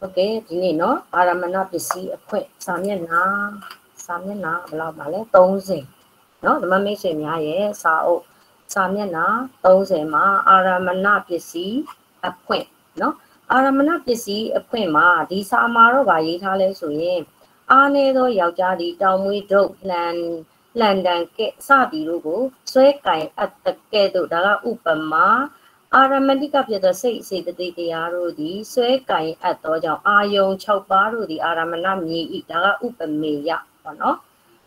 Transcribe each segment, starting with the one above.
ဟုတ်ကဲ့ဒီနေ့เนาะအာရမဏပစ္စည်းအခွင့်စာမျက်နှာစာမျက်နှာဘယ်လောက်ပါလဲ30เนาะဓမ္မမိတ်ဆွေများရဲ့စာအုပ်စာမျက်နှာ30မှာအာရမဏပစ္စည်းအခွင့်เนาะအာရမဏပစ္စည်းအခွင့်မှာဒီစာမှာတော့ဗာရေးထားလဲဆိုရင်အားနေသောယောက်ျားဒီတောင်မွေးဒုတ်လှန်လှန်တန်ကဲ့စသည်တို့ကိုဆွဲကင်အပ်တကဲ့သို့ဒါကဥပမာ အာရမတိကဖြစ်သောစိတ်စေတသိက်တရားတို့သည်ဆွဲကင်အပ်သောကြောင့်အာယုံ6ပါးတို့သည်အာရမဏမြေဤဒါကဥပမေယပေါ့နော်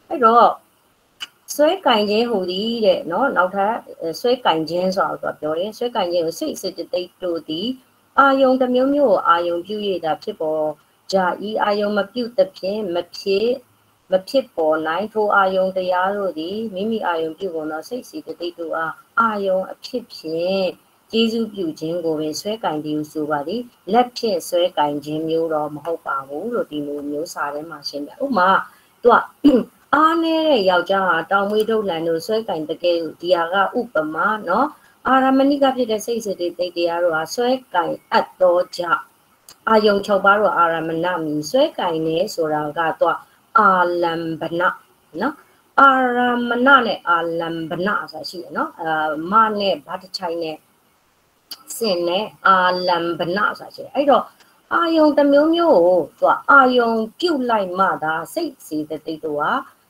အဲ့တော့ဆွဲကင်ခြင်းဟူသည်တဲ့နော်နောက်ထပ်ဆွဲကင်ခြင်းဆိုတော့ပြောတယ်ဆွဲကင်ခြင်းကိုစိတ်စေတသိက်တို့သည်အာယုံတစ်မျိုးမျိုးကိုအာယုံပြုရတာဖြစ်ပေါ်ကြဤအာယုံမပြုသဖြင့်မဖြစ်မဖြစ်ပေါ်နိုင်ထိုအာယုံတရားတို့သည်မိမိအာယုံပြုကုန်သောစိတ်စီတသိက်တို့အားအာယုံအဖြစ်ဖြင့် ကျေးဇူးပြုခြင်းကိုပင်ဆွဲကင်သည်ဟုဆိုပါသည်လက်ဖြင့်ဆွဲကင်ခြင်းမျိုးတော့မဟုတ်ပါဘူးလို့ဒီလိုမျိုးစာထဲမှာရှင်းပြဥမာသူကအားနေတဲ့ယောက်ျားဟာတောင်မွေးဒုတ်လန်တို့ဆွဲကင်တကယ်ဒီဟာကဥပမာနော်အာရမဏိကဖြစ်တဲ့စိတ်စစ်တွေတိတ်တရားတို့ဟာဆွဲကင်အပ်သောကြောင့်အာယုံ၆ပါးတို့အာရမဏမီဆွဲကင်နေဆိုတာကတော့အာလံဘနနော်အာရမဏနဲ့အာလံဘနဆိုတာရှိတယ်နော်အာမနဲ့ဗတ်ချိုင်းနဲ့ စင်နဲ့အာလံဗနဆိုတာရှိတယ်အဲ့တော့အာယုံတစ်မျိုးမျိုးကိုသူကအာယုံပြုတ်လိုက်မှသာစိတ်စီတဲ့တိတ်တို့က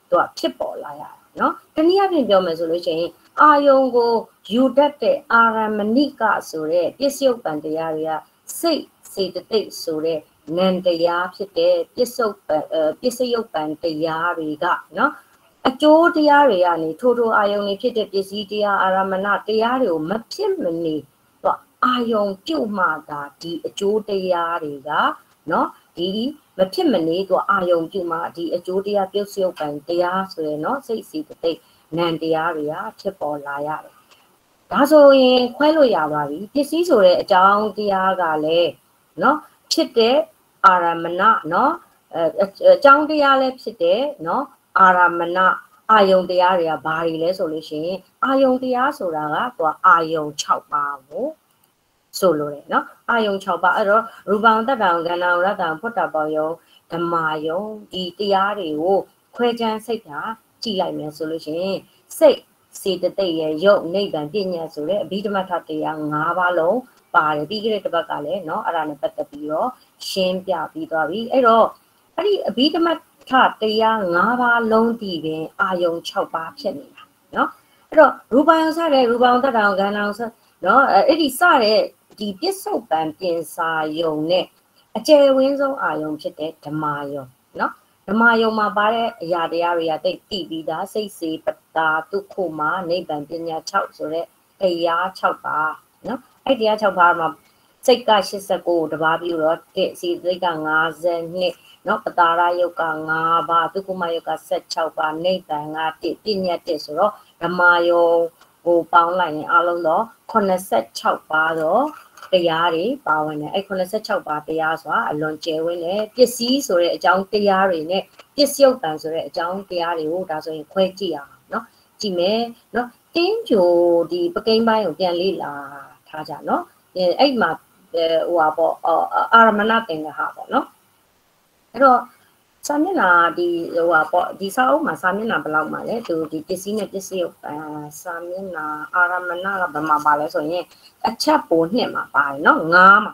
သူကဖြစ်ပေါ်လာရတာနော်တနည်းအားဖြင့်ပြောမယ်ဆိုလို့ရှိရင်အာယုံကိုယူတတ်တဲ့အာရမဏိကဆိုတဲ့ပစ္စယုတ်ပံတရားတွေကစိတ်စေတသိက်ဆိုတဲ့နံတရားဖြစ်တဲ့ပစ္စုပ္ပပစ္စယုတ်ပံတရားတွေကနော်အကျိုးတရားတွေကနေထိုးထိုးအာယုံတွေဖြစ်တဲ့ပစ္စည်းတရားအာရမဏတရားတွေကိုမဖြစ်မနေတော့ အာယုံပြုတ်မှသာဒီအကျိုးတရားတွေကနော်ဒီမဖြစ်မနေတော့အာယုံပြုတ်မှဒီအကျိုးတရားပြုတ်စုပ်ပံတရားဆိုရယ်နော်စိတ်စီတသိက်နံတရားတွေကဖြစ်ပေါ်လာရတယ်ဒါဆိုရင်ခွဲလို့ရပါပြီပစ္စည်းဆိုတဲ့အကြောင်းတရားကလည်းနော်ဖြစ်တဲ့အာရမဏနော်အဲအကြောင်းတရားလည်းဖြစ်တယ်နော်အာရမဏအာယုံတရားတွေကဘာတွေလဲဆိုလို့ရှိရင်အာယုံတရားဆိုတာကသူကအာယုံ6ပါးကို ဆိုလိုတယ်နော်အာယုံ6ပါးအဲ့တော့ရူပံတတ္တံကဏ္ဍရတ္တံဖွတ်တာပေါယုံဓမ္မာယုံဒီတရားတွေကိုခွဲခြမ်းစိတ်တာကြည့်လိုက်မယ်ဆိုလို့ရှိရင်စိတ်စေတသိက်ရဲ့ယုတ်နိဗ္ဗာန်ပြညာဆိုတဲ့အဘိဓမ္မထတရား၅ပါးလုံးပါတယ်ပြီးခဲ့တဲ့တစ်ပတ်ကလည်းเนาะအဲ့ဒါနဲ့ပတ်သက်ပြီးတော့ရှင်းပြပြီးသွားပြီအဲ့တော့အဲ့ဒီအဘိဓမ္မထတရား၅ပါးလုံးတည်ပင်အာယုံ6ပါးဖြစ်နေတာเนาะအဲ့တော့ရူပယံစတဲ့ရူပယံတတောင်ကံတောင်စเนาะအဲ့ဒီစတဲ့ ဒီပစ္စုပန်ပြင်စာယုံနဲ့အကျယ်ဝင်းဆုံးအာယုံဖြစ်တဲ့ဓမ္မာယုံเนาะဓမ္မယုံမှာပါတဲ့အရာတရားတွေကတိတ်တည်ပြီးသားစိတ်စေပတာဒုက္ခမှာနိဗ္ဗာန်ပညာ6ဆိုတဲ့တရား6ပါเนาะအဲ့တရား6ပါးမှာစိတ်က89တပါးပြီးတော့တဲ့စီစိတ်က52เนาะပတာရယုတ်က5ပါးဒုက္ခမယုတ်က16ပါးနိဗ္ဗာန်က1ပြညတ်1ဆိုတော့ဓမ္မယုံကိုပေါင်းလိုက်ရင်အလုံးတော့86ပါးတော့ တရားတွေပါဝင်တယ်အဲ့86ပါးတရားဆိုတာအလွန်ကျယ်ဝန်းတယ်ပစ္စည်းဆိုတဲ့အကြောင်းတရားတွေနဲ့ပစ္စယုတ်တန်ဆိုတဲ့အကြောင်းတရားတွေကိုဒါဆိုရင်ခွဲကြည့်အောင်เนาะကြည့်မယ်เนาะတင်းကြိုဒီပကိန်းပိုင်းကိုပြန်လေ့လာထားကြเนาะအဲ့မှာဟိုဟာပေါ့အာရမဏသင်္ကဟာပေါ့เนาะအဲ့တော့ စာမျက်နှာဒီဟိုဟာပေါ့ဒီစာအုပ်မှာစာမျက်နှာဘယ်လောက်မှာလဲသူဒီပစ္စည်းနဲ့ပစ္စည်းကိုအာစာမျက်နှာအာရမဏကဘယ်မှာပါလဲဆိုရင်အချက်ပိုနှစ်မှာပါတယ်เนาะငါးမှာ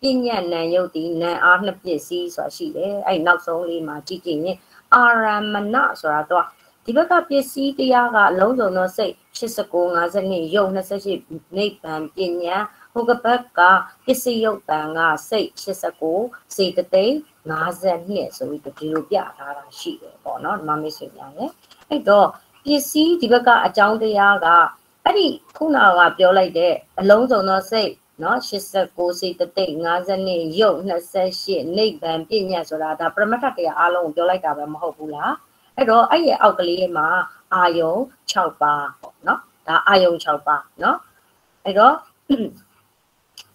ပညာနံယုတ်ဒီနံအားနှစ်ပစ္စည်းဆိုတာရှိတယ်အဲ့နောက်ဆုံးလေးမှာကြည့်ကြည့်ရင်အာရမဏဆိုတာတော့ဒီဘက်ကပစ္စည်းတရားကအလုံးစုံသောစိတ်89 52ယုတ်28နိဗ္ဗာန်ပညာဟိုကဘက်ကပစ္စည်းယုတ်တန်ကစိတ်89စေတသိက် 52ဆိုပြီးဒီလိုပြထားတာရှိတယ်ပေါ့နော်မမေ့ဆွေများလည်းအဲ့တော့ပစ္စည်းဒီဘက်ကအကြောင်းတရားကအဲ့ဒီခုနကပြောလိုက်တဲ့အလုံးစုံသောစိတ်နော်89စိတ်တသိက်52ရုပ်28နိဗ္ဗာန်ပြည့်ညတ်ဆိုတာဒါပရမတ္ထတရားအလုံးကိုပြောလိုက်တာပဲမဟုတ်ဘူးလားအဲ့တော့အဲ့ရဲ့အောက်ကလေးမှာအာယုံ6ပါးပေါ့နော်ဒါအာယုံ6ပါးနော်အဲ့တော့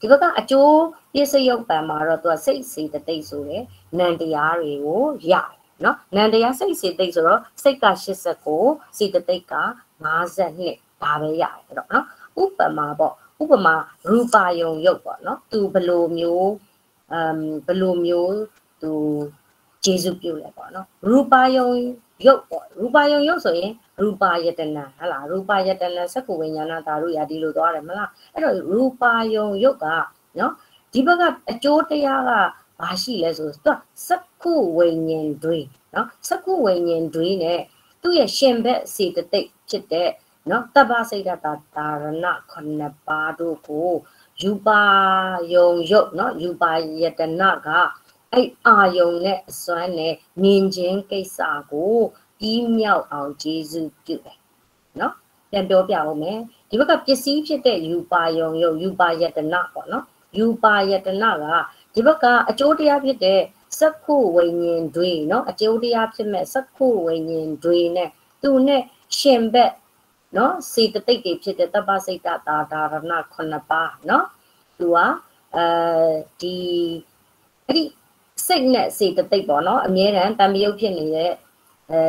ဒီဘက်ကအကျိုးပြည့်စရုပ်ပံမှာတော့သူကစိတ်စီတသိက်ဆိုတဲ့နံတရားတွေကိုရတယ်နော်နံတရားစိတ်စီသိက်ဆိုတော့စိတ်က89စီတသိက်က52ဒါပဲရတယ်အဲ့တော့နော်ဥပမာပေါ့ဥပမာရူပါယုံရုပ်ပေါ့နော်သူဘလိုမျိုးအမ်ဘယ်လိုမျိုးသူ ကျေစုပြုလဲပေါ့နော်ရူပါယုံရုပ်ပေါ့ရူပါယုံရုပ်ဆိုရင်ရူပါယတနာဟလားရူပါယတနာစက္ကုဝိညာဏတာတို့ရာဒီလိုသွားတယ်မလားအဲ့တော့ရူပါယုံရုပ်ကနော်ဒီဘက်ကအကျိုးတရားကဘာရှိလဲဆိုတော့စက္ခုဝိညာဉ်တွေနော်စက္ခုဝိညာဉ်တွေနဲ့သူ့ရဲ့ရှင်ဘက်စေတသိက်ဖြစ်တဲ့နော်တပ္ပစိတ်တတာတာရဏခုနှစ်ပါးတို့ကိုယူပါယုံရုပ်နော်ယူပါယတနာက အဲ့အာယုံနဲ့အစွမ်းနဲ့မြင်ခြင်းကိစ္စကိုပြီးမြောက်အောင်ဂျေဇုပြုတယ်နော်ပြန်ပြောပြအောင်မယ်ဒီဘက်ကပစ္စည်းဖြစ်တဲ့ယူပါယုံယုံယူပါယတနာပေါ့နော်ယူပါယတနာကဒီဘက်ကအကျိုးတရားဖြစ်တဲ့စက္ခုဝိညာဉ်တွေနော်အကျိုးတရားဖြစ်မဲ့စက္ခုဝိညာဉ်တွေနဲ့သူနဲ့ရှင်ဘက်နော်စေတသိက်တွေဖြစ်တဲ့တပ္ပစိတ်တသာဒါရဏ9ပါးနော်သူကအဲဒီအဲ့ဒီ စိတ်နဲ့စေတသိက်ပေါ့เนาะအမြဲတမ်းတံမြုပ်ဖြစ်နေတဲ့အဲ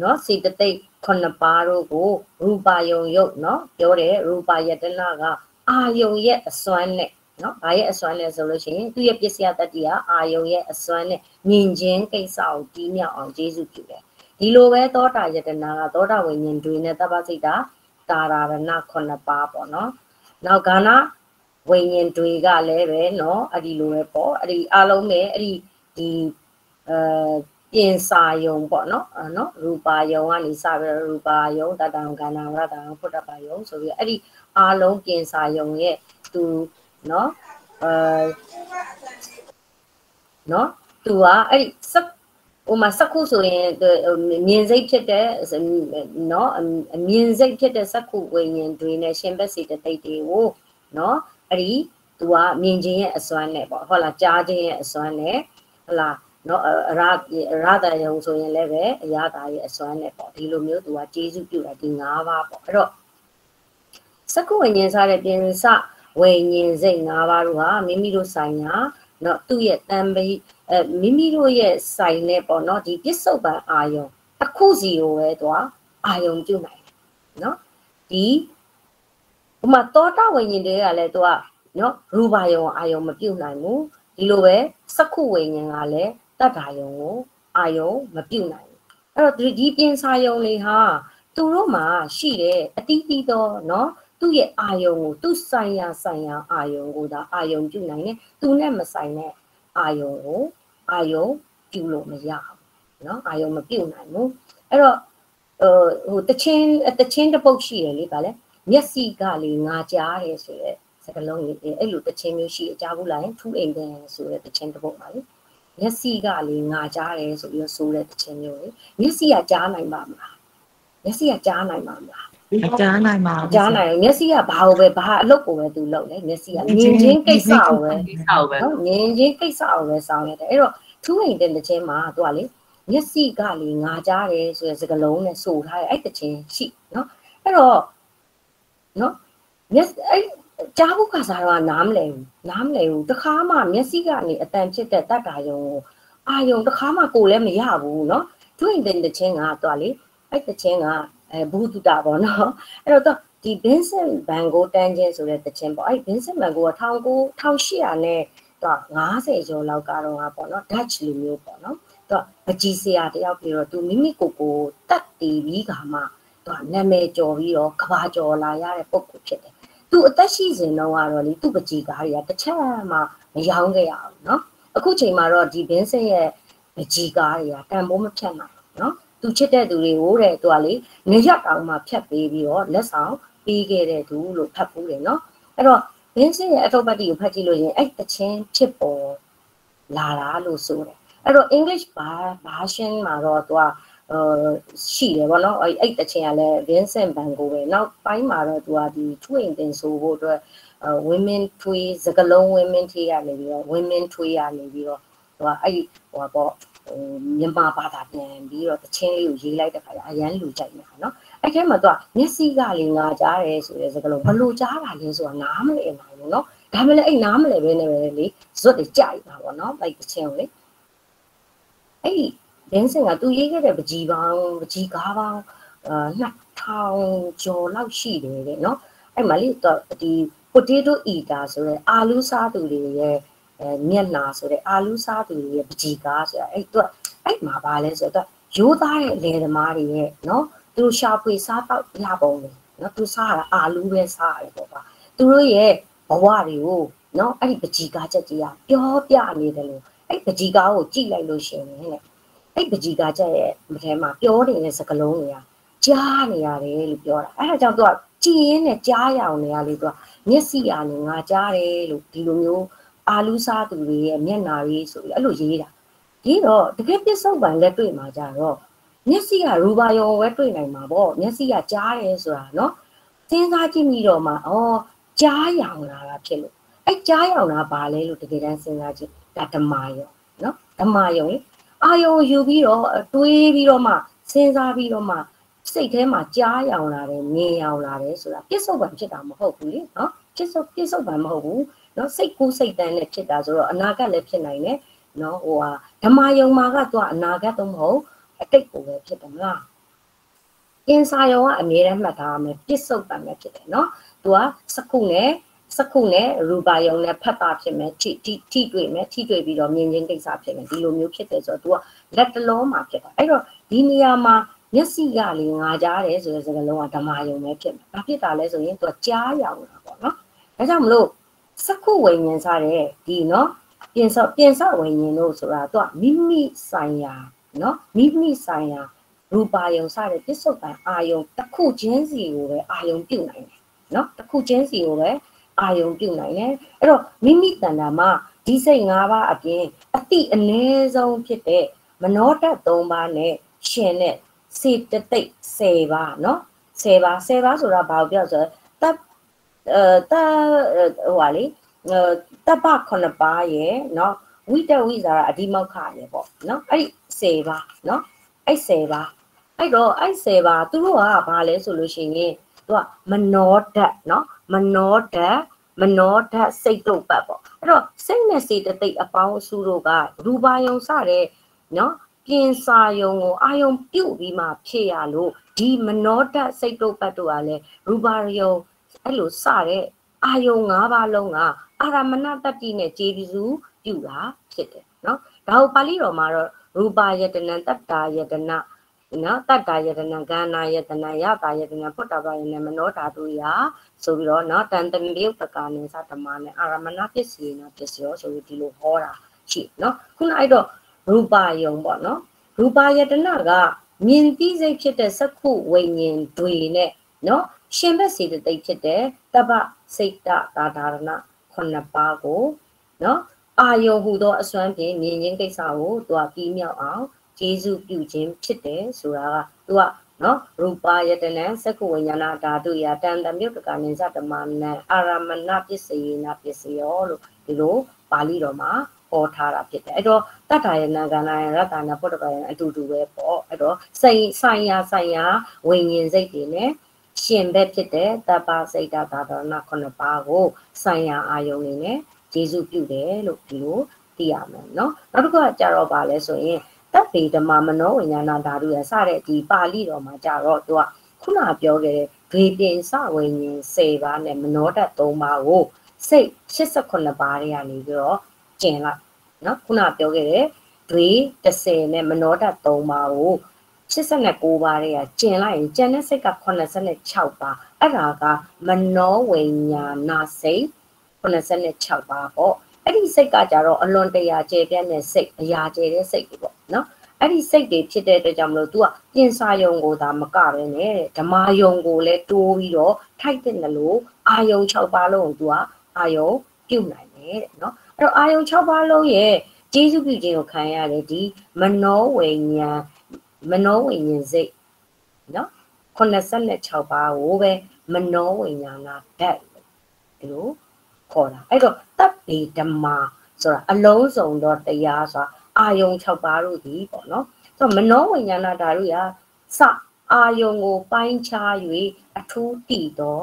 เนาะစေတသိက်9ပါးတို့ကိုရူပါယုံယုတ်เนาะပြောတယ်ရူပါယတနာကအာယုံရဲ့အစွမ်းနဲ့နော်ဘာရဲ့အစွမ်းလဲဆိုလို့ရှိရင်သူ့ရဲ့ပစ္စယတတ္တိကအာယုံရဲ့အစွမ်းနဲ့မြင်ချင်းကိစ္စကိုတီးမြောက်အောင်ကျေးဇူးပြုတယ်ဒီလိုပဲသောတာယတနာကသောတာဝိညာဉ်တွေနဲ့တပ္ပစိတ်တာတာရာရဏ9ပါးပေါ့နော်နောက်ကာဏဝိညာဉ်တွေကလည်းပဲเนาะအဲ့ဒီလိုပဲပေါ့အဲ့ဒီအလုံးနဲ့အဲ့ဒီ ဒီအဲပြင်စာယုံပေါ့နော်နော်ရူပါယုံကနေစပြီးတော့ရူပါယုံတတံကန္နာဝရတံဖုတ္တပါယုံဆိုပြီးအဲ့ဒီအလုံးပြင်စာယုံရဲ့သူနော်အဲနော်သူကအဲ့ဒီစက်ဟိုမှာစက်ခုဆိုရင်မြင်စိတ်ဖြစ်တဲ့နော်အမြင်စိတ်ဖြစ်တဲ့စက်ခုဝိညာဉ်တွေနဲ့ရှင်ဘက်စီတသိက်တွေကိုနော်အဲ့ဒီသူကမြင်ခြင်းရဲ့အစွမ်းနဲ့ပေါ့ဟုတ်လားကြားခြင်းရဲ့အစွမ်းနဲ့ ဟုတ်လားနော်အရရတာယုံဆိုရင်လည်းပဲအရာတာရဲ့အစွမ်းနဲ့ပေါ့ဒီလိုမျိုးသူကကျေးဇူးပြုတာဒီ၅ပါးပေါ့အဲ့တော့စက္ကုဝိညာဉ်စားတဲ့ပြင်စဝိညာဉ်စိတ်၅ပါးတို့ဟာမိမိတို့ဆိုင်ရာနော်သူ့ရဲ့တန်ပိအဲမိမိတို့ရဲ့ဆိုင်နဲ့ပေါ့နော်ဒီပစ္စုပန်အာယုံတစ်ခုစီကိုပဲသူကအာယုံပြုတ်နိုင်တယ်နော်ဒီဥမာတောတဝိညာဉ်တွေကလည်းသူကနော်ရူပါယုံအာယုံမပြုတ်နိုင်ဘူး ဒီလိုပဲစက္ခုဝိညာဉ်ကလည်းတတ္တာယုံကိုအာယုံမပြုတ်နိုင်ဘူးအဲ့တော့ဒီပြင်စာယုံတွေဟာသူတို့မှာရှိတဲ့အတီးတီးသောเนาะသူ့ရဲ့အာယုံကိုသူ့ဆိုင်ရာဆိုင်ရာအာယုံကိုဒါအာယုံပြုနိုင်တယ်သူနဲ့မဆိုင်တဲ့အာယုံကိုအာယုံပြုလို့မရဘူးเนาะအာယုံမပြုနိုင်ဘူးအဲ့တော့ဟိုတချင်းတချင်းတစ်ပုတ်ရှိတယ်လေဗာလဲမျက်စိကလေငါကြားတယ်ဆိုရဲ စကလုံးလေးအဲ့လိုတချင်းမျိုးရှိအကြားဘူးလားထူးအိမ်တယ်ဆိုရဲတချင်းတစ်ပုတ်ပါလေမျက်စိကလေငါကြားတယ်ဆိုပြီးတော့ဆိုတဲ့တချင်းမျိုးလေမျက်စိကကြားနိုင်ပါမလားမျက်စိကကြားနိုင်ပါမလားအကြားနိုင်ပါဘူးကြားနိုင်မျက်စိကဘာကိုပဲဘာအလုပ်ကိုပဲသူလုပ်တယ်မျက်စိကမြင်ချင်းကိစ္စကိုပဲဟုတ်မြင်ချင်းကိစ္စကိုပဲစောင်းရတယ်အဲ့တော့ထူးအိမ်တဲ့တခြင်းမှာသူကလေမျက်စိကလေငါကြားတယ်ဆိုတဲ့စကားလုံးနဲ့ဆိုထားတယ်အဲ့တခြင်းရှိနော်အဲ့တော့နော်မျက်အဲ့ ကြားဖို့ကစားတော့နားမလဲဘူးနားမလဲဘူးတခါမှမျက်စိကနေအတန်ဖြစ်တဲ့တတ်တာယုံကိုအာယုံတခါမှကိုလည်းမရဘူးเนาะထူးအိမ်တဲ့တခြင်းကသူကလေအဲ့တခြင်းကအဲဘူတုတာပေါ့နော်အဲ့တော့ဒီ Vincent Van Gogh တန်းချင်းဆိုတဲ့တခြင်းပေါ့အဲ့ Vincent Van Goghက1800နဲ့တော့90ကျော်လောက်ကတော့ဟာပေါ့နော် Dutch လူမျိုးပေါ့နော်သူကပကြီးဆရာတယောက်ပြီးတော့သူမိမိကိုယ်ကိုတတ်တည်ပြီးခါမှသူကနာမည်ကျော်ပြီးတော့ကဘာကျော်လာရတဲ့ပုံကိုဖြစ်တယ် သူအသက်ရှိစဉ်တော့ကတော့လေသူ့ပကြီးကားတွေကတစ်ချက်မှမရောင်းခဲ့ရဘူးเนาะအခုချိန်မှာတော့ဒီ Vincent ရဲ့ပကြီးကားတွေကတန်ဖိုးမဖြတ်နိုင်ဘူးเนาะသူချစ်တဲ့သူတွေကိုတဲ့သူကလေနေရက်တောင်မှဖြတ်ပေးပြီးတော့လက်ဆောင်ပေးခဲ့တဲ့သူလို့ဖတ်ဖို့တယ်နော်အဲ့တော့ဘင်းစင်းရဲ့အထောက်ပံ့တီကိုဖတ်ကြည့်လို့ရင်အဲ့တချင်းဖြစ်ပေါ်လာတာလို့ဆိုတယ်အဲ့တော့ English version မှာတော့သူကအာ ရှိတယ်ဗောနော်အဲ့အဲ့တချင်ကလည်း Vincent Van Gogh ပဲနောက်ပိုင်းမှာတော့သူကဒီ twin တင်ဆိုဖို့အတွက် women ထွေးစကလုံး women ထွေးရနေပြီးတော့ women ထွေးရနေပြီးတော့သူကအဲ့ဟိုပေါ့ဟိုမြန်မာဘာသာပြန်ပြီးတော့တချင်းလေးကိုရေးလိုက်တဲ့ခါကျအရန်လူကြိုက်နေတာနော်အဲ့ထဲမှာသူကမျက်စိကလေးငါကြားတယ်ဆိုတဲ့စကားလုံးဘလို့ကြားတာလဲဆိုတာနားမလည်နိုင်ဘူးနော်ဒါမှလည်းအဲ့နားမလည်ပဲနဲ့ပဲလေဇွတ်တွေကြိုက်တာပေါ့နော်အဲ့တချင်းကိုလေအဲ့ ဘင်းစင်ကသူရေးခဲ့တဲ့ပကြီးပေါင်းပကြီးကားပေါင်းအာ2000ကျော်လောက်ရှိတယ်တဲ့နော်အဲ့မှာလေဒီ potato eater ဆိုတဲ့အာလူးစားသူတွေရဲ့အဲအဲမျက်နာဆိုတဲ့အာလူစားသူတွေရဲ့ပကြီးကားဆိုတာအဲ့တော့အဲ့မှာပါလဲဆိုတော့ရိုးသားတဲ့လယ်သမားတွေရဲ့နော်သူတို့ရှာဖွေစားတော့ရပုံလေနော်သူစားတာအာလူပဲစားရတယ်ပေါ့ပါသူတို့ရဲ့ဘဝတွေကိုနော်အဲ့ဒီပကြီးကားချက်ကြီးကပြောပြနေတယ်လို့အဲ့ပကြီးကားကိုကြည့်လိုက်လို့ရှိရင်လေ အဲ့ပကြီးကကြက်ရဲ့မထဲမှာပြောနေတဲ့စကလုံးတွေကကြားနေရတယ်လို့ပြောတာအဲ့ဒါကြောင့်သူကကြည်ရင်းနဲ့ကြားရအောင်နေရလေသူကမျက်စိရနေငါကြားတယ်လို့ဒီလိုမျိုးအာလူစားသူတွေရဲ့မျက်နာရေးဆိုပြီးအဲ့လိုရေးတာဒီတော့တကယ်ပစ္စုပန်လက်တွေ့မှာကြတော့မျက်စိကရူပါရောပဲတွေ့နိုင်မှာပေါ့မျက်စိကကြားတယ်ဆိုတာနော်စဉ်းစားကြည့်မိတော့မှဩကြားရောင်လာတာဖြစ်လို့အဲ့ကြားရောင်လာပါလဲလို့တကယ်တမ်းစဉ်းစားကြည့်ဒါဓမာရောနော်ဓမာရောလေ အာယုံယူပြီးတော့တွေးပြီးတော့မှစဉ်းစားပြီးတော့မှစိတ်ထဲမှာကြားရောင်လာတယ်မြင်ရောင်လာတယ်ဆိုတာပြစ္ဆုတ်ပံဖြစ်တာမဟုတ်ဘူးလေနော်ပြစ္ဆုတ်ပြစ္ဆုတ်ပံမဟုတ်ဘူးနော်စိတ်ကူးစိတ်တန်းနဲ့ဖြစ်တာဆိုတော့အနာဂတ်လည်းဖြစ်နိုင်တယ်နော်ဟိုဟာဓမ္မယုံမှာကသူကအနာဂတ်တော့မဟုတ်အတိတ်ကိုပဲဖြစ်တယ်မလားအင်စာယုံကအမြဲတမ်းမှတ်ထားရမယ်ပြစ္ဆုတ်ပံပဲဖြစ်တယ်နော်သူကစခုနဲ့ စခုနဲ့ရူပါယုံနဲ့ဖတ်တာဖြစ်မယ်ထိထိထိတွေ့မယ်ထိတွေ့ပြီးတော့မြင်ချင်းကိစ္စဖြစ်မယ်ဒီလိုမျိုးဖြစ်တယ်ဆိုတော့ तू ကလက်တလုံးမှာဖြစ်တာအဲ့တော့ဒီနေရာမှာမျက်စိကလေငါကြားတယ်ဆိုတဲ့စကားလုံးကဓမ္မယုံပဲဖြစ်မှာ။ဘာဖြစ်တာလဲဆိုရင်သူကကြားရောင်တာပေါ့နော်။ဒါကြောင့်မလို့စက္ခုဝိညာဉ်စားတဲ့ဒီနော်ပြင်ဆော့ပြင်ဆော့ဝိညာဉ်တို့ဆိုတာသူကမိမိဆိုင်ရာနော်မိမိဆိုင်ရာရူပါယုံစတဲ့ပစ္စုပန်အာယုံတစ်ခုချင်းစီကိုပဲအာယုံပြုတ်နိုင်တယ်နော်တစ်ခုချင်းစီကိုပဲ အာယုံပြုတ်နိုင်တယ်အဲ့တော့မိမိတန်တာမှာဒီစိတ်၅ပါးအပြင်အတိအနည်းဆုံးဖြစ်တဲ့မနောတတ်၃ပါးနဲ့ရှင်တဲ့စေတသိက်10ပါเนาะ10ပါ10ပါဆိုတာဘာကိုပြောဆိုတပ်အဲတဟိုဟာလေတပ်ပ9ပါးရဲ့เนาะဝိတဝိဇာရအဒီမောက္ခရေပေါ့เนาะအဲ့ဒီ10ပါเนาะအဲ့10ပါအဲ့တော့အဲ့10ပါသူတို့ကဘာလဲဆိုလို့ရှိရင်သူကမနောဓာတ်เนาะ မနောဓာတ်မနောဓာတ်စိတ်တို့ပတ်ပေါ့အဲ့တော့စိတ်နဲ့စေတသိက်အပေါင်းအစုတို့ကရူပါယုံစတဲ့နော်ပြင်စာယုံကိုအာယုံပြုတ်ပြီးမှဖြစ်ရလို့ဒီမနောဓာတ်စိတ်တို့ပတ်တို့ကလည်းရူပါယုံအဲ့လိုစတဲ့အာယုံ၅ပါးလုံးကအာရမဏတတ္တိနဲ့ခြေပြစုပြုတာဖြစ်တယ်နော်ဒါကိုပါဠိတော်မှာတော့ရူပါယတနံတတ္တာယတနာ နော်တတ္တာယတနာကန္နာယတနာယတာယတနာဖုတ္တဘာယနမနောဓာတုယဆိုပြီးတော့နော်တန်တမယုတ်ပကာနေသတ္တမနဲ့အာရမဏပစ္စည်းနာပစ္စယောဆိုပြီးဒီလိုဟောတာရှိနော်ခုနအဲ့တော့ရူပါယုံပေါ့နော်ရူပါယတနာကမြင်သိစိတ်ဖြစ်တဲ့စက္ခုဝိညာဉ်တွေနဲ့နော်ရှင်ဘက်စေတသိက်ဖြစ်တဲ့တပ္ပစိတ်တသာဓာရဏခုနှစ်ပါးကိုနော်အာယုံဟူသောအစွမ်းဖြင့်မြင်ခြင်းကိစ္စကိုသူကပြီးမြောက်အောင် ကျေစုပြုခြင်းဖြစ်တယ်ဆိုတာကသူကနော်ရူပါယတနံစက္ခုဝိညာဏဓာတုယတန်တမြုပ်တကနိစ္စဓမ္မနံအာရမဏပစ္စယေနပစ္စယောလို့ဒီလိုပါဠိတော်မှာဟောထားတာဖြစ်တယ်အဲ့တော့တတ္ထာယနာကနာယရတနာပုတ္တကယအတူတူပဲပေါ့အဲ့တော့စိတ်ဆိုင်ရာဆိုင်ရာဝိညာဉ်စိတ်တွေနဲ့ရှင်ဘက်ဖြစ်တဲ့တပ္ပစိတ်တာသာသနာခုနှစ်ပါးကိုဆိုင်ရာအာယုံနေနဲ့ကျေစုပြုတယ်လို့ဒီလိုသိရမယ်เนาะနောက်တစ်ခုကကြတော့ပါလဲဆိုရင် တပ်ပေဓမ္မမနောဝိညာဏဓာတုရစတဲ့ဒီပါဠိတော်မှာကြတော့သူကခုနပြောခဲ့တဲ့ဂေတင်စဝိညာဉ်10ပါးနဲ့မနောဓာတ်3ပါးကိုစိတ်88ပါးတွေကနေပြီးတော့ကျင်လိုက်နော်ခုနပြောခဲ့တဲ့ဒွေ30နဲ့မနောဓာတ်3ပါးကို89ပါးတွေကကျင်လိုက်ရင်ကျန်တဲ့စိတ်က86ပါးအဲ့ဒါကမနောဝိညာဏစိတ်86ပါးပေါ့ အဲ့ဒီစိတ်ကကြတော့အလွန်တရာကျေပြန့်တဲ့စိတ်အရာကျေတဲ့စိတ်တွေပေါ့နော်အဲ့ဒီစိတ်တွေဖြစ်တဲ့အတွက်ကြောင့်မလို့ तू ကပြင်စာယုံကိုသာမကပဲနဲ့ဓမ္မယုံကိုလည်းတိုးပြီးတော့ထိုက်တဲ့လို့အာယုံ6ပါးလုံးကို तू ကအာယုံပြုတ်နိုင်တယ်တဲ့နော်အဲ့တော့အာယုံ6ပါးလုံးရဲ့ကျေးဇူးပြုခြင်းကိုခံရတယ်ဒီမနောဝိညာဉ်မနောဝိညာဉ်စိတ်နော်86ပါးကိုပဲမနောဝိညာဏဓာတ်ဒီလို ခေါ်တာအဲ့တော့တပ်ပေဓမ္မာဆိုတာအလုံးစုံသောတရားဆိုတာအာယုံ6ပါးတို့ဒီပေါ့နော်ဆိုတော့မနောဝိညာဏဓာတ်တို့ရာစအာယုံကိုပိုင်းခြား၍အထူးတည်သော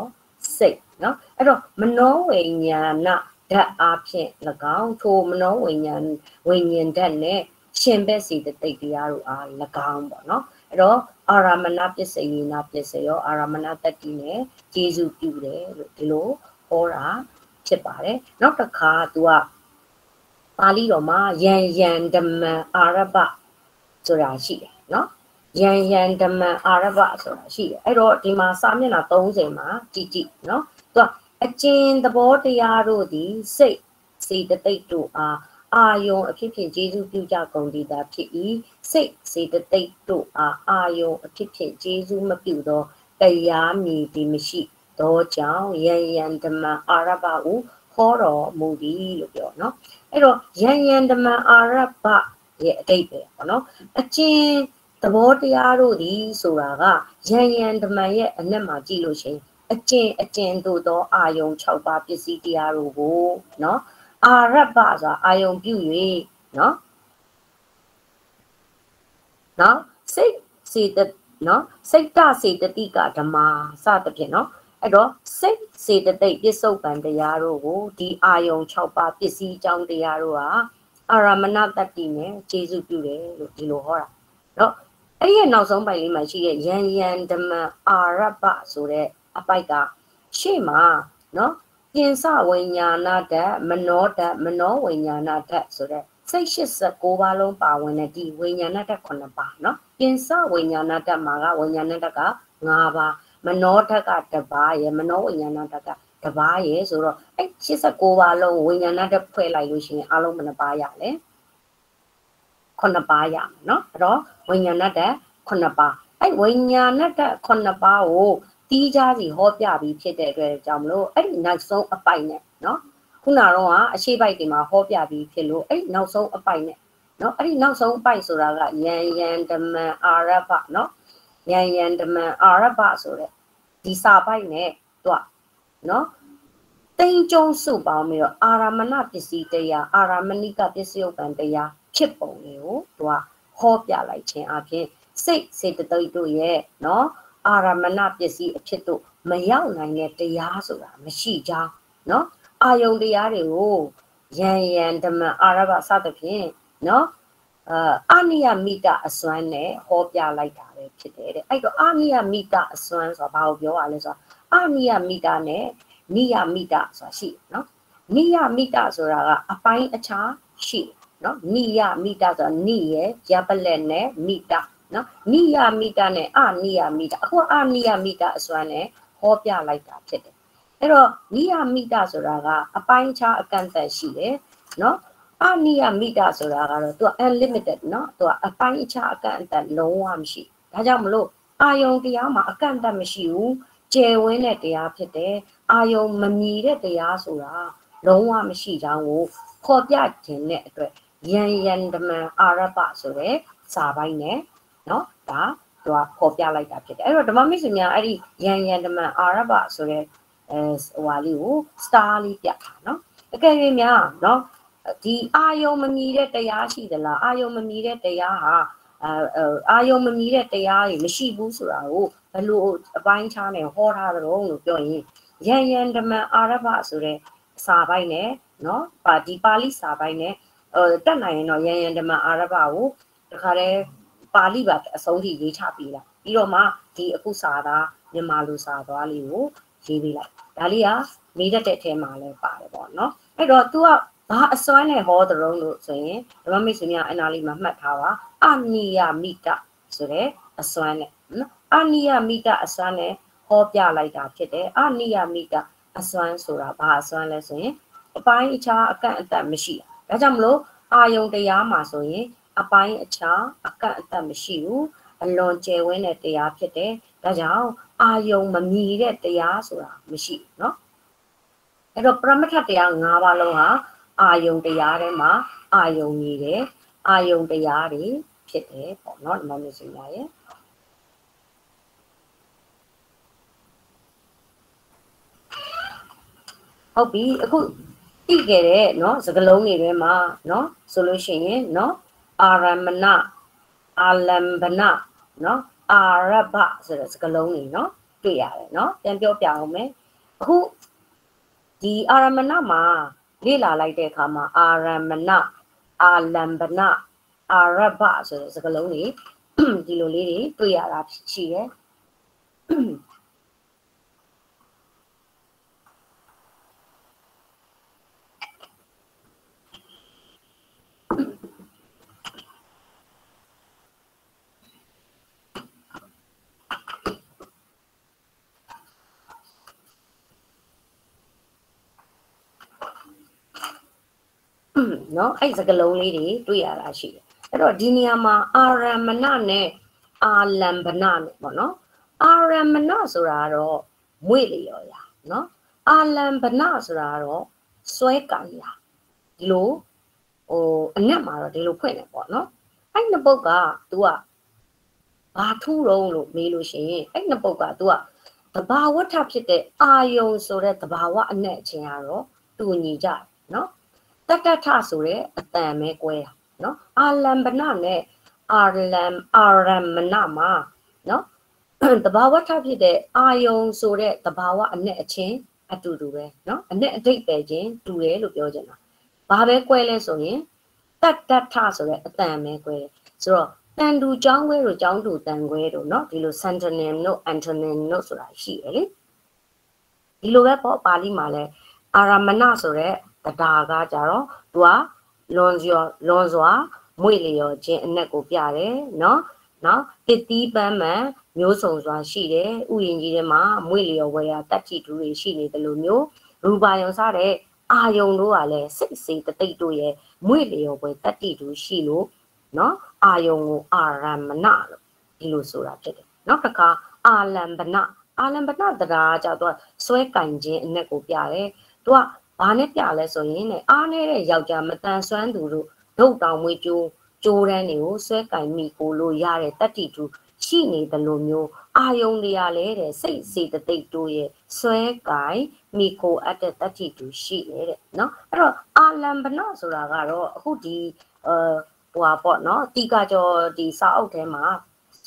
စိတ်နော်အဲ့တော့မနောဝိညာဏဓာတ်အားဖြင့်၎င်းထိုမနောဝိညာဉ်ဝိညာဉ်ဓာတ်နဲ့ရှင်ဘက်စီတသိက်တရားတို့အား၎င်းပေါ့နော်အဲ့တော့အာရမဏပစ္စယေနာပစ္စယောအာရမဏတတ္တိနဲ့ကျေစုပြုတယ်လို့ဒီလိုဟောတာ ဖြစ်ပါတယ်နောက်တစ်ခါ तू ကပါဠိတော်မှာယံယံဓမ္မအာရဘဆိုတာရှိတယ်နော်ယံယံဓမ္မအာရဘဆိုတာရှိတယ်အဲ့တော့ဒီမှာစာမျက်နှာ30မှာကြည့်ကြည့်နော်သူကအကျဉ်သဘောတရားတို့သည်စိတ်စေတသိက်တို့အားအာယုံအဖြစ်ဖြင့်ကျေးဇူးပြုကြကုန်သည်သာဖြစ်၏စိတ်စေတသိက်တို့အားအာယုံအဖြစ်ဖြင့်ကျေးဇူးမပြုသောတရားမည်ဒီမရှိ သောကြောင့်ယံယံဓမ္မအာရဘဟုဟောတော်မူသည်လို့ပြောနော်အဲ့တော့ယံယံဓမ္မအာရဘရဲ့အတိတ်ပဲပေါ့နော်အကျဉ်သဘောတရားတို့ဒီဆိုတာကယံယံဓမ္မရဲ့အနက်မှာကြည့်လို့ရှိရင်အကျင့်အကျင့်သို့သောအာယုံ6ပါးပစ္စည်းတရားတို့ကိုနော်အာရပဆိုတာအာယုံပြု၍နော်နော်စိတ်စေတနော်စိတ်တစေတတိကဓမ္မစသဖြင့်နော် အဲ့တော့စိတ်စေတသိက်ပစ္စုပန်တရားတို့ကိုဒီအာယုံ6ပါးပစ္စည်းအကြောင်းတရားတို့ဟာအာရမဏတတ္တိနဲ့ခြေစုပြုတယ်လို့ဒီလိုဟောတာနော်အဲ့ဒီရဲ့နောက်ဆုံးပိုက်လေးမှာရှိတဲ့ယံယံဓမ္မအာရပဆိုတဲ့အပိုက်ကရှေ့မှာနော်ပြင်စဝိညာဏဓာတ်မနောဓာတ်မနောဝိညာဏဓာတ်ဆိုတဲ့စိတ်86ပါးလုံးပါဝင်တဲ့ဒီဝိညာဏဓာတ်9ပါးเนาะပြင်စဝိညာဏဓာတ်မှာကဝိညာဏဓာတ်က9ပါး မနောဓာတ်ကတစ်ပါးရယ်မနောဝိညာဏဓာတ်ကတစ်ပါးရယ်ဆိုတော့အဲ့86ပါးလုံးဝိညာဏဓာတ်ဖွဲ့လိုက်လို့ရှိရင်အလုံးဘယ်နှပါးရလဲ9ပါးရမယ်เนาะအဲ့တော့ဝိညာဏဓာတ်9ပါးအဲ့ဝိညာဏဓာတ်9ပါးကိုတီးခြားစီဟောပြပြီးဖြစ်တဲ့အတွက်ကြောင့်မလို့အဲ့ဒီနောက်ဆုံးအပိုက်နဲ့เนาะခုနတော့ကအရှိပိုက်တွေမှာဟောပြပြီးဖြစ်လို့အဲ့ဒီနောက်ဆုံးအပိုက်နဲ့เนาะအဲ့ဒီနောက်ဆုံးအပိုက်ဆိုတာကယံယံဓမ္မအာရဘเนาะ ဉာဏ်ယန္တမန်အာရဘဆိုတဲ့ဒီစာပိုက်နဲ့သူကနော်တိမ်ကျုံစုပေါင်းပြီးတော့အာရမဏပစ္စည်းတရားအာရမဏိကပစ္စယုတ်ကံတရားဖြစ်ပုံလေးကိုသူကဟောပြလိုက်ခြင်းအပြင်စိတ်စေတသိက်တို့ရဲ့နော်အာရမဏပစ္စည်းအဖြစ်တို့မရောက်နိုင်တဲ့တရားဆိုတာမရှိကြောင်းနော်အာယုံတရားတွေကိုယံယံဓမ္မအာရဘစသဖြင့်နော်အာအနိယမိတအစွမ်းနဲ့ဟောပြလိုက်တာ ပဲဖြစ်တယ်တဲ့အဲ့တော့အာနိယမိတအစွမ်းဆိုတာဘာကိုပြောရလဲဆိုတော့အာနိယမိတနဲ့နိယမိတဆိုတာရှိเนาะနိယမိတဆိုတာကအပိုင်းအခြားရှိเนาะနိယမိတဆိုတာနိရဲ့ရပလက်နဲ့မိတနော်နိယမိတာနဲ့အနိယမိတာအခုအနိယမိတာအစွမ်းနဲ့ဟောပြလိုက်တာဖြစ်တယ်အဲ့တော့နိယမိတာဆိုတာကအပိုင်းခြားအကန့်အသတ်ရှိတယ်နော်အနိယမိတာဆိုတာကတော့သူက unlimited နော်သူကအပိုင်းခြားအကန့်အသတ်လုံးဝမရှိ ဒါကြောင့်မလို့အာယုံတရားမှာအကန့်အသတ်မရှိဘူးကျယ်ဝန်းတဲ့တရားဖြစ်တယ်အာယုံမမြည်တဲ့တရားဆိုတာလုံးဝမရှိကြောင်းကိုခေါ်ပြခြင်းတဲ့အတွက်ယံယံဓမ္မအာရပဆိုတဲ့စာပိုင်းနဲ့နော်ဒါသူကပေါ်ပြလိုက်တာဖြစ်တယ်အဲ့တော့ဓမ္မမိတ်ဆွေများအဲ့ဒီယန်ယန်ဓမ္မအာရဘဆိုတဲ့အဲဟိုဟာလေးကို star လေးပြတာနော်အကယ်၍များနော်ဒီအာယုံမမီတဲ့တရားရှိသလားအာယုံမမီတဲ့တရားဟာ အဲအာယုံမမီတဲ့တရားတွေမရှိဘူးဆိုတာကိုဘယ်လိုအပိုင်းခြားနဲ့ဟောထားသလဲလို့ပြောရင်ယန်ယန်ဓမ္မအာရဘဆိုတဲ့စာပိုင်းနဲ့နော်ပါဒီပါဠိစာပိုင်းနဲ့အဲတက်နိုင်ရင်တော့ယန်ယန်ဓမ္မအာရဘကိုတခါတည်းပါဠိပါအဆုံးထိရေးချပေးလိုက်ပြီးတော့မှဒီအခုစာသားမြန်မာလူစာသွားလေးကိုရေးပေးလိုက်ဒါလေးကမေးတတ်တဲ့အထဲမှာလည်းပါတယ်ပေါ့နော်အဲ့တော့ तू က ဘာအစွမ်းနဲ့ဟောတဲ့ရုံးလို့ဆိုရင်ဓမ္မမိတ်ဆွေများအနာလေးမှာမှတ်ထားပါအနိယမိတဆိုတဲ့အစွမ်းနဲ့နော်အနိယမိတအစွမ်းနဲ့ဟောပြလိုက်တာဖြစ်တယ်အနိယမိတအစွမ်းဆိုတာဘာအစွမ်းလဲဆိုရင်အပိုင်းအခြားအကန့်အသတ်မရှိဒါကြောင့်မလို့အာယုံတရားမှာဆိုရင်အပိုင်းအခြားအကန့်အသတ်မရှိဘူးအလွန်ကျယ်ဝန်းတဲ့တရားဖြစ်တယ်ဒါကြောင့်အာယုံမမြည်တဲ့တရားဆိုတာမရှိเนาะအဲ့တော့ပရမထတရား၅ပါးလုံးဟာ အာယုံတရားထဲမှာအာယုံမြည်တယ်အာယုံတရားတွေဖြစ်တယ်ပေါ့เนาะဒီမှာမျိုးစင်ရရဲ့ဟုတ်ပြီအခုသိခဲ့တဲ့เนาะစကလုံးတွေထဲမှာเนาะဆိုလို့ရှိရင်เนาะအာရမဏအာလမ်ဘနနော်အာရဘဆိုတဲ့စကားလုံးတွေနော်တွေ့ရတယ်နော်ပြန်ပြောပြအောင်မယ်အခုဒီအာရမဏမှာ လေ့လာလိုက်တဲ့အခါမှာအာရမဏအာလမ်ဘနအာရဘဆိုတဲ့စကားလုံးတွေဒီလိုလေးတွေတွေ့ရတာရှိတယ် เนาะအဲ့စကလုံးလေးတွေတွေ့ရတာရှိတယ်အဲ့တော့ဒီနေရာမှာအာရမဏနဲ့အာလံဗနနဲ့ပေါ့နော်အာရမဏဆိုတာကတော့မွေလျော်ရเนาะအာလံဗနဆိုတာကတော့စွဲကံရဒီလိုဟိုအနက်မှာတော့ဒီလိုဖွင့်တယ်ပေါ့နော်အဲ့နှစ်ပုတ်က तू ကဘာထူးတော့လို့မေးလို့ရှိရင်အဲ့နှစ်ပုတ်က तू ကတဘာဝထဖြစ်တဲ့အာယုံဆိုတဲ့တဘာဝအနက်အချင်းကတော့တူညီကြတယ်နော် တတထဆိုတဲ့အတန်ပဲကွဲတာနော်အာလံပနနဲ့အာလံအာရမဏမှာနော်တဘာဝထဖြစ်တဲ့အာယုံဆိုတဲ့တဘာဝအနက်အချင်းအတူတူပဲနော်အနက်အတိတ်ပဲချင်းတူတယ်လို့ပြောချင်တာဘာပဲကွဲလဲဆိုရင်တတ္တထဆိုတဲ့အတန်ပဲကွဲတယ်ဆိုတော့တန်တူចောင်းခွဲတို့ចောင်းတူတန်ခွဲတို့เนาะဒီလို synonym တို့ antonym တို့ဆိုတာရှိတယ်လေဒီလိုပဲပေါ့ပါဠိမှာလဲအာရမဏဆိုတဲ့ ကတာကကြတော့သူကလွန်စွာလွန်စွာမွေလျော်ခြင်းအနက်ကိုပြတယ်နော်နော်တစ်တီးပန်းမှန်မျိုးစုံစွာရှိတယ်ဥယျာဉ်ကြီးထဲမှာမွေလျော်ဝယ်ရာတက်ကြည့်သူတွေရှိနေတယ်လို့မျိုးရူပါယုံစားတဲ့အာယုံတို့ကလည်းစိတ်စေတသိက်တို့ရဲ့မွေလျော်ဝယ်တက်ကြည့်သူရှိလို့နော်အာယုံကိုအာရမဏလို့ဒီလိုဆိုတာဖြစ်တယ်နောက်တစ်ခါအာလံဗနအာလံဗနတရားကြောင့်သူကဆွဲကင်ခြင်းအနက်ကိုပြတယ်သူက ဘာနဲ့ပြလဲဆိုရင်ねအားနေတဲ့ယောက်ျားမတန်ဆွမ်းသူတို့ဒုတ်တောင်မွေးကြိုးကြိုးတန်းတွေကိုဆွဲကင်မိကိုလို့ရတဲ့တတ္တိတူရှိနေတယ်လို့မျိုးအာယုံတွေကလည်းတဲ့စိတ်စေတသိက်တို့ရဲ့ဆွဲကင်မိကိုအပ်တဲ့တတ္တိတူရှိတယ်တဲ့နော်အဲ့တော့အာလံပနဆိုတာကတော့အခုဒီအဲဟိုပါပေါ့နော်တီကာကျော်ဒီစာအုပ်ထဲမှာ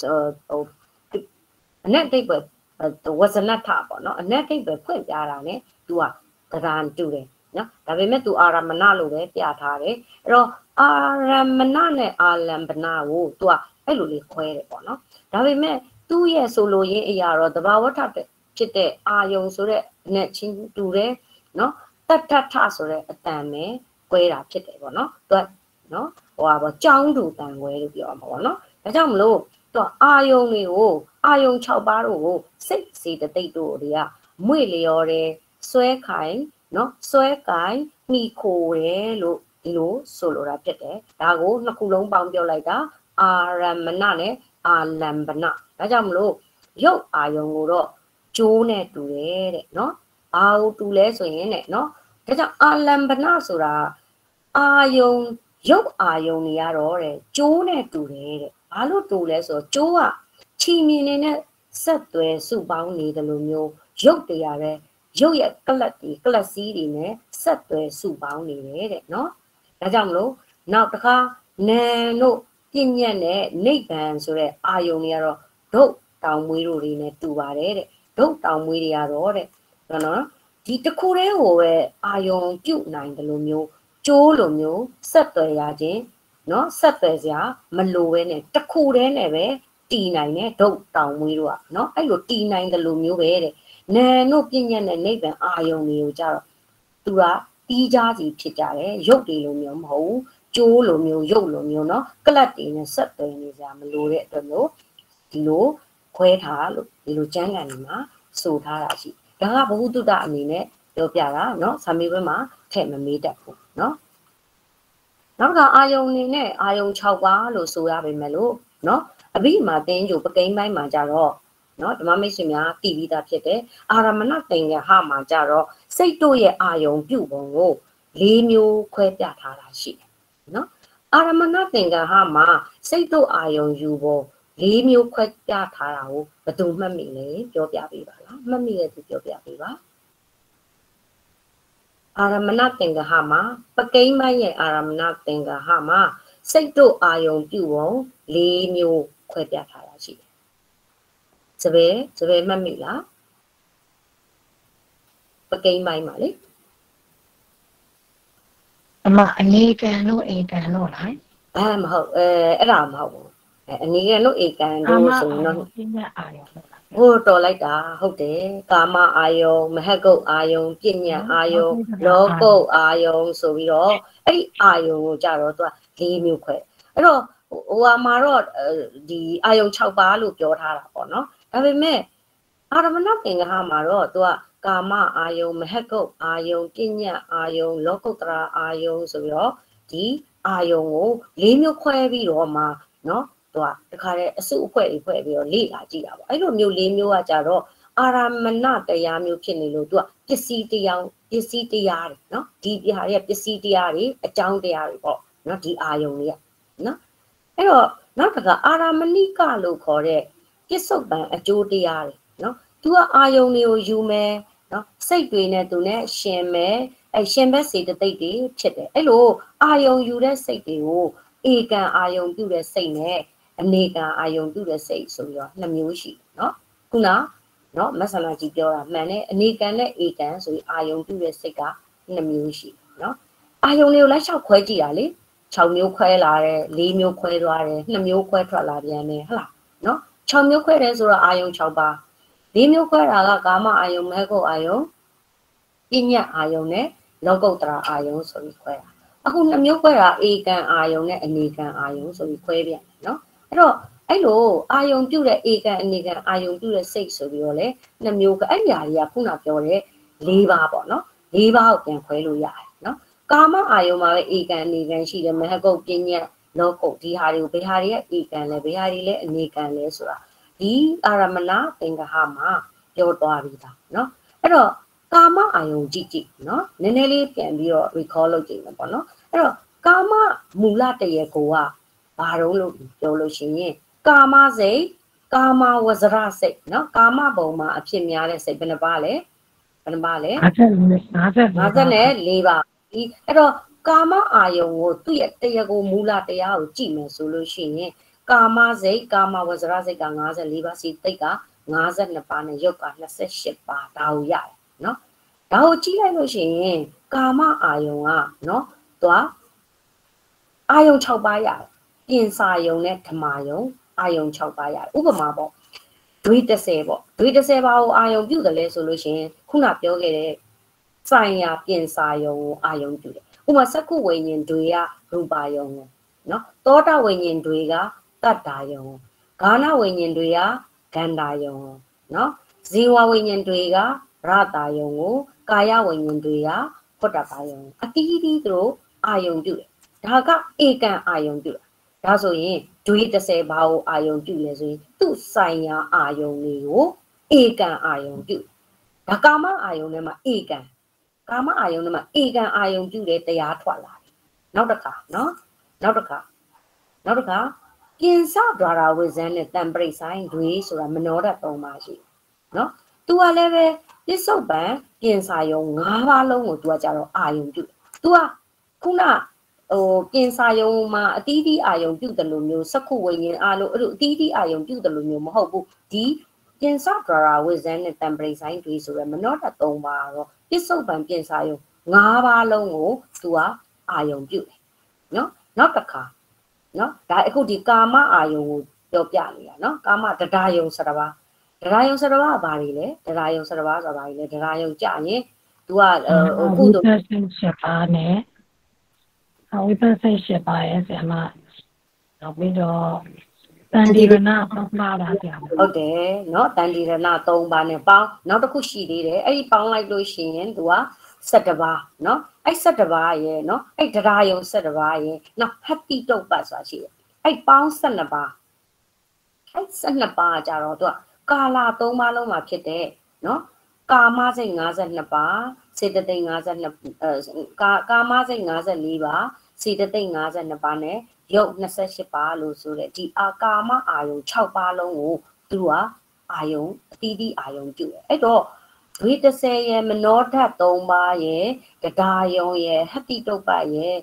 ဟိုအနက်တိတ်ပဲဝဇနထပေါ့နော်အနက်တိတ်ပဲဖွင့်ပြတာ ਨੇ तू က သရန်တူတယ်နော်ဒါပေမဲ့ तू အာရမဏလို့ပဲပြထားတယ်အဲ့တော့အာရမဏနဲ့အာလံပနာကို तू ကအဲ့လိုလေးခွဲတယ်ပေါ့နော်ဒါပေမဲ့သူ့ရဲ့ဆိုလိုရင်းအရာတော့တဘာဝထဖြစ်တဲ့အာယုံဆိုတဲ့အနက်ချင်းတူတယ်နော်တတ္ထထဆိုတဲ့အတန်ပဲကွဲတာဖြစ်တယ်ပေါ့နော်သူကနော်ဟိုပါပေါ့ကြောင်းတူတန်ခွဲလို့ပြောမှာပေါ့နော်ဒါကြောင့်မလို့သူကအာယုံတွေကိုအာယုံ6ပါးတို့ကိုစိတ်စီတသိက်တို့တွေကမွေလျော်တယ် ဆွဲခိုင်နော်ဆွဲကိုင်မိခိုတယ်လို့ဒီလိုဆိုလိုတာဖြစ်တယ်ဒါကိုနှစ်ခုလုံးပေါင်းပြောလိုက်တာအာရမဏနဲ့အာလံပနဒါကြောင့်မလို့ရုပ်အာယုံကိုတော့ကျိုးနဲ့တူတယ်တဲ့နော်ဘာကိုတူလဲဆိုရင်တဲ့နော်ဒါကြောင့်အာလံပနဆိုတာအာယုံရုပ်အာယုံတွေကတော့တဲ့ကျိုးနဲ့တူတယ်တဲ့ဘာလို့တူလဲဆိုတော့ကျိုးကချီမြင်နေတဲ့ဆက်သွဲစုပေါင်းနေတယ်လို့မျိုးရုပ်တရားပဲ ရုပ်ရဲ့ကလတ်တွေကလတ်စည်းတွေနဲ့ဆက်သွဲစုပေါင်းနေတယ်တဲ့နော်ဒါကြောင့်မလို့နောက်တစ်ခါနာတို့ပြည့်ညက်နဲ့နိဗ္ဗာန်ဆိုတဲ့အာယုံတွေကတော့ဒုတ်တောင်မွေးတို့တွေနဲ့တူပါတယ်တဲ့ဒုတ်တောင်မွေးတွေကတော့တဲ့နော်ဒီတစ်ခုတည်းကိုပဲအာယုံပြုတ်နိုင်တယ်လို့မျိုးကျိုးလိုမျိုးဆက်သွယ်ရခြင်းเนาะဆက်သွယ်စရာမလိုပဲနဲ့တစ်ခုတည်းနဲ့ပဲတီနိုင်တဲ့ဒုတ်တောင်မွေးတို့อ่ะเนาะအဲ့လိုတီနိုင်တယ်လို့မျိုးပဲတဲ့ နာတို့ပြည့်ညက်တဲ့နိဗ္ဗာန်အာယုံတွေကိုကြတော့သူကတီးကြစီဖြစ်ကြတယ်ရုပ်တွေလိုမျိုးမဟုတ်ဘူးကျိုးလိုမျိုးရုပ်လိုမျိုးเนาะကလတ်တွေနဲ့ဆက်သွယ်နေကြမလို့တဲ့အတွက်လို့ဒီလိုခွဲထားလို့ဒီလိုကျမ်းဂန်တွေမှာဆိုထားတာရှိဒါကဘဟုတုတအနေနဲ့ပြောပြတာเนาะဆာမီဘက်မှာထည့်မမေးတတ်ဘူးเนาะနောက်ကအာယုံနေနဲ့အာယုံ6ပါလို့ဆိုရပါမယ်လို့เนาะအဘိမှာတင်းကြိုပကိန်းပိုင်းမှာကြတော့ နော်ဓမ္မမိတ်ဆွေများတည်ပြီးသားဖြစ်တယ်အာရမဏသင်္ကဟမှာကြတော့စိတ်တို့ရဲ့အာယုံပြုပုံကို၄မျိုးခွဲပြထားတာရှိတယ်နော်အာရမဏသင်္ကဟမှာစိတ်တို့အာယုံယူပုံ၄မျိုးခွဲပြထားတာကိုဘယ်သူမှတ်မိလဲပြောပြပေးပါလားမှတ်မိတဲ့သူပြောပြပေးပါအာရမဏသင်္ကဟမှာပကိန်းပိုင်းရဲ့အာရမဏသင်္ကဟမှာစိတ်တို့အာယုံပြုပုံ၄မျိုးခွဲပြထားတာရှိတယ် စပယ်စပယ်မှတ်မိလားပကိန်းပိုင်းပါလေအမအနေကန်လို့အိမ်ကန်လို့လားအဲမဟုတ်အဲအဲ့ဒါမဟုတ်ဘူးအဲအနေကန်လို့အိမ်ကန်လို့ဆိုရင်တော့ပြညာအာရုံလို့လားဟိုတော်လိုက်တာဟုတ်တယ်ကာမအာယုံမဟက်ကုတ်အာယုံပြညာအာယုံလောကုတ်အာယုံဆိုပြီးတော့အဲ့ဒီအာယုံကိုကြတော့သူက၄မျိုးခွဲအဲ့တော့ဟိုဟာမှာတော့ဒီအာယုံ6ပါးလို့ပြောထားတာပေါ့နော် ဒါပေမဲ့အာရမဏသင်္ကဟမှာတော့သူကကာမအာယုံမဟက်ကုတ်အာယုံပညာအာယုံလောကုတ္တရာအာယုံဆိုပြီးတော့ဒီ ဒီအာယုံကို၄မျိုးခွဲပြီးတော့မှเนาะသူကတခါတည်းအစုအဖွဲ့တွေဖွဲ့ပြီးတော့လေ့လာကြည့်တာပေါ့အဲ့လိုမျိုး၄မျိုးကကြတော့အာရမဏတရားမျိုးဖြစ်နေလို့သူကပစ္စည်းတရားပစ္စည်းတရားတွေเนาะဒီပြဟာတွေကပစ္စည်းတရားတွေအကြောင်းတရားတွေပေါ့เนาะဒီအာယုံတွေကเนาะအဲ့တော့နောက်တစ်ခါအာရမဏိကလို့ခေါ်တဲ့ ပြစ်စုံပံအကျိုးတရားတွေနော်သူကအာယုံတွေကိုယူမယ်နော်စိတ်တွေနဲ့သူနဲ့ရှင်မယ်အဲရှင်ဘက်စေတသိက်တွေဖြစ်တယ်အဲ့လိုအာယုံယူတဲ့စိတ်တွေကိုဧကံအာယုံပြုတဲ့စိတ်နဲ့အနေကံအာယုံပြုတဲ့စိတ်ဆိုပြီးတော့နှစ်မျိုးရှိနော်ခုနနော်မဆလာကြီးပြောတာမှန်တယ်အနေကံနဲ့ဧကံဆိုပြီးအာယုံပြုတဲ့စိတ်ကနှစ်မျိုးရှိနော်အာယုံတွေကိုလိုက်လျှောက်ခွဲကြည့်တာလေ6မျိုးခွဲလာတယ်၄မျိုးခွဲသွားတယ်2မျိုးခွဲထွက်လာပြန်တယ်ဟုတ်လားနော် 6မျိုးခွဲတယ်ဆိုတော့အာယုံ6ပါး4မျိုးခွဲတာကကာမအာယုံမဲကုတ်အာယုံပညာအာယုံနဲ့လောကုတ္တရာအာယုံဆိုပြီးခွဲတာအခု2မျိုးခွဲတာဧကံအာယုံနဲ့အနေကံအာယုံဆိုပြီးခွဲပြန်တယ်เนาะအဲ့တော့အဲ့လိုအာယုံပြုတ်တဲ့ဧကံအနေကံအာယုံပြုတ်တဲ့စိတ်ဆိုပြီးတော့လေနှမျိုးကအဲ့ဒီအရာတွေကခုနပြောတဲ့၄ပါးပေါ့နော်၄ပါးကိုပြန်ခွဲလို့ရတယ်နော်ကာမအာယုံမှာပဲဧကံအနေကံရှိတယ်မဟကုတ်ပညာ နော်ကုန်ဒီဟာတွေကိုဘယ်ဟာတွေရဲ့အေကန်လဲဘယ်ဟာတွေလဲအနေကန်လဲဆိုတာဒီအာရမဏသင်္ကဟမှာပြောသွားပြီးသားနော်အဲ့တော့ကာမအာယုံကြည့်ကြည့်နော်နည်းနည်းလေးပြန်ပြီးတော့ recall လုပ်ကြည့်မယ်ပေါ့နော်အဲ့တော့ကာမမူလတရေကိုကဘာတော့လို့ပြောလို့ရှိရင်ကာမစိတ်ကာမဝဇရစိတ်နော်ကာမဘုံမှာအဖြစ်များတဲ့စိတ်ဘယ်နှပါလဲဘယ်နှပါလဲ54 54ပါဒီအဲ့တော့ ကာမအာယုံကိုသူ့ရဲ့တရားကိုမူလတရားကိုကြည့်မယ်ဆိုလို့ရှိရင်ကာမစိတ်ကာမဝဇရစိတ်က54ပါးစီတိတ်က52ပါးနဲ့ရုပ်က28ပါးဒါကိုရတယ်နော်ဒါကိုကြည့်လိုက်လို့ရှိရင်ကာမအာယုံကနော်သူကအာယုံ6ပါးရတယ်ပြင်စာယုံနဲ့ဓမ္မာယုံအာယုံ6ပါးရတယ်ဥပမာပေါ့ဒွေ30ပေါ့ဒွေ30ပါးကိုအာယုံပြုတယ်လဲဆိုလို့ရှိရင်ခုနပြောခဲ့တဲ့ဆိုင်ရာပြင်စာယုံကိုအာယုံပြုတယ် ဥပမာစက္ခုဝိညာဉ်တွေကရူပါယုံကိုနော်သောတာဝိညာဉ်တွေကတတ္တာယုံဂါနဝိညာဉ်တွေကဂန္ဓာယုံနော်ဇေဝဝိညာဉ်တွေကရတာယုံကိုကာယဝိညာဉ်တွေကဖွတ်တပါယုံအတီးတီးသူတို့အာယုံပြုတယ်ဒါကဧကံအာယုံပြုတာဒါဆိုရင်ဒွေ30ဘာကိုအာယုံပြုလဲဆိုရင်သူ့ဆိုင်ရာအာယုံတွေကိုဧကံအာယုံပြုဒါကာမအာယုံထဲမှာဧကံ ကာမအာယုံထဲမှာဧကံအာယုံပြုတဲ့တရားထွက်လာတယ်နောက်တစ်ခါနော်နောက်တစ်ခါနောက်တစ်ခါกินစဒွါရာဝိဇန်နဲ့တံပရိဆိုင်တွေဆိုတာမနောဓာတ်၃ပါးရှိနော်သူကလည်းပဲပစ္စုပန်ပြင်စာယုံ၅ပါးလုံးကိုသူကကြတော့အာယုံပြုသူကခုနဟိုပြင်စာယုံမှာအတီးတီးအာယုံပြုတ်တယ်လို့မျိုးစက္ခုဝိညာဉ်အားလို့အဲ့လိုအတီးတီးအာယုံပြုတ်တယ်လို့မျိုးမဟုတ်ဘူးဒီပြင်စာဒရာဝိဇန်နဲ့တံပရိဆိုင်တွေဆိုရယ်မနောတ၃ပါးတော့ ပစ္စုပန်ပြင်စာယုံ၅ပါးလုံးကိုသူကအာယုံပြုတ်တယ်နော်နောက်တစ်ခါနော်ဒါအခုဒီကာမအာယုံကိုပြောပြနေတာနော်ကာမတရားယုံ၁၁ပါးတရားယုံ၁၁ပါးကဘာတွေလဲတရားယုံ၁၁ပါးဆိုတာဘာတွေလဲတရားယုံကြရင် तू ကဟိုကုသိုလ်7ပါးနဲ့ဝိပဿနာရှိပါရဲ့ဆရာမနောက်ပြီးတော့ တန်ဒီရဏပေါင်းပါတာဆရာဟုတ်တယ်เนาะတန်ဒီရဏ3ပါးနဲ့ပေါင်းနောက်တစ်ခုရှိသေးတယ်အဲ့ဒီပေါင်းလိုက်လို့ရှိရင်သူက7ပါးเนาะအဲ့7ပါးရဲ့เนาะအဲ့တရားယုံ7ပါးရဲ့နောက် happy တုတ်ပတ်ဆိုတာရှိတယ်အဲ့ပေါင်း12ပါးအဲ့12ပါးကြတော့သူကကာလာ3ပါးလုံးမှာဖြစ်တဲ့เนาะကာမစိတ်52ပါးစေတသိက်52အဲကာကာမစိတ်54ပါးစေတသိက်52ပါးနဲ့ ရုပ်28ပါလို့ဆိုတဲ့ဒီအာကာမအာယုံ6ပါလုံးကိုသူကအာယုံအတီးတီးအာယုံပြုတယ်အဲ့တော့ဝိ30ရဲ့မနောဓာတ်3ပါးရဲ့ဒဒါယုံရဲ့ဟတိတုပ်ပရဲ့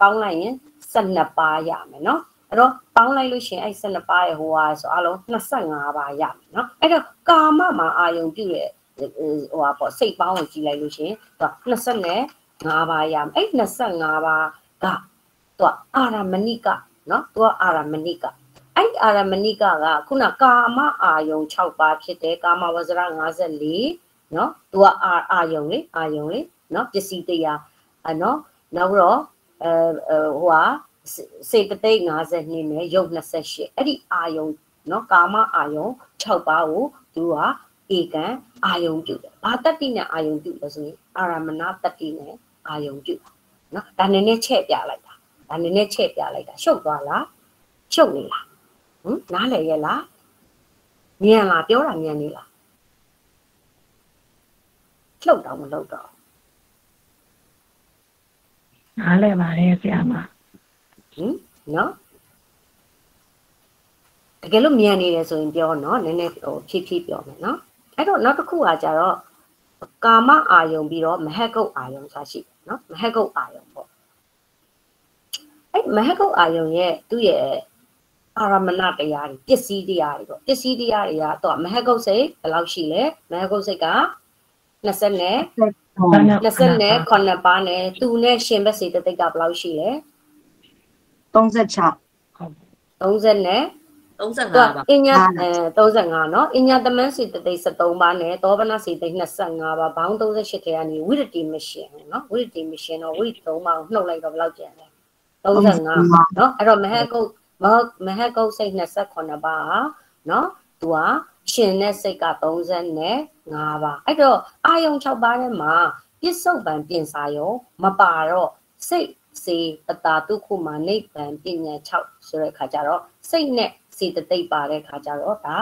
ပေါင်းလိုက်ရင်12ပါးရမယ်နော်အဲ့တော့ပေါင်းလိုက်လို့ရှင်အဲ့12ပါးရဲ့ဟိုဟာဆိုအလုံး25ပါးရမယ်နော်အဲ့တော့ကာမမှာအာယုံပြုတဲ့ဟိုဟာပေါ့စိတ်ပေါင်းကိုကြည့်လိုက်လို့ရှင်သူက25ပါးရမယ်အဲ့25ပါးက သူကအာရမဏိကနော်သူကအာရမဏိကအဲ့အာရမဏိကကခုနကာမအာယုံ6ပါးဖြစ်တယ်ကာမဝဇရ54နော်သူကအာအာယုံလေအာယုံလေနော်ပစ္စည်းတရားအနော်နောက်တော့အဲဟိုဟာစေတသိက်52နဲ့ယုတ်28အဲ့ဒီအာယုံနော်ကာမအာယုံ6ပါးကိုသူကဧကံအာယုံပြုတယ်ဘာတတ္တိနဲ့အာယုံပြုလဲဆိုရင်အာရမဏတတ္တိနဲ့အာယုံပြုတာနော်ဒါနည်းနည်းချဲ့ပြလိုက်တာ ဒါနည်းနည်းချဲ့ပြလိုက်တာရှုပ်သွားလားရှုပ်နေလားဟင်နားလည်ရဲ့လားမြန်လားပြောတာမြန်နေလားလှုပ်တော့မလှုပ်တော့နားလဲပါတယ်ဆရာမဟင်နော်တကယ်လို့မြန်နေတယ်ဆိုရင်ပြောနော်နည်းနည်းဟိုဖြည်းဖြည်းပြောမယ်နော်အဲ့တော့နောက်တစ်ခုကကြတော့ကာမအာယုံပြီးတော့မဟက်ကုတ်အာယုံဆိုတာရှိတယ်နော်မဟက်ကုတ်အာယုံပေါ့ အဲ့မဟက်ကုတ်အာယုံရဲ့သူ့ရဲ့အာရမဏတရားတွေပစ္စည်းတရားတွေပေါ့ပစ္စည်းတရားတွေကတော့မဟက်ကုတ်စိတ်ဘယ်လောက်ရှိလဲမဟက်ကုတ်စိတ်က20နဲ့20နဲ့9ပါးနဲ့သူနဲ့ရှင်ဘက်စေတသိက်ကဘယ်လောက်ရှိလဲ 36 30နဲ့ 35 သူ ပါ အညာအဲ35เนาะအညာသမန်းစီတသိက်73ပါးနဲ့သောဗနာစီသိက်25ပါးဘောင်း38ထဲကနေဝိရတိမရှင်เนาะဝိရတိမရှင်တော့ဝိရ3ပါးကိုနှုတ်လိုက်တော့ဘယ်လောက်ကျန်လဲ 35เนาะအဲ့တော့မဟကုတ်မမဟကုတ်စိတ်28ပါးเนาะသူကရှင်နဲ့စိတ်က35ပါးအဲ့တော့အာယုံ6ပါးထဲမှာပြစ္ဆုတ်ပံပြင်စာယောမပါတော့စိတ်စေပတာတုခုမှာနိဗ္ဗာန်ပညာ6ဆိုတဲ့ခါကျတော့စိတ်နဲ့စေတသိက်ပါတဲ့ခါကျတော့ဒါ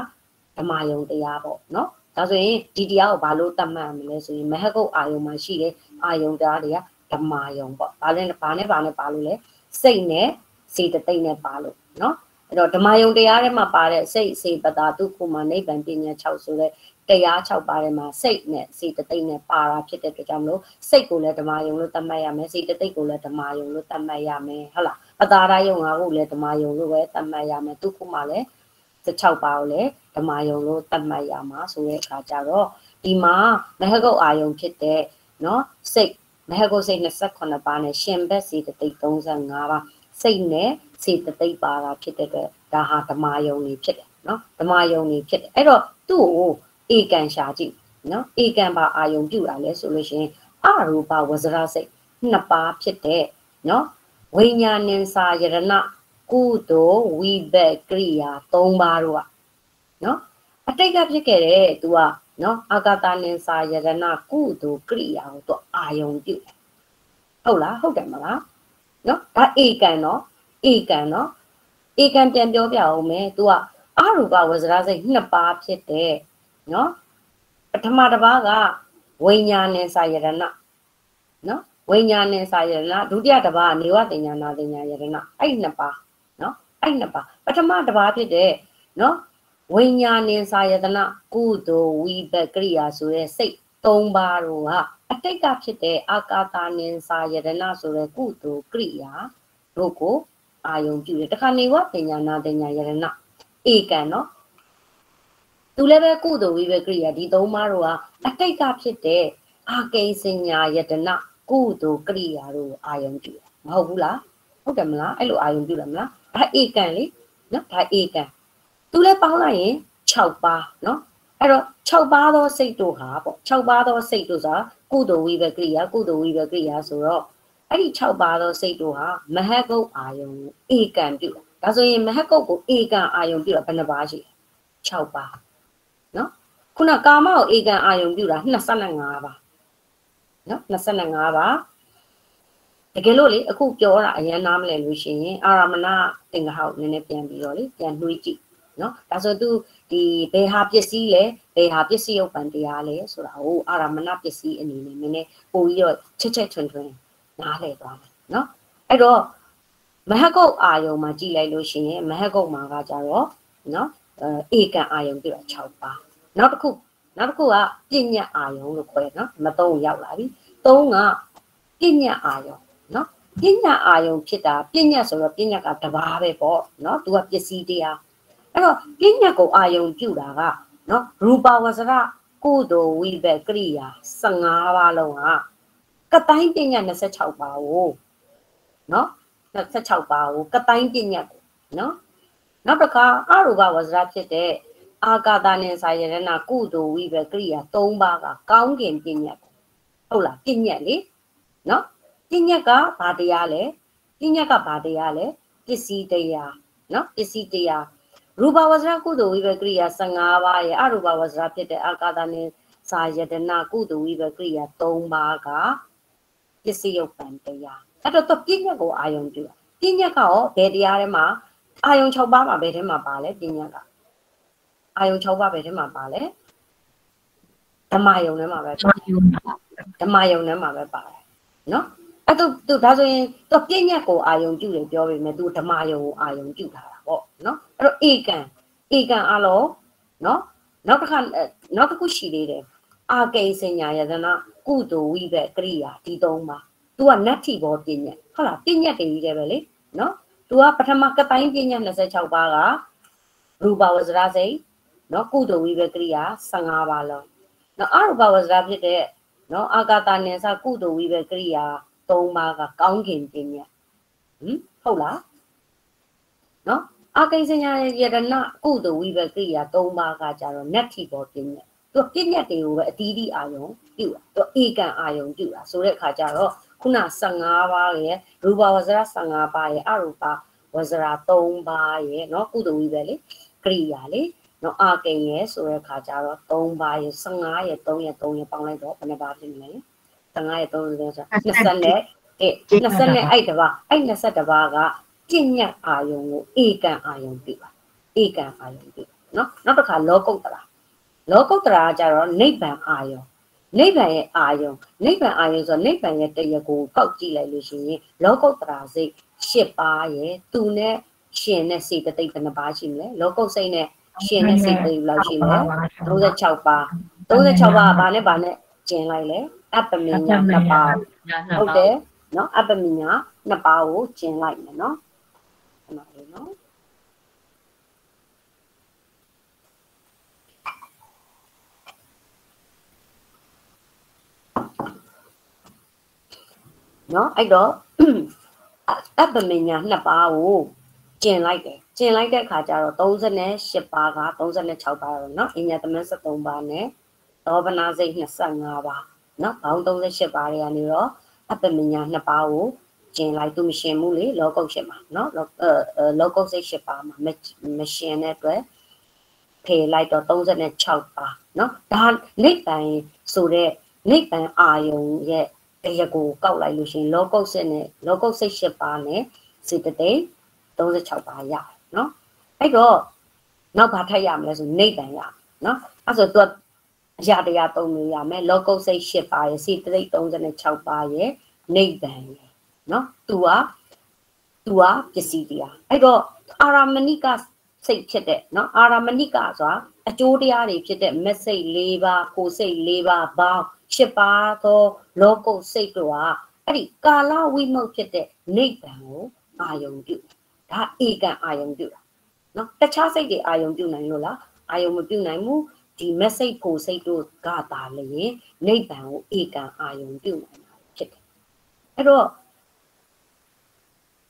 ဓမ္မယုံတရားပေါ့နော်ဒါဆိုရင်ဒီတရားကိုဘာလို့တတ်မှတ်မလဲဆိုရင်မဟကုတ်အာယုံမှာရှိတဲ့အာယုံတရားတွေကဓမ္မယုံပေါ့ဘာလဲဘာနဲ့ဘာနဲ့ပါလို့လဲ စိတ်နဲ့စေတသိက်နဲ့ပါလို့နော်အဲ့တော့ဓမ္မယုံတရားထဲမှာပါတဲ့စိတ်စေပတာတုခုမှာနိဗ္ဗာန်ပညာ6ဆိုတဲ့တရား6ပါးထဲမှာစိတ်နဲ့စေတသိက်နဲ့ပါတာဖြစ်တဲ့အတွက်ကြောင့်မလို့စိတ်ကိုလည်းဓမ္မယုံလို့သတ်မှတ်ရမယ်စေတသိက်ကိုလည်းဓမ္မယုံလို့သတ်မှတ်ရမယ်ဟုတ်လားပတာရယုံငါကိုလည်းဓမ္မယုံလို့ပဲသတ်မှတ်ရမယ်သူခုမှလည်း16ပါးကိုလည်းဓမ္မယုံလို့သတ်မှတ်ရမှာဆိုတဲ့အခါကျတော့ဒီမှာမဟကုတ်အာယုံဖြစ်တဲ့เนาะစိတ် မဟကုတ်စိတ်28ပါးနဲ့ရှင်ဘက်စေတသိက်35ပါးစိတ်နဲ့စေတသိက်ပါတာဖြစ်တဲ့အတွက်ဒါဟာဓမာယုံနေဖြစ်တယ်နော်ဓမာယုံနေဖြစ်တယ်အဲ့တော့သူ့ကိုဧကံရှာကြည့်နော်ဧကံပါအာယုံပြုတာလဲဆိုလို့ရှိရင်အရူပဝဇရစိတ်နှစ်ပါးဖြစ်တဲ့နော်ဝိညာဉ်ဉ္စာယရဏကုသိုလ်ဝိဘက်ကရိယာ၃ပါးတော့နော်အတိတ်ကဖြစ်ခဲ့တဲ့ तू က နော်အာဂတဉ္စာယရဏကုသိုလ်ကရိယာကို तू အာယုံပြုတယ်ဟုတ်လားဟုတ်တယ်မလားနော်ဒါဧကန်နော်ဧကန်နော်ဧကန်ပြန်ပြောပြအောင်မယ် तू ကအရူပဝဇရစိတ်နှစ်ပါးဖြစ်တဲ့နော်ပထမတစ်ပါးကဝိညာဉ်နဲ့စာယရဏနော်ဝိညာဉ်နဲ့စာယရဏဒုတိယတစ်ပါးကနေဝတင်ညာနာတင်ညာယရဏအဲ့ဒီနှစ်ပါးနော်အဲ့ဒီနှစ်ပါးပထမတစ်ပါးဖြစ်တဲ့နော် ဝိညာဉ်နဲ့စာယတနာကုသိုလ်ဝိဘက်ကရိယာဆိုတဲ့စိတ်၃ပါးတို့ကအတိတ်ကဖြစ်တဲ့အာကာသနဲ့စာယတနာဆိုတဲ့ကုသိုလ်ကရိယာတို့ကိုအာယုံပြုတယ်တခါနေဝတင်ညာနာတင်ညာယရဏဧကံနော်သူလည်းပဲကုသိုလ်ဝိဘကရိယာဒီသုံးပါးတို့ကအတိတ်ကဖြစ်တဲ့အာကိစညာယတနာကုသိုလ်ကရိယာတို့ကိုအာယုံပြုတယ်မဟုတ်ဘူးလားဟုတ်တယ်မလားအဲ့လိုအာယုံပြုတယ်မလားဒါဧကံလေနော်ဒါဧကံ သူလည်းပေါင်းလိုက်ရင်6ပါးနော်အဲ့တော့6ပါးသောစိတ်တို့ဟာပေါ့6ပါးသောစိတ်တို့ဆိုတာကုသိုလ်ဝိဘကရိယာကုသိုလ်ဝိဘကရိယာဆိုတော့အဲ့ဒီ6ပါးသောစိတ်တို့ဟာမဟကုတ်အာယုံဧကံပြုတယ်ဒါဆိုရင်မဟကုတ်ကိုဧကံအာယုံပြုတာဘယ်နှပါးရှိလဲ6ပါးနော်ခုနကာမကိုဧကံအာယုံပြုတာ25ပါးနော်25ပါးတကယ်လို့လေအခုပြောတာအရင်နားမလဲလို့ရှိရင်အာရမဏသင်္ကဟောက်နည်းနည်းပြန်ပြီးတော့လေပြန်နှွေးကြည့် နော်ဒါဆိုသူဒီဘယ်ဟာပစ္စည်းလဲဘယ်ဟာပစ္စည်းဥပ္ပန်တရားလဲဆိုတာဟိုအာရမဏပစ္စည်းအနေနဲ့နည်းနည်းပို့ပြီးတော့ချက်ချက်ထွန်းထွန်းနားလည်သွားမယ်နော်အဲ့တော့မဟကုတ်အာယုံမှာကြည်လိုက်လို့ရှိရင်မဟကုတ်မှာကကြတော့နော်အဲဧကံအာယုံပြတော့6ပါနောက်တစ်ခုနောက်တစ်ခုကပြညတ်အာယုံလို့ခေါ်ရနော်မသုံးရောက်လာပြီသုံးကပြညတ်အာယုံနော်ပြညတ်အာယုံဖြစ်တာပြညတ်ဆိုတော့ပြညတ်ကတဘာပဲပေါ့နော်သူကပစ္စည်းတရား အဲ့တော့ပြညတ်ကိုအာယုံပြုတာကနော်ရူပဝဇရကုသိုလ်ဝိဘက်ကရိယာ15ပါးလုံးကကတိုင်းပြညတ်26ပါးကိုနော်26ပါးကိုကတိုင်းပြညတ်ကိုနော်နောက်တစ်ခါအရူပဝဇရဖြစ်တဲ့အာကာသနဲ့စာယရဏကုသိုလ်ဝိဘက်ကရိယာ3ပါးကကောင်းကင်ပြညတ်ဟုတ်လားပြညတ်လေနော်ပြညတ်ကဘာတရားလဲပြညတ်ကဘာတရားလဲပစ္စည်းတရားနော်ပစ္စည်းတရား ရူပဝဇ္ဇကုသိုလ်ဝိဘကရိယာ15ပါးရဲ့အရူပဝဇ္ဇဖြစ်တဲ့အာကာသနဲ့စာယတနာကုသိုလ်ဝိဘကရိယာ3ပါးကပစ္စည်းယုတ်ပံတရားအဲ့တော့သူပညာကိုအာယုံပြုတာပညာကရောဘယ်တရားထဲမှာအာယုံ6ပါးမှာဘယ်ထဲမှာပါလဲပညာကအာယုံ6ပါးဘယ်ထဲမှာပါလဲဓမ္မယုံထဲမှာပဲပါဓမ္မယုံထဲမှာပဲပါတယ်နော်အဲ့တော့သူဒါဆိုရင်သူပညာကိုအာယုံပြုတယ်ပြောပေမဲ့သူဓမ္မယုံကိုအာယုံပြုထားတာပေါ့နော် အဲ့တော့ဧကံဧကံအလောနော်နောက်တစ်ခါနောက်တစ်ခုရှိသေးတယ်အာကိစညာယတနာကုသိုလ်ဝိဘက်ကရိယာဒီသုံးပါ तू ကနတ်ထီဘောပညာဟုတ်လားပညာတည်းကြီးတယ်ပဲလေနော် तू ကပထမကတိုင်းပညာ26ပါးကရူပဝဇရာစိတ်နော်ကုသိုလ်ဝိဘက်ကရိယာ15ပါးလုံးနော်အရူပဝဇရာဖြစ်တဲ့နော်အာဂတာနိသကုသိုလ်ဝိဘက်ကရိယာ3ပါးကကောင်းကင်ပညာဟင်ဟုတ်လားနော် အာကိစညာယတနာကုသိုလ်ဝိဘက်ကရိယာ3ပါးကကြတော့နတ်ထီဘောပညာသူပြည့်ညက်တွေကိုပဲအတီးတီးအာယုံပြုတာသူဧကံအာယုံပြုတာဆိုတဲ့အခါကျတော့ခုန15ပါးရဲ့ရူပဝဇရ15ပါးရဲ့အရူပဝဇရာ3ပါးရဲ့เนาะကုသဝိပဲလေကရိယာလေเนาะအာကိန်ရဲ့ဆိုတဲ့အခါကျတော့3ပါးရဲ့15ရဲ့3ရဲ့3ရဲ့ပေါင်းလိုက်တော့ဘယ်နှပါးဖြစ်မလဲ15ရဲ့3ရဲ့ဆို20နဲ့ကဲ20နဲ့အဲ့တပါးအဲ့21ပါးက ပြညတ်အာယုံကိုဧကံအာယုံပြပါဧကံအာယုံပြပါနော်နောက်တစ်ခါလောကုတ္တရာလောကုတ္တရာကကြတော့နိဗ္ဗာန်အာယုံနိဗ္ဗာန်ရဲ့အာယုံနိဗ္ဗာန်အာယုံဆိုနိဗ္ဗာန်ရဲ့တရားကိုပောက်ကြည့်လိုက်လို့ရှိရင်လောကုတ္တရာစိတ်၈ပါးရဲ့သူနဲ့ရှင်နဲ့စိတ်တိတ်ဘယ်နှပါးရှိမလဲလောကုတ်စိတ်နဲ့ရှင်နဲ့စိတ်တိတ်ဘယ်လောက်ရှိမလဲ36ပါး36ပါးဘာနဲ့ဘာနဲ့ကျင်လိုက်လဲအပ္ပမညာနှစ်ပါးဟုတ်တယ်နော်အပ္ပမညာနှစ်ပါးကိုကျင်လိုက်မယ်နော် မှာလေနော်နော်အဲ့တော့အပ္ပမညာနှစ်ပါးကိုကျင်လိုက်တယ်ကျင်လိုက်တဲ့အခါကျတော့38ပါးက36ပါးတော့เนาะအညာသမန်73ပါးနဲ့သောဗနာစိတ်25ပါးเนาะဘောင်း38ပါးတွေကနေတော့အပ္ပမညာနှစ်ပါးကို ကျင်လိုက်သူမရှင်ဘူးလေလောကုတ်ရှင်ပါเนาะလောကုတ်စိတ်8ပါးမှာမရှင်တဲ့အတွက်ဖေလိုက်တော့36ပါးเนาะဒါနိဗ္ဗာန်ဆိုတဲ့နိဗ္ဗာန်အာယုံရဲ့တရားကိုကောက်လိုက်လို့ရှိရင်လောကုတ်စစ်နဲ့လောကုတ်စိတ်၈ပါးနဲ့စေတသိက်36ပါးရတယ်နော်အဲ့တော့နောက်ဘာထပ်ရမလဲဆိုနိဗ္ဗာန်ရနော်အဲ့ဆိုသူကအရာတရား၃မျိုးရမယ်လောကုတ်စိတ်၈ပါးရဲ့စေတသိက်36ပါးရဲ့နိဗ္ဗာန်ရဲ့ ် နော်သူကသူကပစ္စည်းတရားအဲ့တော့အာရမဏိကစိတ်ဖြစ်တဲ့နော်အာရမဏိကဆိုတာအကျိုးတရားတွေဖြစ်တဲ့မက်စိတ်၄ပါးကိုစိတ်၄ပါးဘောင်း၈ပါးသောလောကုတ်စိတ်တို့ဟာအဲ့ဒီကာလဝိမုတ်ဖြစ်တဲ့နိဗ္ဗာန်ကိုအာယုံပြုဒါဧကံအာယုံပြုတာနော်တခြားစိတ်တွေအာယုံပြုနိုင်လို့လားအာယုံမပြုနိုင်ဘူးဒီမက်စိတ်ဖို့စိတ်တို့ကသာလျင်နိဗ္ဗာန်ကိုဧကံအာယုံပြုနိုင်တာဖြစ်တယ်အဲ့တော့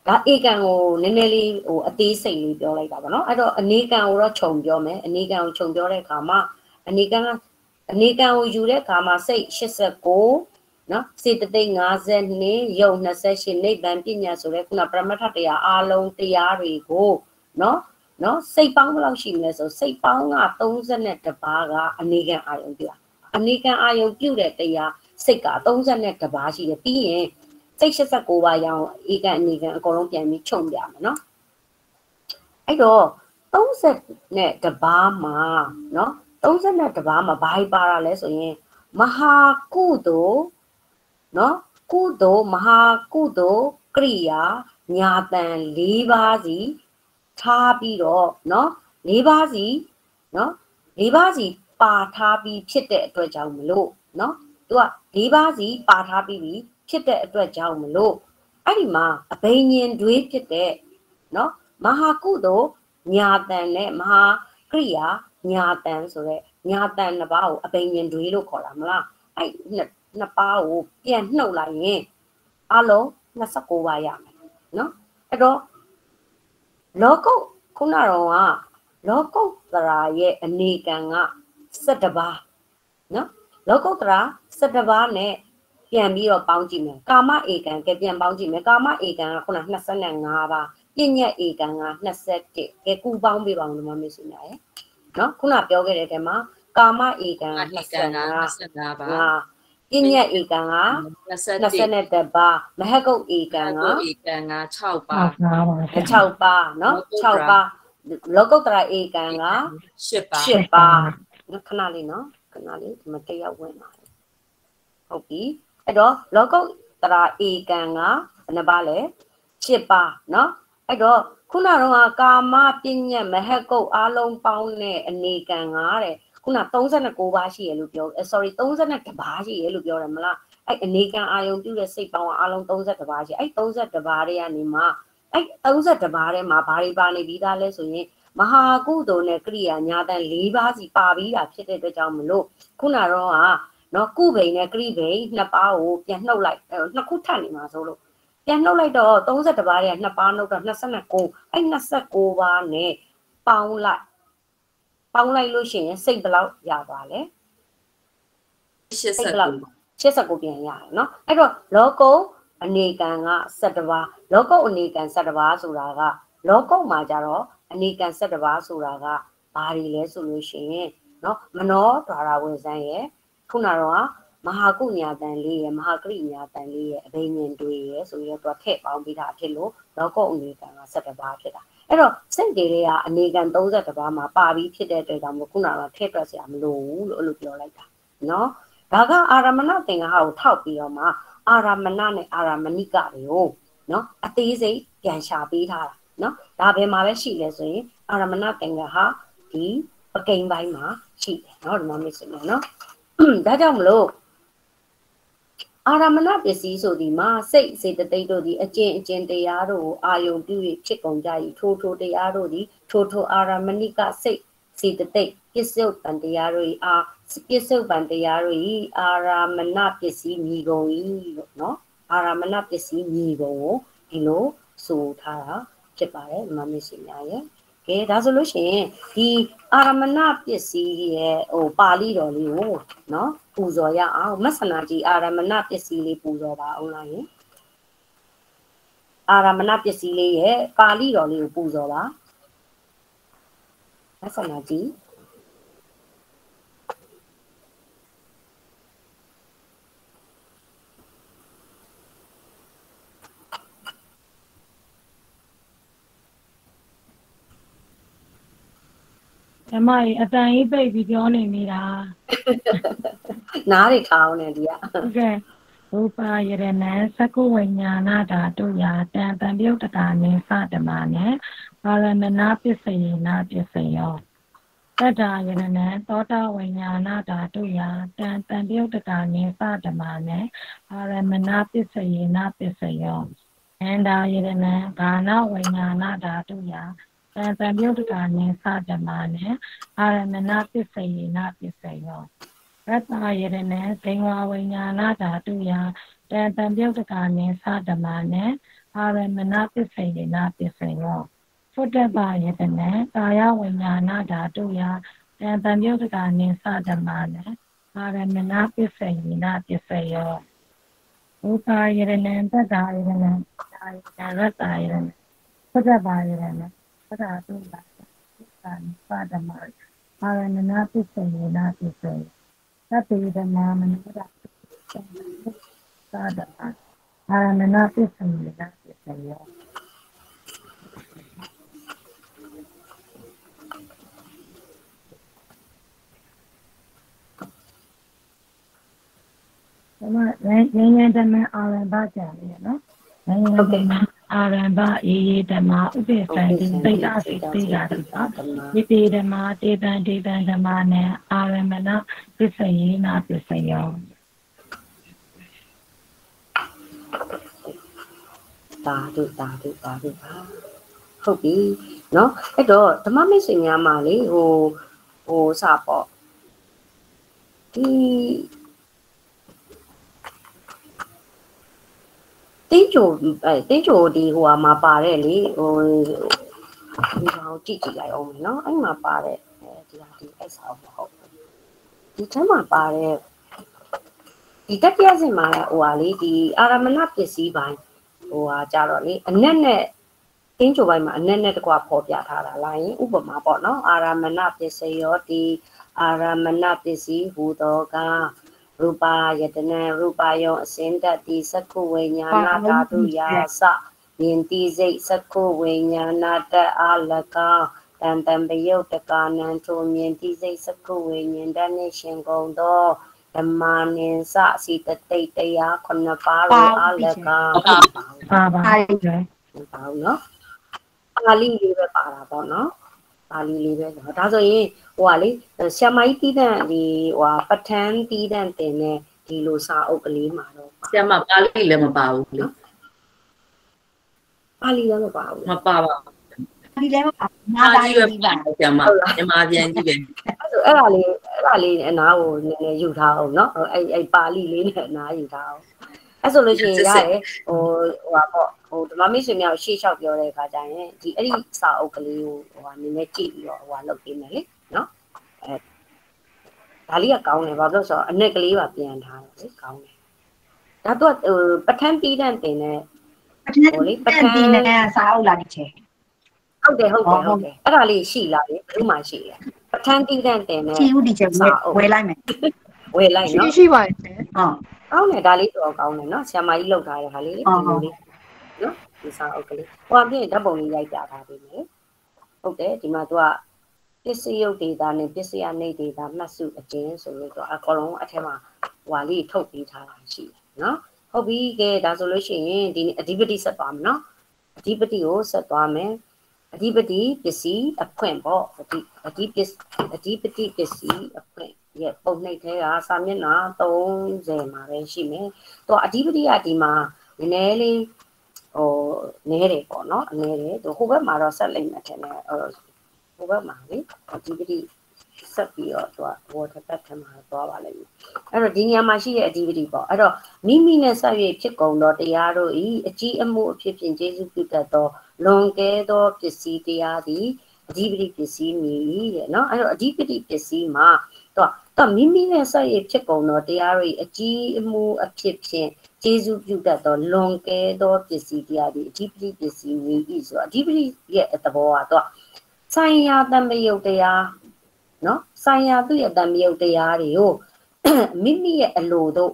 ဒါအေကန်ကိုနည်းနည်းလေးဟိုအသေးစိတ်လေးပြောလိုက်တာပေါ့နော်အဲ့တော့အနေကန်ကိုတော့ခြုံပြောမယ်အနေကန်ကိုခြုံပြောတဲ့အခါမှာအနေကန်ကအနေကန်ကိုယူတဲ့အခါမှာစိတ်89နော်စေတသိက်52ရုပ်28နိဗ္ဗာန်ပညာဆိုတဲ့ခုနပရမတ္ထတရားအလုံးတရားတွေကိုနော်နော်စိတ်ပေါင်းဘယ်လောက်ရှိမလဲဆိုစိတ်ပေါင်းက32ပါးကအနေကန်အာယုံပြုတာအနေကန်အာယုံပြုတဲ့တရားစိတ်က32ပါးရှိတယ်ပြီးရင် စိတ်89ပါးရအောင်ဧကံအနေကံအကုန်လုံးပြန်ပြီးခြုံပြမယ်နော်အဲ့တော့30နဲ့တပါးမှာနော်30တပါးမှာဘာပါရလဲဆိုရင်မဟာကုသိုလ်နော်ကုသိုလ်မဟာကုသိုလ်ကရိယာညာတန်၄ပါးစီထားပြီးတော့နော်၄ပါးစီနော်၄ပါးစီပါထားပြီးဖြစ်တဲ့အတွက်ကြောင့်မလို့နော်သူက၄ပါးစီပါထားပြီးပြီ ဖြစ်တဲ့အတွက်ကြောင့်မလို့အဲ့ဒီမှာအဘိညာဉ်တွေးဖြစ်တဲ့နော်မဟာကုသိုလ်ညာတန်နဲ့မဟာကရိယာညာတန်ဆိုတဲ့ညာတန်နှစ်ပါးကိုအပိန်ရင်တွေးလို့ခေါ်တာမလားအဲ့နှစ်ပါးကိုပြန်နှုတ်လိုက်ရင်အလုံး29ပါးရမယ်နော်အဲ့တော့လောကုတ်ခုနတော့ကလောကုတ်တရာရဲ့အနေကံက17ပါးနော်လောကုတ်တရာ17ပါးနဲ့ ပြန်ပြီးတော့ပေါင်းကြည့်မယ်ကာမဧကံကပြန်ပေါင်းကြည့်မယ်ကာမဧကံကခုန25ပါပြညတ်ဧကံက21ကဲကူပေါင်းပေးပါအောင်ဒီမှာမေ့ရှိနေရယ်နော်ခုနပြောခဲ့တဲ့ကဲမှာကာမဧကံက25ပါပြညတ်ဧကံက21ပါမဟကုတ်ဧကံကဧကံက6ပါ6ပါနော်6ပါလောကုတ္တရာဧကံက10ပါ10ပါခဏလေးနော်ခဏလေးဒီမှာတယောက်ဝင်ပါတယ်ဟုတ်ပြီ အဲ့တော့လောကုတ္တရာဧကံကဘယ်နှပါလဲ7ပါเนาะအဲ့တော့ခုနကတော့ကာမပညတ်မဟကုတ်အားလုံးပေါင်းတဲ့အနေကံကတဲ့ခုန39ပါးရှိရလို့ပြော sorry 32ပါးရှိရလို့ပြောတယ်မလားအဲ့အနေကံအာယုံပြုတဲ့စိတ်ပေါင်းကအားလုံး32ပါးရှိအဲ့32ပါးတွေကနေမှအဲ့32ပါးထဲမှာဘာတွေပါနေပြီးသားလဲဆိုရင်မဟာကုသိုလ်နဲ့ကရိယာညာတန်၄ပါးစီပါပြီးတာဖြစ်တဲ့အတွက်ကြောင့်မလို့ခုနတော့က နော်ကုဘိန်နဲ့ကရိဘိန်နှစ်ပါးကိုပြန်နှုတ်လိုက်နှစ်ခုထပ်နေမှာဆိုလို့ပြန်နှုတ်လိုက်တော့32ပါးတွေကနှစ်ပါးနှုတ်တော့29အဲ့29ပါးနဲ့ပေါင်းလိုက်ပေါင်းလိုက်လို့ရှိရင်စိတ်ဘယ်လောက်ရပါလဲ စိတ်ဘယ်လောက် 89ပြန်ရတယ်เนาะအဲ့တော့လောကုအနေကံက7ပါးလောကုအနေကံ7ပါးဆိုတာကလောကုမှာကြတော့အနေကံ7ပါးဆိုတာကဘာတွေလဲဆိုလို့ရှိရင်เนาะမနောဓာရဝင်စမ်းရဲ့ ခုနတော့မဟာကုညာတန်လေးရမဟာကရိညာတန်လေးရအဘိညာဉ်တွေရဆိုပြီးတော့ထည့်ပေါင်းပြီးတာဖြစ်လို့လောကုအနေကံက7ပါးဖြစ်တာအဲ့တော့စိတ်တွေတွေကအနေကံ32ပါးမှာပါပြီးဖြစ်တဲ့အတွက်ကြောင့်မို့ခုနကထည့်တွက်စရာမလိုဘူးလို့အဲ့လိုပြောလိုက်တာနော်ဒါကအာရမဏသင်္ဃဟကိုထောက်ပြီးတော့မှအာရမဏနဲ့အာရမဏိကတွေကိုနော်အသေးစိတ်ပြန်ရှာပေးထားတာနော်ဒါဘယ်မှာပဲရှိလဲဆိုရင်အာရမဏသင်္ဃဟဒီပကိန်းပိုင်းမှာရှိတယ်နော်ဒီမှာမိတ်ဆွေနော် ဒါကြောင့်မလို့အာရမဏပစ္စည်းဆိုဒီမှာစိတ်စေတသိက်တို့ဒီအကျင့်အကျင့်တရားတို့ကိုအာယုံပြု၍ဖြစ်ကုန်ကြ၏ထိုးထိုးတရားတို့ဒီထိုးထိုးအာရမဏိကစိတ်စေတသိက်ပစ္စုပန်တရားတို့ဤအာပစ္စုပန်တရားတို့ဤအာရမဏပစ္စည်းမြည်ကုန်၏လို့နော်အာရမဏပစ္စည်းမြည်ကုန်ကိုဒီလိုဆိုထားတာဖြစ်ပါတယ်မမမရှိများရဲ့ ကဲဒါဆိုလို့ရှိရင်ဒီအာရမဏပစ္စည်းရဲ့ဟိုပါဠိတော်လေးကိုနော်ပူဇော်ရအောင်မဆနာကြီးအာရမဏပစ္စည်းလေးပူဇော်ပါအောင်လားယင်အာရမဏပစ္စည်းလေးရဲ့ပါဠိတော်လေးကိုပူဇော်ပါမဆနာကြီး ဓမ္မကြီးအတန်ကြီးပိတ်ပြီးပြောနေနေတာနားတွေထောင်းနေဒီကဟုတ်ကဲ့ရူပါယရဏံသကုဝိညာဏဓာတုယာတံတံပြုတ်တတာနေစဓမ္မနဲ့ပါရမဏပစ္စယေနပစ္စယောတတ္တာယရဏံသောတာဝိညာဏဓာတုယာတံတံပြုတ်တတာနေစဓမ္မနဲ့ပါရမဏပစ္စယေနပစ္စယောအန္တာယရဏံဂာနဝိညာဏဓာတုယာ တံတံပြုတ်တတာနေစဓမ္မနဲ့ပါရမဏပစ္စယေနပစ္စယောရတ္တယရဏဇိဝဝိညာဏဓာတုယတံတံပြုတ်တကာနေသဓမ္မနေအာရမဏပစ္စယေနပစ္စယောဖုတ္တပယတနကာယဝိညာဏဓာတုယတံတံပြုတ်တကာနေသဓမ္မနေအာရမဏပစ္စယေနပစ္စယောဥပါယရဏတတ္တယရဏအာယရတ္တယရဏဖုတ္တပယရဏ သတ္တတုယသဓမ္မအာရမဏပစ္စယေနပစ္စယောသတ္တိဓမ္မမနုဒသာဒအာအာရမဏပစ္စယနာပစ္စယောဒီမှာဉာဏ်ဉာဏ်ဓမ္မအာရမကြံရနော်ဉာဏ်ဉာဏ်ဓမ္မ အာရမအေယေဓမ္မဥပ္ပစ္စံတိသိတာစိတ်သိတာတိပါ ဒီတေဓမ္မတေတံတေတံဓမ္မနဲ့အာရမဏပစ္စယေနာပစ္စယော တာတို့တာတို့တာတို့ပါဟုတ်ပြီเนาะအဲ့တော့ဓမ္မမိတ်ဆွေများမှာလေဟိုဟိုစပေါ့ဒီ တင်းချိုအဲတင်းချိုဒီဟိုဟာမှာပါတဲ့လေဟိုဒီဟာကိုကြည့်ကြည့်လိုက်အောင်မယ်နော်အဲ့မှာပါတဲ့ဒီဟာဒီအဲ့စာမဟုတ်ဒီထဲမှာပါတဲ့ဒီတတိယစင်မှာဟိုဟာလေဒီအာရမဏပစ္စည်းပိုင်းဟိုဟာကြတော့လေအနက်နဲ့တင်းချိုပိုင်းမှာအနက်နဲ့တကွာဖော်ပြထားတာလာရင်ဥပမာပေါ့နော်အာရမဏပစ္စယောတိအာရမဏပစ္စည်းဟူသောကား ရူပါယတနံရူပါယောအစင်တတိသက္ခုဝိညာဏဓာတုယာသမြင်တိစိတ်သက္ခုဝိညာဏတအလကာတန်တံပယုတ်တကာနံထိုမြင်တိစိတ်သက္ခုဝိညာဏနှင့်ရှင်ကုန်သောဓမ္မာနင်္စစီတသိက်တရားခုနှစ်ပါးကိုအလကာပါပါပါနော်ပါဠိလေးပဲပါတာပေါ့နော်ပါဠိလေးပဲဒါဆိုရင် ဟိုကလေဆ iam မကြီးတီးတဲ့ဒီဟိုပဋ္ဌာန်းတီးတဲ့တင်တဲ့ဒီလိုစာအုပ်ကလေးမှာတော့ ဆရာမပါဠိလည်းမပါဘူးလေ ပါဠိလည်းမပါဘူး မပါပါဘူး ဒီလည်းမပါ ပါ နာတာ ဠိ လေး ပဲ ပြီး ပါ ပါ ဆရာမမြန်မာပြန်ကြည့်ပဲ အဲ့ဆိုအဲ့ဒါလေးအဲ့ဒါလေးအနားကိုနည်းနည်းယူထားအောင်เนาะအဲ့အဲ့ပါဠိလေးနဲ့အနားယူထားအောင်အဲ့ဆိုလို့ရှိရင်ရတယ်ဟိုဟိုပါပေါ့ဟိုဓမ္မမိတ်ဆွေများကိုရှေ့လျှောက်ပြောတဲ့အခါကျရင်ဒီအဲ့ဒီစာအုပ်ကလေးကိုဟိုဟာနည်းနည်းကြည့်ပြီးတော့ဟိုဟာလုပ်ပေးမယ်လေเนาะအဲ ဒါလေးကကောင်းတယ်ဘာလို့လဲဆိုတော့အနက်ကလေးပါပြန်ထားတယ်လေကောင်းတယ်ဒါတော့ဟိုပဋ္ဌာန်းပြီးတဲ့တင်တဲ့ပထမပထမဒီနဲ့စားအောင်လာနေချေဟုတ်တယ်ဟုတ်တယ်ဟုဟုတ်တ်တယ်အဲ့ဒါလေးရှိလာပြီဘယ်လိုမှရှိလဲပဋ္ဌာန်းပြီးတဲ့တင်တဲ့ချီဦးဒီချေဝယ်လိုက်မယ်ဝယ်လိုက်ရှိနော်ရှိပါတယ်ရှင်ဟုတ်ကောင်းတယ်ဒါလေးတော့ကောင်းတယ်နော်ဆ iam မကြီးလောက်ထားတဲ့ဟာလေးလေဒီလိုလေးနော်ဒီစာအုပ်ကလေးဟိုအပြင်ဓာတ်ပုံလေးရိုက်ပြထားပေးမယ်ဟုတ်တယ်ဒီမှာသူက ပစ္စည်းယုတ်ဒေတာနဲ့ပစ္စယနေဒေတာမှတ်စုအကျဉ်းဆိုလို့တော့အကောင်လုံးအထက်မှာဟွာလေးထုတ်ပေးထားတာရှိတယ်နော်ဟုတ်ပြီကဲဒါဆိုလို့ရှိရင်ဒီအဓိပတိဆက်သွားမယ်နော်အဓိပတိကိုဆက်သွားမယ်အဓိပတိပစ္စည်းအဖွင့်ပေါ့အဓိအဓိပစ္စအဓိပတိပစ္စည်းအဖွင့်ရဲ့ပုံနှိပ်ထဲကစာမျက်နှာ30မှာပဲရှိမယ်။သူအဓိပတိကဒီမှာနည်းနည်းလေးဟိုနဲတယ်ပေါ့နော်အနဲတယ်သူဟိုဘက်မှာတော့ဆက်လိုက်မှထင်တယ်ဟို ဘက်မှာလေအဓိပတိဆက်ပြီးတော့သူကဝေါ်တစ်ပတ်ထမှာသွားပါလိမ့်မယ်။အဲ့တော့ဒီနေရာမှာရှိတဲ့အဓိပတိပေါ့အဲ့တော့မိမိနဲ့ဆက်ရဖြစ်ကုန်သောတရားတို့ဤအကြီးအမှုအဖြစ်ဖြင့်ကျေးဇူးပြုတတ်သောလွန်ကဲသောပစ္စည်းတရားသည်အဓိပတိပစ္စည်းမည်တဲ့နော်အဲ့တော့အဓိပတိပစ္စည်းမှာတော့တော့မိမိနဲ့ဆက်ရဖြစ်ကုန်သောတရားတွေအကြီးအမှုအဖြစ်ဖြင့်ကျေးဇူးပြုတတ်သောလွန်ကဲသောပစ္စည်းတရားသည်အဓိပတိပစ္စည်းမည်ဤဆိုတော့အဓိပတိရဲ့သဘောကတော့ ဆိုင်ရာတံပယုတ်တရားနော်ဆိုင်ရာသူ့ရဲ့တံပယုတ်တရားတွေကိုမိမိရဲ့အလိုတို့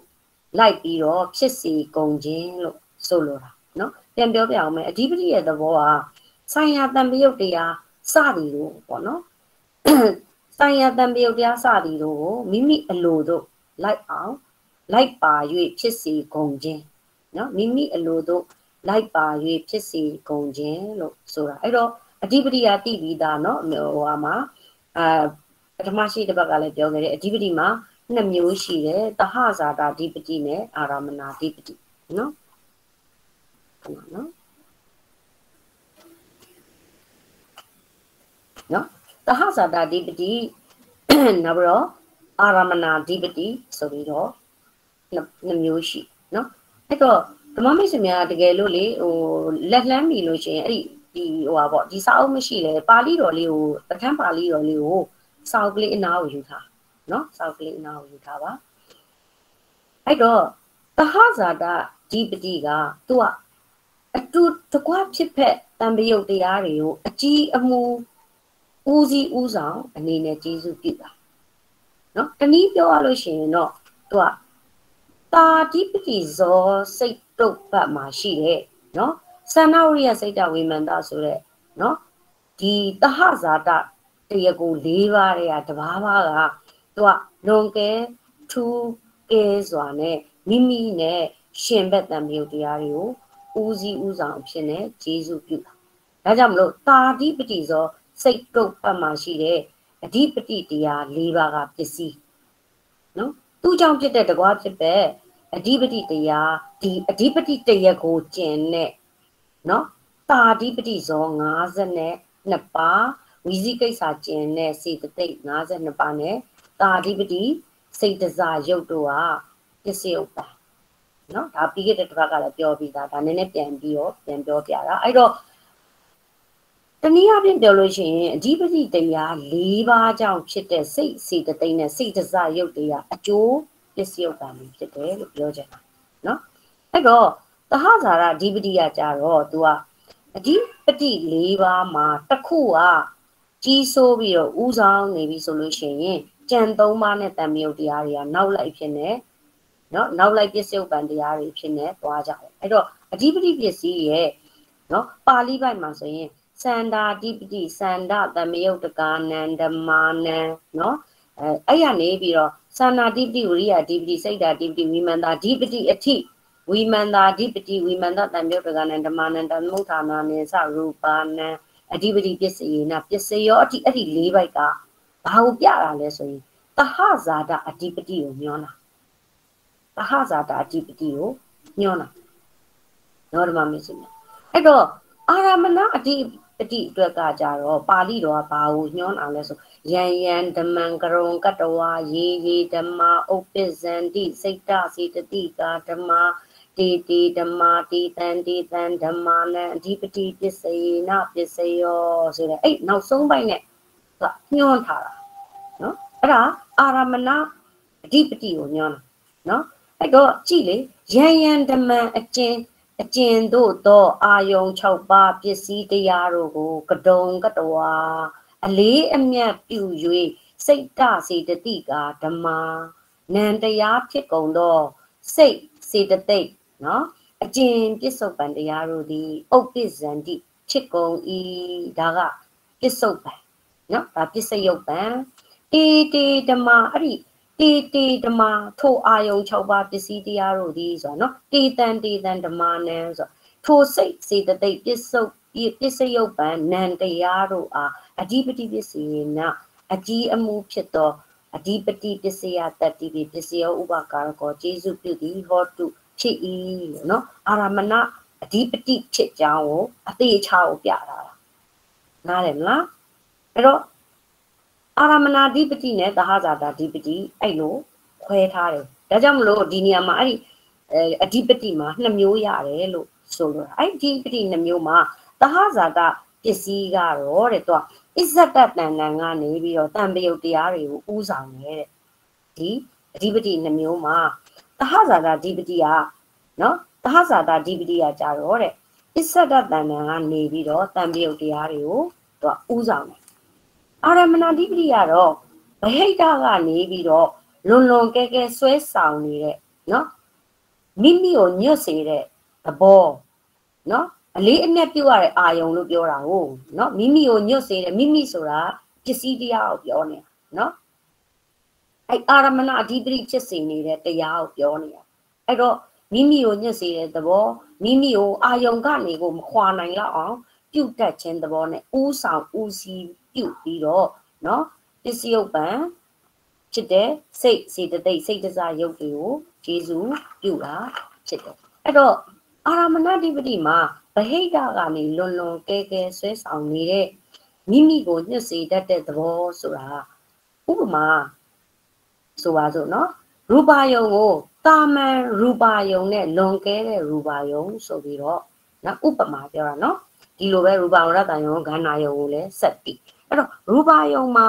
လိုက်ပြီးတော့ဖြစ်စီကုန်ခြင်းလို့ဆိုလိုတာနော်ပြန်ပြောပြအောင်မယ်အဓိပတိရဲ့သဘောကဆိုင်ရာတံပယုတ်တရားစသည်တို့ပေါ့နော်ဆိုင်ရာတံပယုတ်တရားစသည်တို့ကိုမိမိအလိုတို့လိုက်အောင်လိုက်ပါ၍ဖြစ်စီကုန်ခြင်းနော်မိမိအလိုတို့လိုက်ပါ၍ဖြစ်စီကုန်ခြင်းလို့ဆိုတာအဲ့တော့ အဓိပတိကတိပြီးသားနော်ဟိုဟာမှာအာပထမရှိတစ်ပတ်ကလည်းပြောခဲ့တယ်အဓိပတိမှာနှစ်မျိုးရှိတယ်တဟဇာတာအဓိပတိနဲ့အာရမဏအဓိပတိနော်ဟုတ်နော်နော်တဟဇာတာအဓိပတိနောက်ပြီးတော့အာရမဏအဓိပတိဆိုပြီးတော့နှစ်နှစ်မျိုးရှိနော်အဲ့တော့ဓမ္မမိတ်ဆွေများတကယ်လို့လေဟိုလက်လှမ်းပြီလို့ရှိရင်အဲ့ဒီ ဒီဟိုပါပေါ့ဒီစာအုပ်မရှိလေပါဠိတော်လေးကိုပဋ္ဌာန်းပါဠိတော်လေးကိုစာအုပ်ကလေးအနာကိုယူထားနော်စာအုပ်ကလေးအနာကိုယူထားပါအဲ့တော့သဟဇာတဒီပတိကသူကအတူတကွဖြစ်ဖက်တံပယုတ်တရားတွေကိုအကြီးအမူဦးစီးဦးဆောင်အနေနဲ့ကျေးဇူးပြုတာနော်တနည်းပြောရလို့ရှိရင်တော့သူကတာတိပတိဇောစိတ်တုတ်ပတ်မှာရှိတယ်နော် သန္နဝရိယစိတ်တဝိမန္တဆိုတဲ့နော်ဒီတဟဇာတတရကို၄ပါးတဲ့ကတဘာဘာကသူကလွန်ကဲထူးကဲစွာနဲ့မိမိနဲ့ရှင်ဘက်တံမြုပ်တရားတွေကိုဦးစီးဦးဆောင်အဖြစ်နဲ့ဂျေစုပြုတာဒါကြောင့်မလို့တာတိပတိဇောစိတ်တုတ်ပတ်မှာရှိတဲ့အဓိပတိတရား၄ပါးကပစ္စည်းနော်သူ့ကြောင့်ဖြစ်တဲ့တကွာဖြစ်ပဲအဓိပတိတရားဒီအဓိပတိတရကိုကျင်တဲ့ နော်တာအဓိပတိဇော52ပါးဝီဇိကိစ္စကျင်တဲ့စေတသိက်52ပါးနဲ့တာအဓိပတိစိတ်တစားရုပ်တို့ဟာပစ္စည်းဥပ္ပါနော်ဒါပြီးခဲ့တဲ့တစ်ခါကလည်းပြောပြီးသားဒါနည်းနည်းပြန်ပြီးတော့ပြန်ပြောပြတာအဲ့တော့တနည်းအားဖြင့်ပြောလို့ရှိရင်အဓိပတိတရား၄ပါးကြောင့်ဖြစ်တဲ့စိတ်စေတသိက်နဲ့စိတ်တစားရုပ်တရားအကျိုးပစ္စည်းဥပ္ပါမျိုးဖြစ်တယ်လို့ပြောချင်တာနော်အဲ့တော့ သဟဇာရအဓိပတိကကြတော့ तू ကအဓိပတိ၄ပါးမှာတစ်ခုကကြီးစိုးပြီးတော့ဥဆောင်နေပြီဆိုလို့ရှိရင်ကြံ၃ပါးနဲ့တံမြုပ်တရားတွေကနောက်လိုက်ဖြစ်နေနော်နောက်လိုက်ပစ္စယုပ္ပံတရားတွေဖြစ်နေသွားကြတယ်အဲ့တော့အဓိပတိပစ္စည်းရဲ့နော်ပါဠိပိုက်မှာဆိုရင်စန္ဒာဓိပတိစန္ဒသမယုတ်တကာနန္ဓမာနံနော်အဲအဲ့ရနေပြီးတော့သန္နာဓိပတိဝိရိယဓိပတိစိတ်ဓာဓိပတိဝိမန္တာဓိပတိအထိ ဝိမန္တာဓိပတိဝိမန္တတံမြုပ်တကနံဓမ္မနံဓမ္မုဋ္ဌာနာနေသရူပါနံအဓိပတိပစ္စယေနပစ္စယောအထိအဲ့ဒီ၄ဘိုက်ကဘာကိုပြတာလဲဆိုရင်တဟဇာတအဓိပတိကိုညွှန်းတာတဟဇာတအဓိပတိကိုညွှန်းတာနော်ဓမ္မမစ္စည်းအဲ့တော့အာရမဏအဓိပတိအတွက်ကကြတော့ပါဠိတော်ကဘာကိုညွှန်းအောင်လဲဆိုယံယံဓမ္မံကရုံကတဝါယေယေဓမ္မာဥပ္ပဇန္တိစိတ်တစေတတိကာဓမ္မာ တေတေဓမ္မာတေတံတေတံဓမ္မာနံအဓိပတိပစ္စယေနပစ္စယောဆိုတဲ့အဲ့နောက်ဆုံးပိုင်းနဲ့သူကညွှန်းထားတာနော်အဲ့ဒါအာရမဏအဓိပတိကိုညွှန်းတာနော်အဲ့တော့ကြည့်လေယံယံဓမ္မံအကျဉ်အကျဉ်တို့သောအာယုံ6ပါးပစ္စည်းတရားတို့ကိုကဒုံကတဝါအလေးအမြတ်ပြု၍စိတ်တစေတတိကာဓမ္မာနံတရားဖြစ်ကုန်သောစိတ်စေတသိက် နော်အကျဉ်ပစ္စုပန်တရားတို့သည်ဥပ္ပဇန္တိဖြစ်ကုန်၏ဒါကပစ္စုပန်နော်ဒါပစ္စယုတ်ပံတေတေဓမ္မာအဲ့ဒီတေတေဓမ္မာထိုအာယုံ6ပါးပစ္စည်းတရားတို့သည်ဆိုတော့နော်တေတံတေတံဓမ္မာနံဆိုထိုစိတ်စေတသိက်ပစ္စုပစ္စယုတ်ပံနံတရားတို့အားအဓိပတိပစ္စယေနအကြီးအမှုဖြစ်သောအဓိပတိပစ္စယတတ္တိပိပစ္စယောဥပကာရကောကျေစုပြုသည်ဟောတု ဖြစ်၏လို့နော်အာရမဏအဓိပတိဖြစ်ကြောင်းကိုအသေးချာကိုပြတာနားတယ်မလားအဲ့တော့အာရမဏအဓိပတိနဲ့သဟဇာတာအဓိပတိအဲ့လိုခွဲထားတယ်ဒါကြောင့်မလို့ဒီနေရာမှာအဲ့ဒီအဓိပတိမှာနှစ်မျိုးရတယ်လို့ဆိုလို့အဲ့ဒီအဓိပတိနှစ်မျိုးမှာသဟဇာတာပစ္စည်းကတော့တဲ့တော့အစ္ဆတတန်တန်ကနေပြီးတော့တံပယုတ်တရားတွေကိုဥဆောင်နေတဲ့ဒီအဓိပတိနှမျိုးမှာ တဟဇာတာအဓိပတိကနော်တဟဇာတာအဓိပတိကကြတော့တဲ့အစ္ဆတတန်တန်ကနေပြီးတော့တံပယုတ်တရားတွေကိုသူကဥဆောင်တယ်အာရမဏအဓိပတိကတော့ဗဟိတကနေပြီးတော့လွန်လွန်ကဲကဲဆွဲဆောင်နေတဲ့နော်မိမိကိုညွတ်စေတဲ့သဘောနော်အလေးအနက်ပြုတ်ရတဲ့အာယုံလို့ပြောတာဟုတ်နော်မိမိကိုညွတ်စေတယ်မိမိဆိုတာပစ္စည်းတရားကိုပြောနေတာနော် အဲ့အာရမဏအဓိပတိဖြစ်စေနေတဲ့တရားကိုပြောနေတာအဲ့တော့မိမိကိုညွတ်စေတဲ့သဘောမိမိကိုအာယုံကနေကိုမခွာနိုင်လောက်အောင်ပြုတ်တက်ခြင်းသဘောနဲ့ဥဆောင်ဥစီပြုတ်ပြီးတော့နော်ပစ္စည်းဥပ္ပံဖြစ်တဲ့စိတ်စေတသိက်စိတ်တစားရုပ်တွေကိုဂျေဇူးပြုတာဖြစ်တယ်အဲ့တော့အာရမဏဓိပတိမှာဗဟိတကနေလွန်လွန်ကဲကဲဆွဲဆောင်နေတဲ့မိမိကိုညှစ်စေတတ်တဲ့သဘောဆိုတာဥပမာ ဆိုပါစို့နော်ရူပါယုံကိုတာမန်ရူပါယုံနဲ့လွန်ကဲတဲ့ရူပါယုံဆိုပြီးတော့နော်ဥပမာပြောတာနော်ဒီလိုပဲရူပါဝရတယုံဂန္ဓာယုံကိုလည်းဆက်ပြီးအဲ့တော့ရူပါယုံမှာ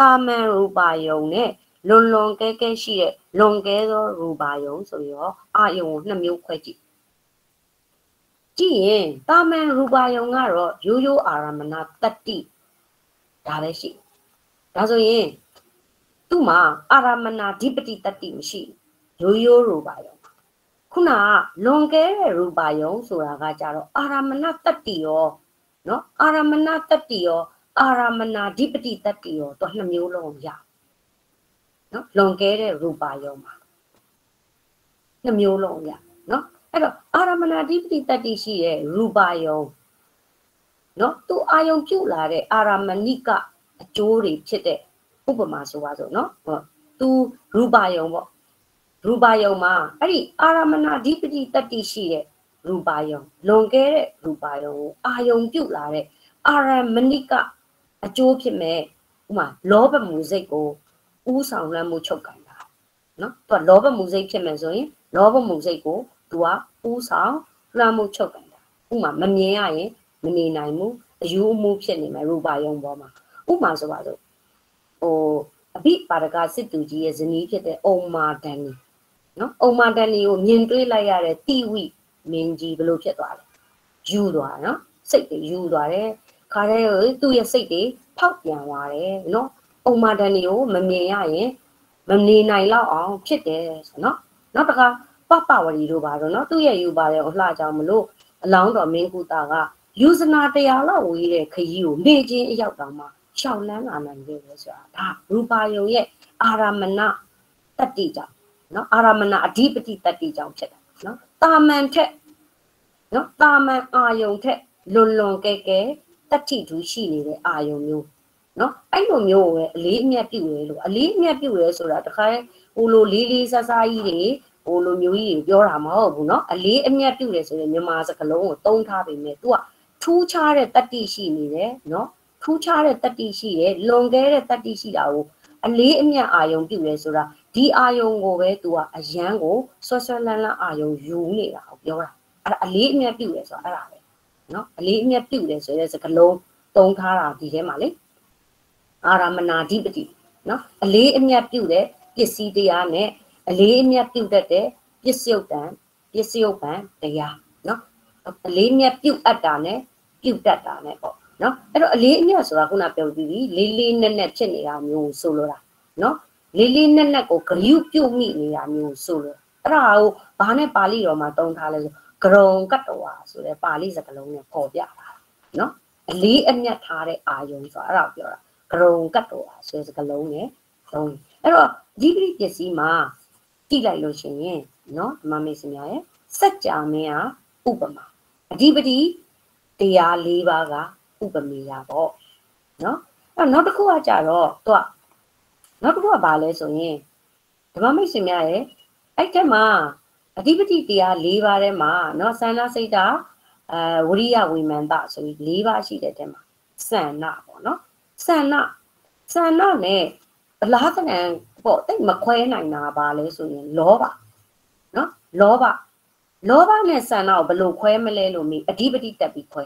တာမန်ရူပါယုံနဲ့လွန်လွန်ကဲကဲရှိတဲ့လွန်ကဲသောရူပါယုံဆိုပြီးတော့အာယုံကိုနှစ်မျိုးခွဲကြည့်ကြည့်ရင်တာမန်ရူပါယုံကတော့ရိုးရိုးအာရမဏတတ္တိဒါပဲရှိဒါဆိုရင် သူ့မှာအာရမဏဓိပတိတတ္တိမရှိရိုးရိုးရူပါယုံခုနကလွန်ကဲတဲ့ရူပါယုံဆိုတာကကြတော့အာရမဏတတ္တိရောနော်အာရမဏတတ္တိရောအာရမဏဓိပတိတတ္တိရောတော့နှစ်မျိုးလုံးရနော်လွန်ကဲတဲ့ရူပါယုံမှာနှစ်မျိုးလုံးရနော်အဲ့တော့အာရမဏဓိပတိတတ္တိရှိတဲ့ရူပါယုံနော်သူအာယုံပြုတ်လာတဲ့အာရမဏိကအကျိုးတွေဖြစ်တဲ့ ဥပမာဆိုပါစို့နော်ဟောသူရူပါယုံပေါ့ရူပါယုံမှာအဲ့ဒီအာရမဏဓိပတိတတ္တိရှိတဲ့ရူပါယုံလွန်ကဲတဲ့ရူပါယုံကိုအာယုံပြုတ်လာတဲ့အာရမဏိကအကျိုးဖြစ်မဲ့ဥမာလောဘမူစိတ်ကိုဥဆောင်လမ်းမှုချုပ်ကန်တာနော်သူကလောဘမူစိတ်ဖြစ်မယ်ဆိုရင်လောဘမူစိတ်ကိုသူကဥဆောင်လွှမ်းမှုချုပ်ကန်တာဥမာမမြင်ရရင်မနေနိုင်ဘူးအယူအမှုဖြစ်နေမယ်ရူပါယုံပေါ်မှာဥမာဆိုပါစို့ ဟိုအဘိပါရကစစ်သူကြီးရဲ့ဇနီးဖြစ်တဲ့အုံမာဒန်နီနော်အုံမာဒန်နီကိုမြင်တွေ့လိုက်ရတဲ့တိဝိမင်းကြီးဘလို့ဖြစ်သွားလဲယူသွားနော်စိတ်တွေယူသွားတယ်ခါတဲ့သူ့ရဲ့စိတ်တွေဖောက်ပြန်သွားတယ်နော်အုံမာဒန်နီကိုမမြင်ရရင်မနေနိုင်တော့အောင်ဖြစ်တယ်ဆိုနော်နောက်တခါပပဝရီတို့ပါတော့နော်သူ့ရဲ့ယူပါတယ်အလှကြောင့်မလို့အလောင်းတော်မင်းကူတာကယူဇနာတရားလောက်ဝေးတဲ့ခရီးကိုနေချင်းအရောက်တောင်မှ ရှောက်လန်းလာနိုင်တယ်လို့ဆိုတာဒါရူပါယုံရဲ့အာရမဏတတ္တိကြောင့်နော်အာရမဏအဓိပတိတတ္တိကြောင့်ဖြစ်တာနော်တာမန်ထက်နော်တာမန်အာယုံထက်လွန်လွန်ကဲကဲတတ္တိသူရှိနေတဲ့အာယုံမျိုးနော်အဲ့လိုမျိုးကိုပဲအလေးအမြတ်ပြုရဲလို့အလေးအမြတ်ပြုရဲဆိုတာတခါဟိုလိုလေးလေးဆဆကြီးတွေဟိုလိုမျိုးကြီးတွေပြောတာမဟုတ်ဘူးနော်အလေးအမြတ်ပြုတယ်ဆိုရင်မြန်မာစကားလုံးကိုသုံးထားပေမဲ့ तू ကထူးခြားတဲ့တတ္တိရှိနေတယ်နော် ထူးခြားတဲ့တတ္တိရှိတယ်လွန်ခဲ့တဲ့တတ္တိရှိတာကိုအလေးအမြတ်အာယုံပြုရဲဆိုတာဒီအာယုံကိုပဲ तू ကအရန်ကိုဆွဆွလန်းလန်းအာယုံယူနေတာကိုပြောတာအဲ့ဒါအလေးအမြတ်ပြုရဲဆိုတာအဲ့ဒါပဲနော်အလေးအမြတ်ပြုတယ်ဆိုတဲ့စကားလုံးတုံးထားတာဒီထဲမှာလေအာရမနာဓိပတိနော်အလေးအမြတ်ပြုတဲ့ပစ္စည်းတရားနဲ့အလေးအမြတ်ပြုတတ်တဲ့ပစ္စယုတ်တံပစ္စယုတ်ပံတရားနော်အလေးအမြတ်ပြုအပ်တာနဲ့ပြုတတ်တာနဲ့ပေါ့ နော်အဲ့တော့အလေးအမြတ်ဆိုတာခုနပြောပြီးပြီလေးလေးနက်နက်ဖြစ်နေတာမျိုးဆိုလိုတာနော်လေးလေးနက်နက်ကိုဂရုပြုမိနေတာမျိုးဆိုလိုအဲ့ဒါကိုဘာနဲ့ပါဠိတော်မှာတုံးထားလဲဆိုဂရုံကတ္တဝါဆိုတဲ့ပါဠိစကားလုံးနဲ့ပေါ်ပြတာနော်အလေးအမြတ်ထားတဲ့အာယုံဆိုတာအဲ့ဒါပြောတာဂရုံကတ္တဝါဆိုတဲ့စကားလုံးနဲ့သုံးအဲ့တော့ဒီပရိပစ္စည်းမှာကြည့်လိုက်လို့ရှိရင်နော်ဓမ္မမေစမြရဲ့စัจ जा မင်းဟာဥပမာအဓိပတိတရား၄ပါးက ဥပမေယပေါ့နော်အဲ့နောက်တစ်ခုကကြတော့သူကနောက်တစ်ခုကဘာလဲဆိုရင်ဓမ္မမိတ်ဆွေများရဲ့အဲ့ထက်မှာအဓိပတိတရား၄ပါးထဲမှာနော်စန္ဒစိတ်တာအဲဝရိယဝိမန္တဆိုပြီး၄ပါးရှိတဲ့တဲမှာစန္နပေါ့နော်စန္နစန္နနဲ့အလားတန်ပေါ့တိတ်မခွဲနိုင်တာပါလဲဆိုရင်လောဘနော်လောဘလောဘနဲ့စန္နကိုဘယ်လိုခွဲမလဲလို့မိအဓိပတိတက်ပြီးခွဲ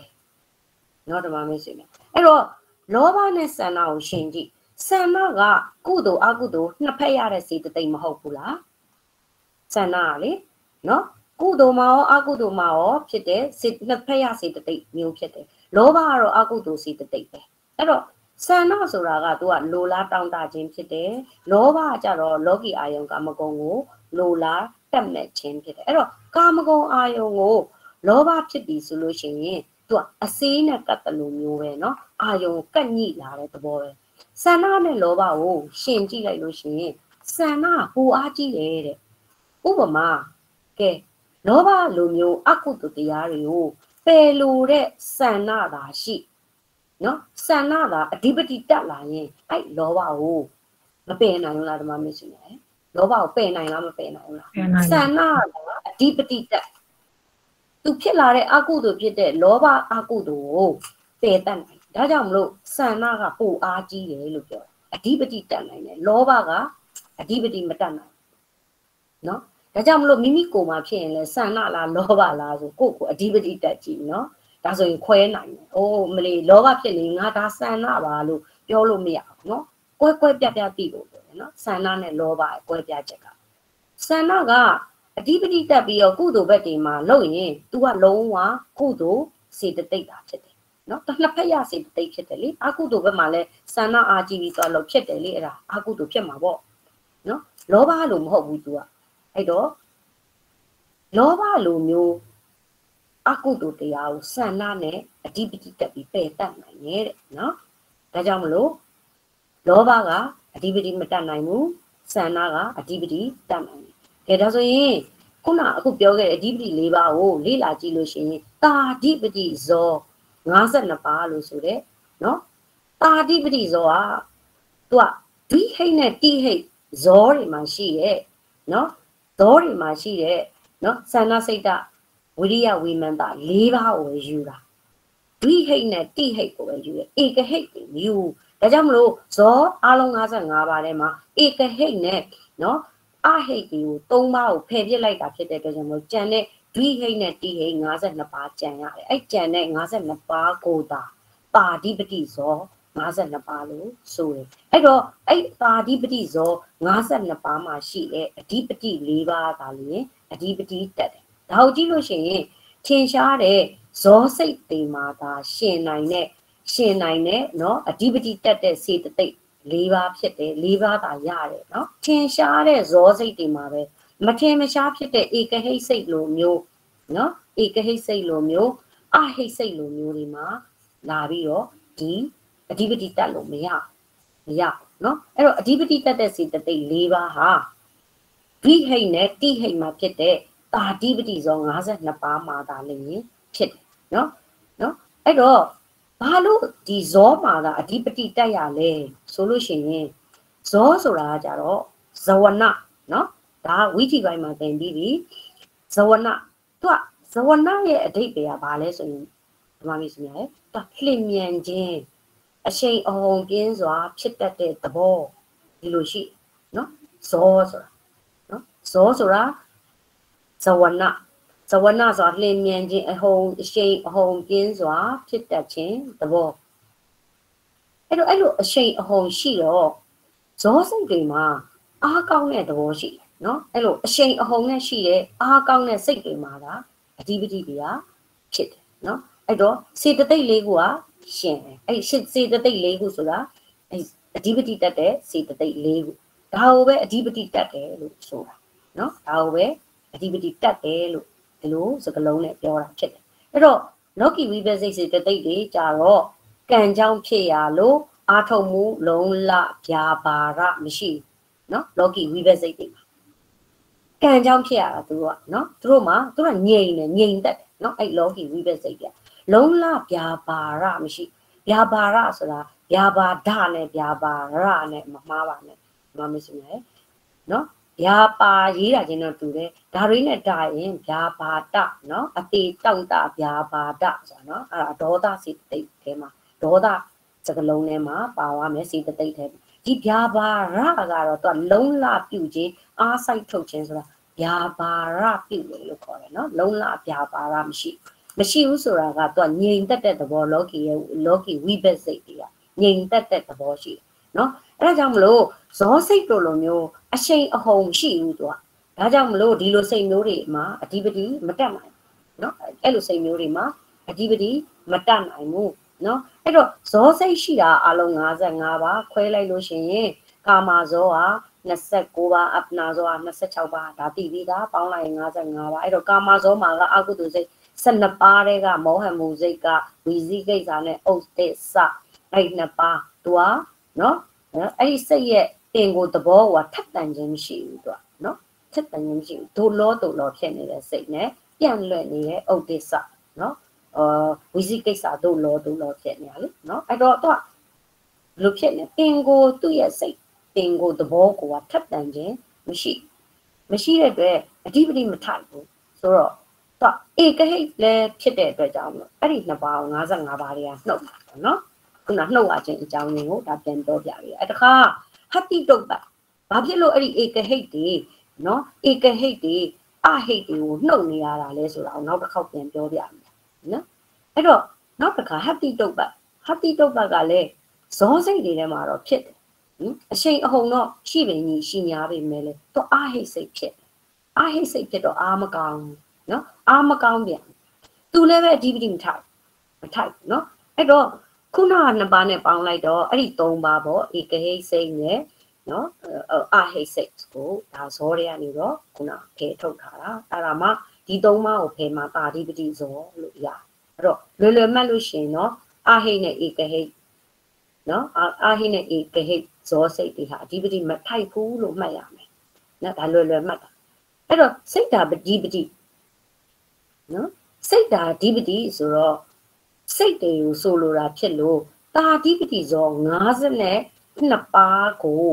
နော်ဓမ္မမင်းဆွေများအဲ့တော့လောဘနဲ့စန္နကိုရှင်ကြည့်စန္နကကုသိုလ်အကုသိုလ်နှစ်ဖက်ရတဲ့စေတသိက်မဟုတ်ဘူးလားစန္နကလေနော်ကုသိုလ်မှာရောအကုသိုလ်မှာရောဖြစ်တဲ့စေနှစ်ဖက်ရစေတသိက်မျိုးဖြစ်တယ်လောဘကတော့အကုသိုလ်စေတသိက်ပဲအဲ့တော့ဆန္ဒဆိုတာကသူကလိုလားတောင်းတခြင်းဖြစ်တယ်လောဘကကြတော့လောကီအာယုံကာမဂုဏ်ကိုလိုလားတက်မဲ့ခြင်းဖြစ်တယ်အဲ့တော့ကာမဂုဏ်အာယုံကိုလောဘဖြစ်ပြီဆိုလို့ရှိရင် သူကအစေးနဲ့ကတ်တလူမျိုးပဲเนาะအာယုံကတ်ညိလာတဲ့သဘောပဲဆန္ဒနဲ့လောဘကိုရှင်ကြည့်လိုက်လို့ရှိရင်ဆန္ဒဟိုအားကြီးတယ်တဲ့ဥပမာကဲလောဘလိုမျိုးအကုသိုလ်တရားတွေကိုပယ်လို့တဲ့ဆန္ဒသာရှိနော်ဆန္ဒသာအဓိပတိတက်လာရင်အဲ့လောဘကိုမပယ်နိုင်ဘူးလားဓမ္မမင်းရှင်လေလောဘကိုပယ်နိုင်လားမပယ်နိုင်ဘူးလားဆန္ဒကအဓိပတိတက် သူဖြစ်လာတဲ့အကုသိုလ်ဖြစ်တဲ့လောဘအကုသိုလ်ကိုပယ်တတ်နိုင်ဒါကြောင့်မလို့ဆန္ဒကပိုအားကြီးတယ်လို့ပြောအဓိပတိတက်နိုင်တယ်လောဘကအဓိပတိမတက်နိုင်နော်ဒါကြောင့်မလို့မိမိကိုယ်မှာဖြစ်ရင်လဲဆန္ဒလားလောဘလားဆိုကိုယ့်ကိုအဓိပတိတက်ကြည့်နော်ဒါဆိုရင်ခွဲနိုင်တယ်။အိုးမလီလောဘဖြစ်နေငါဒါဆန္ဒပါလို့ပြောလို့မရဘူးနော်။ကွဲကွဲပြားပြားပြီးလို့ပြောတယ်နော်။ဆန္ဒနဲ့လောဘကွဲပြားချက်ကဆန္ဒက အဓိပတိတက်ပြီးတော့ကုသိုလ်ဘက်တွေမှာလုပ်ရင် तू ကလုံးဝကုသိုလ်စေတသိက်တာဖြစ်တယ်နော်။တစ်ဖက်ရစေတသိက်ဖြစ်တယ်လေ။အကုသိုလ်ဘက်မှာလည်းဆန္ဒအာကြည့်ပြီးသွားလို့ဖြစ်တယ်လေအဲ့ဒါအကုသိုလ်ဖြစ်မှာပေါ့။နော်။လောဘလို့မဟုတ်ဘူး तू ကအဲ့တော့လောဘလိုမျိုးအကုသိုလ်တရားကိုဆန္ဒနဲ့အဓိပတိတက်ပြီးပယ်တတ်နိုင်ရဲ့တဲ့နော်ဒါကြောင့်မလို့လောဘကအဓိပတိမတတ်နိုင်ဘူးဆန္ဒကအဓိပတိတတ်နိုင် တယ်ကဲဒါဆိုရင်ခုနအခုပြောခဲ့တဲ့အဓိပတိ၄ပါးကိုလေ့လာကြည့်လို့ရှိရင်တာဓိပတိဇော52ပါးလို့ဆိုတဲ့နော်တာဓိပတိဇောကသူကဒိဟိတ်နဲ့တိဟိတ်ဇောတွေမှာရှိရဲ့နော်ဇောတွေမှာရှိတဲ့နော်ဆန္ဒစိတ်တဝိရိယဝိမန္တ၄ပါးကိုပဲယူတာဒိဟိတ်နဲ့တိဟိတ်ကိုပဲယူတယ်ဧကဟိတ်ကိုယူဒါကြောင့်မလို့ဇောအလုံး55ပါးထဲမှာဧကဟိတ်နဲ့နော် အဟိတ်ကို၃ပါးကိုဖယ်ပြစ်လိုက်တာဖြစ်တဲ့အတွက်ကြောင့်မလို့ကြံတဲ့ဒိဟိတ်နဲ့တိဟိတ်52ပါးကြံရတယ်အဲ့ကြံတဲ့52ပါးကိုသာပါဠိပတိဇော52ပါးလို့ဆိုတယ်အဲ့တော့အဲ့ပါဠိပတိဇော52ပါးမှာရှိတဲ့အဓိပတိ၄ပါးသာလျှင်အဓိပတိတက်တယ်ဒါကိုကြည့်လို့ရှိရင်ထင်ရှားတဲ့ဇောစိတ်တွေမှာသာရှင်နိုင်တဲ့ရှင်နိုင်တဲ့เนาะအဓိပတိတက်တဲ့စေတသိက် ၄ပါးဖြစ်တယ်၄ပါးသာရတယ်เนาะထင်ရှားတဲ့ဇောစိတ်တွေမှာပဲ မထင်မရှားဖြစ်တဲ့ဧကဟိတ်စိတ်လိုမျိုးနော်ဧကဟိတ်စိတ်လိုမျိုးအဟိတ်စိတ်လိုမျိုးတွေမှာလာပြီးတော့ဒီအဓိပတိတက်လို့မရမရနော်အဲ့တော့အဓိပတိတက်တဲ့စေတသိက်၄ပါးဟာဘိဟိတ်နဲ့တိဟိတ်မှာဖြစ်တဲ့တာဓိပတိဇော52ပါးမှာသာလည်းဖြစ်တယ်နော်နော်အဲ့တော့ ဘာလို့ဒီဇောမှာကအဓိပတိတက်ရလဲဆိုလို့ရှိရင်ဇောဆိုတာကကြတော့ဇဝနနော်ဒါဝိธีပိုင်းမှာသင်ပြီးပြီဇဝနသူကဇဝနရဲ့အဓိပ္ပာယ်ကဘာလဲဆိုရင်ဒီမှာမြင်ရယ်သူလှင်မြန်ခြင်းအရှိန်အဟုန်ပြင်းစွာ ဖြစ်တတ်တဲ့သဘောဒီလိုရှိနော်ဇောဆိုတာနော်ဇောဆိုတာဇဝန ဇဝနဆိုတာလှင်မြန်ခြင်းအဟုန်အရှိန်အဟုန်ပြင်းစွာဖြစ်တတ်ခြင်းသဘောအဲ့တော့အဲ့လိုအရှိန်အဟုန်ရှိတော့ဇောစိတ်တွေမှာအားကောင်းတဲ့သဘောရှိတယ်နော်အဲ့လိုအရှိန်အဟုန်နဲ့ရှိတဲ့အားကောင်းတဲ့စိတ်တွေမှာဒါအဓိပတိတွေကဖြစ်တယ်နော်အဲ့တော့စေတသိက်လေးခုကရှင်တယ်အဲ့ရှစ်စေတသိက်လေးခုဆိုတာအဲ့အဓိပတိတက်တဲ့စေတသိက်လေးခုဒါကိုပဲအဓိပတိတက်တယ်လို့ဆိုတာနော်ဒါကိုပဲအဓိပတိတက်တယ်လို့ ဒီလိုစကားလုံးနဲ့ပြောတာဖြစ်တယ်အဲ့တော့လောကီဝိပဿစိတ်စေတသိက်တွေကြတော့ကံကြောင့်ဖြစ်ရလို့အာထုံမှုလုံးလဗျာပါရမရှိနော်လောကီဝိပဿစိတ်တွေကံကြောင့်ဖြစ်ရတာသူတို့ကနော်သူတို့မှာသူတို့ကငြိမ်တယ်ငြိမ်သက်တယ်နော်အဲ့လောကီဝိပဿစိတ်ကလုံးလဗျာပါရမရှိဗျာပါရဆိုတာဗျာပါဒနဲ့ဗျာပါရနဲ့မမှားပါနဲ့မမရှိနဲ့နော် ဗျာပါရေးတာချင်းတော့တူတယ်ဒါတွေနဲ့တာရင်ဗျာပါတနော်အသေးတောင့်တဗျာပါတဆိုတာနော်အဲ့ဒါဒေါသစိတ်တိတ်ထဲမှာဒေါသစကလုံးထဲမှာပါသွားမယ်စိတ်တိတ်ထဲဒီဗျာပါရကတော့သူကလုံးလပြုတ်ခြင်းအားစိုက်ထုတ်ခြင်းဆိုတာဗျာပါရပြုတ်တယ်လို့ခေါ်တယ်နော်လုံးလဗျာပါရမရှိမရှိဘူးဆိုတာကသူကငြိမ်သက်တဲ့သဘောလောကီရဲ့လောကီဝိဘက်စိတ်တွေကငြိမ်သက်တဲ့သဘောရှိတယ်နော်အဲ့ဒါကြောင့်မလို့ဇောစိတ်တို့လိုမျိုး အရှိန်အဟုန်ရှိဘူးသူကဒါကြောင့်မလို့ဒီလိုစိတ်မျိုးတွေမှာအဓိပတိမတက်နိုင်နော်အဲ့လိုစိတ်မျိုးတွေမှာအဓိပတိမတက်နိုင်ဘူးနော်အဲ့တော့ဇောစိတ်ရှိတာအလုံး55ပါခွဲလိုက်လို့ရှိရင်ကာမဇောဟာ29ပါအပနာဇောဟာ26ပါဒါတည်ပြီးသားပေါင်းလိုက်ရင်55ပါအဲ့တော့ကာမဇောမှာကအကုသိုလ်စိတ်12ပါးတဲ့ကမောဟမှုစိတ်ကဝီစည်းကိစ္စနဲ့အုတ်သစ်စအဲ့နှစ်ပါးသူကနော်အဲ့ဒီစိတ်ရဲ့ တင်ကိုသဘောကထက်တန်ခြင်းမရှိဘူးသူကနော်ထက်တန်ခြင်းမရှိဘူးဒိုလောဒိုလောဖြစ်နေတဲ့စိတ်နဲ့ပြန့်လွက်နေတဲ့အုတ်သစ်စနော်အာဝီစည်းကိစ္စဒိုလောဒိုလောဖြစ်နေရလေနော်အဲ့တော့သူကလို့ဖြစ်နေတင်ကိုသူ့ရဲ့စိတ်တင်ကိုသဘောကိုထက်တန်ခြင်းမရှိမရှိတဲ့အတွက်အဓိပတိမထိုက်ဘူးဆိုတော့တော့ဧကဟိတ်လည်းဖြစ်တဲ့အတွက်ကြောင့်မလို့အဲ့ဒီနှစ်ပါး55ပါးတွေကနှုတ်ပါတော့နော်ခုနနှုတ်အချင်းအကြောင်းရင်းကိုဒါပြန်ပြောပြပြီအဲ့တခါ ဟတ္တိတုတ်တာဘာဖြစ်လို့အဲ့ဒီဧကဟိတ်တွေနော်ဧကဟိတ်တွေအဟိတ်တွေကိုနှုတ်နေရတာလဲဆိုတာကိုနောက်တစ်ခေါက်ပြန်ပြောပြမယ်နော်အဲ့တော့နောက်တစ်ခါဟတ္တိတုတ်ပတ်ဟတ္တိတုတ်ပတ်ကလည်းဇောစိတ်တွေထဲမှာတော့ဖြစ်တယ်ဟင်အရှိန်အဟုန်တော့ရှိပင်ကြီးရှိညာပေမဲ့လေသူအာဟိတ်စိတ်ဖြစ်အာဟိတ်စိတ်ဖြစ်တော့အာမကောင်းဘူးနော်အာမကောင်းပြန်သူလည်းပဲအဓိပတိမထိုက်မထိုက်နော်အဲ့တော့ ခုနကနှစ်ပါးနဲ့ပေါင်းလိုက်တော့အဲ့ဒီ၃ပါးပေါ့ဧကဟိစိတ်နဲ့နော်အာဟိစိတ်ကိုဒါဇောတွေကနေတော့ခုနဖယ်ထုတ်ထားတာအဲ့ဒါမှဒီ၃ပါးကိုဖယ်မှာပါတိပတိဇောလို့ရအဲ့တော့လွယ်လွယ်မှတ်လို့ရှိရင်နော်အာဟိနဲ့ဧကဟိနော်အာဟိနဲ့ဧကဟိဇောစိတ်တွေဟာအဓိပတိမထိုက်ဘူးလို့မှတ်ရမယ်နော်ဒါလွယ်လွယ်မှတ်တာအဲ့တော့စိတ်ဓာပတိပတိနော်စိတ်ဓာအဓိပတိဆိုတော့ စိတ်တွေကိုဆိုလိုတာဖြစ်လို့တာအဓိပတိဇော52ပါးကို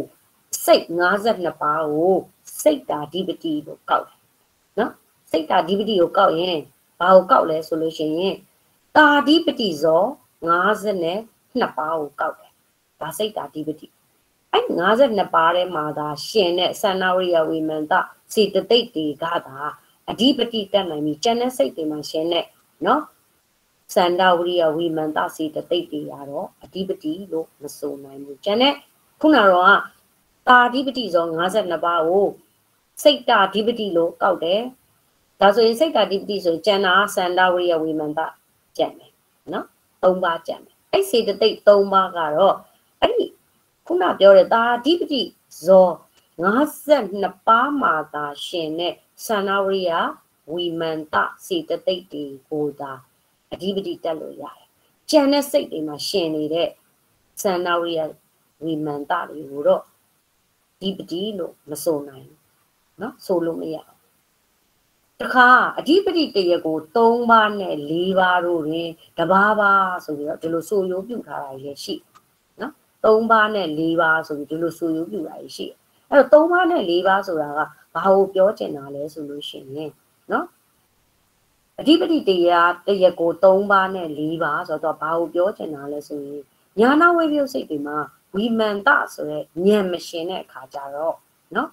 စိတ်52ပါးကိုစိတ်ဓာအဓိပတိလို့ကောက်တယ်နော်စိတ်ဓာအဓိပတိကိုကောက်ရင်ဘာကိုကောက်လဲဆိုလို့ရှိရင်တာအဓိပတိဇော52ပါးကိုကောက်တယ်ဒါစိတ်ဓာအဓိပတိအဲ့52ပါးထဲမှာသာရှင်တဲ့သန္နာရိယဝိမန္တစေတသိက်တွေကသာအဓိပတိတက်နိုင်ပြီကျန်တဲ့စိတ်တွေမှာရှင်းတဲ့နော် စန္ဒဝရိယဝိမန္တစီတသိက်တွေကတော့အဓိပတိလို့မဆိုနိုင်ဘူးကျန်တဲ့ခုနတော့ကတာအဓိပတိဆို52ပါးကိုစိတ်တာအဓိပတိလို့ကောက်တယ်ဒါဆိုရင်စိတ်တာအဓိပတိဆိုကျန်တာစန္ဒဝရိယဝိမန္တကျန်တယ်နော်၃ပါးကျန်တယ်အဲ့စေတသိက်၃ပါးကတော့အဲ့ဒီခုနပြောတဲ့တာအဓိပတိဇော52ပါးမှာသာရှင်တဲ့သန္နာဝရိယဝီမန္တစေတသိက်တွေကိုသာ အဓိပတိတက်လို့ရတယ်။ကြံတဲ့စိတ်တွေမှာရှင်နေတဲ့သန္နာဝရိယဝီမန္တတွေကိုတော့ဒီပတိလို့မဆိုနိုင်ဘူးเนาะဆိုလို့မရဘူးတခါအဓိပတိတရကို3ပါးနဲ့4ပါးတို့တွင်တပါးပါဆိုပြီးတော့ဒီလိုဆိုရိုးပြုထားတာလည်းရှိเนาะ3ပါးနဲ့4ပါးဆိုပြီးဒီလိုဆိုရိုးပြုတာရှိအဲ့တော့3ပါးနဲ့4ပါးဆိုတာကဘာကိုပြောချင်တာလဲဆိုလို့ရှိရင်เนาะ အဓိပတိတရားတရားကို3ပါးနဲ့4ပါးဆိုတော့ဘာကိုပြောချင်တာလဲဆိုရင်ညာနာဝိပယုတ်စိတ်တွေမှာဝိမန္တဆိုရဲဉာဏ်မရှင်တဲ့အခါကြတော့နော်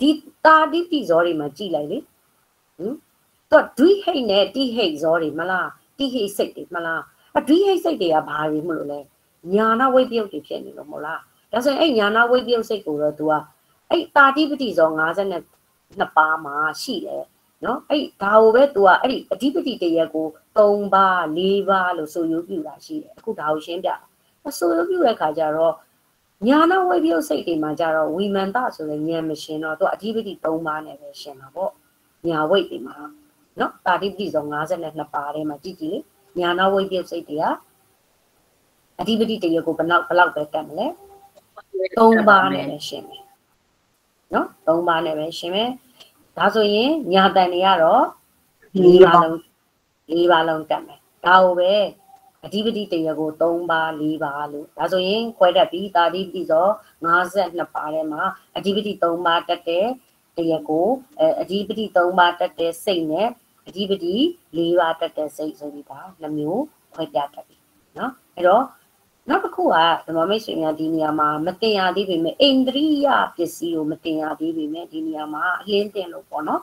ဒီတာတိတိဇောတွေမှာကြည်လိုက်လေဟင်တော့ဒွိဟိတ်နဲ့တိဟိတ်ဇောတွေမလားတိဟိတ်စိတ်တွေမလားအဒွိဟိတ်စိတ်တွေကဘာတွေမလို့လဲညာနာဝိပယုတ်တွေဖြစ်နေလို့မဟုတ်လားဒါဆိုရင်အဲ့ညာနာဝိပယုတ်စိတ်ကိုတော့ तू ကအဲ့တာတိပတိဇော52ပါးမှာရှိတယ် နော်အဲ့ဒါကိုပဲ तू ကအဲ့ဒီအဓိပတိတရက်ကို3ပါး4ပါးလို့ဆိုယူပြတာရှိတယ်အခုဒါကိုရှင်းပြအဆိုယူပြတဲ့ခါကျတော့ညာနာဝိပယုတ်စိတ်တွေမှာကျတော့ဝီမန္တဆိုတဲ့ဉာဏ်မရှင်တော့ तू အဓိပတိ3ပါးနဲ့ပဲရှင်တာပေါ့ညာဝိတ်တွေမှာနော်တာတိပတိဇော52ပါးထဲမှာကြည့်ကြည့်လေညာနာဝိပယုတ်စိတ်တွေကအဓိပတိတရက်ကိုဘယ်လောက်ဘယ်လောက်ပဲကတ်မလဲ3ပါးနဲ့ပဲရှင်မယ်နော်3ပါးနဲ့ပဲရှင်မယ် ဒါဆိုရင်ညာတန်တွေကတော့၄ပါးလုံး၄ပါးလုံးတက်မယ်ဒါကိုပဲအဓိပတိတရကို3ပါး4ပါးလို့ဒါဆိုရင်ခွဲတတ်ပြီးတာတိပတိဆို52ပါးထဲမှာအဓိပတိ3ပါးတက်တဲ့တရကိုအဓိပတိ3ပါးတက်တဲ့စိတ်နဲ့အဓိပတိ4ပါးတက်တဲ့စိတ်ဆိုပြီးဒါနှမျိုးခွဲပြတတ်ပြီเนาะအဲ့တော့ နောက်တစ်ခုကဓမ္မမိတ်ဆွေများဒီနေရာမှာမတင်ရသေးပေမဲ့အိန္ဒြိယပစ္စည်းကိုမတင်ရသေးပေမဲ့ဒီနေရာမှာအလင်းတင်လို့ပေါ့နော်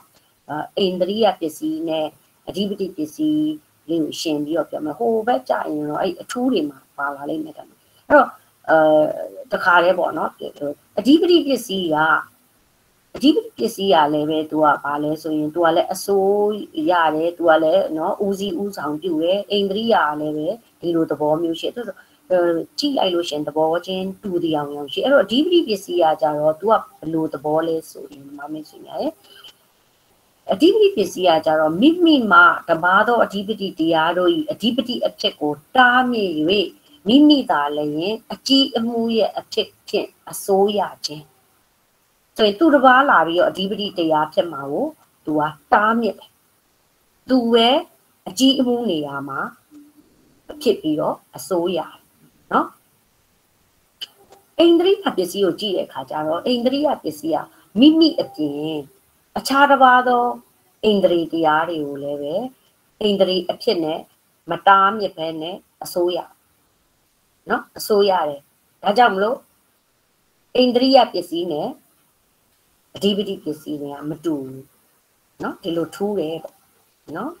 အိန္ဒြိယပစ္စည်းနဲ့အဓိပတိပစ္စည်းလေးကိုရှင်ပြီးတော့ပြောမယ်ဟိုဘက်ကြရင်တော့အဲ့အထူးတွေမှာပါလာလိမ့်မယ်တဲ့အဲ့တော့အဲတခါတည်းပေါ့နော်အဓိပတိပစ္စည်းကအဓိပတိပစ္စည်းကလည်းပဲသူကဘာလဲဆိုရင်သူကလည်းအစိုးရတယ်သူကလည်းနော်ဦးစီးဦးဆောင်ပြုတယ်အိန္ဒြိယကလည်းပဲဒီလိုသဘောမျိုးရှိတယ်သူ ကြည့်လိုက်လို့ရှင်သဘောချင်းတူတည်အောင်ရောရှိအဲ့တော့ DVD ပစ္စည်းကကြတော့ तू ကဘလို့သဘောလဲဆိုရင်မမင်းဆွေညာရဲ့အဓိပတိပစ္စည်းကကြတော့မိမိမှတပါသောအဓိပတိတရားတို့၏အဓိပတိအဖြစ်ကိုတားမြစ်၍မိမိသာလည်းအကြီးအမှုရဲ့အဖြစ်ဖြင့်အစိုးရခြင်းဆိုရင်သူတပါလာပြီးတော့အဓိပတိတရားဖြစ်မှာကိုသူကတားမြစ်တယ်သူပဲအကြီးအမှုနေရာမှာဖြစ်ပြီးတော့အစိုးရတယ် နော်အိန္ဒြိယပစ္စည်းကိုကြည့်တဲ့အခါကျတော့အိန္ဒြိယပစ္စည်းကမိမိအပြင်အခြားတစ်ပါးသောအိန္ဒြေတရားတွေကိုလည်းပဲအိန္ဒြေအဖြစ်နဲ့မတားမြစ်ပဲနဲ့အစိုးရနော်အစိုးရတယ်ဒါကြောင့်မလို့အိန္ဒြိယပစ္စည်းနဲ့အဓိပတိပစ္စည်းတွေကမတူဘူးနော်ဒီလိုထူးတယ်ပေါ့နော်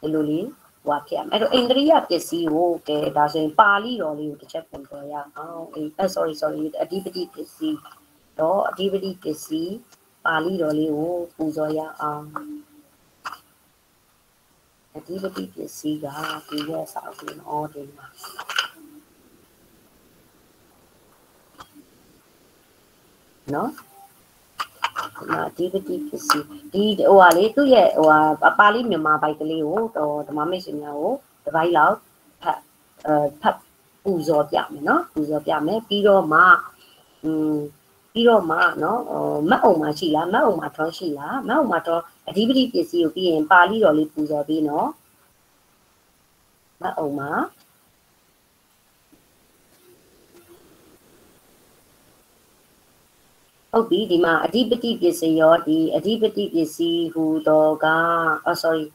ဒီလိုလေး ဟွာဖြစ်ရမယ်အဲ့တော့အိန္ဒြိယပစ္စည်းကိုကဲဒါဆိုရင်ပါဠိတော်လေးကိုတစ်ချက်ပြန်ပြောရအောင်အေး sorry sorry အဓိပတိပစ္စည်းတော့အဓိပတိပစ္စည်းပါဠိတော်လေးကိုပူဇော်ရအောင်အဓိပတိပစ္စည်းကဒီရဲ့စာအုပ်ကိုအော်တင် ဟုတ်လားဒီပတိဖြစ်စီဒီဟိုဟာလေသူ့ရဲ့ဟိုဟာပါဠိမြန်မာဘိုက်ကလေးကိုတော့ဓမ္မမိတ်ဆွေများကိုဒီဘိုက်လောက်ဖတ်အဲဖတ်ပူဇော်ပြမယ်နော်ပူဇော်ပြမယ်ပြီးတော့မှอืมပြီးတော့မှနော်မတ်အောင်မှာရှိလားမတ်အောင်မှာတော့ရှိလားမတ်အောင်မှာတော့အဓိပတိပစ္စည်းကိုပြီးရင်ပါဠိတော်လေးပူဇော်ပြီးနော်မတ်အောင်မှာ ဟုတ်ပြီဒီမှာအဓိပတိပစ္စည်းရောဒီအဓိပတိပစ္စည်းဟူတော်ကအော် sorry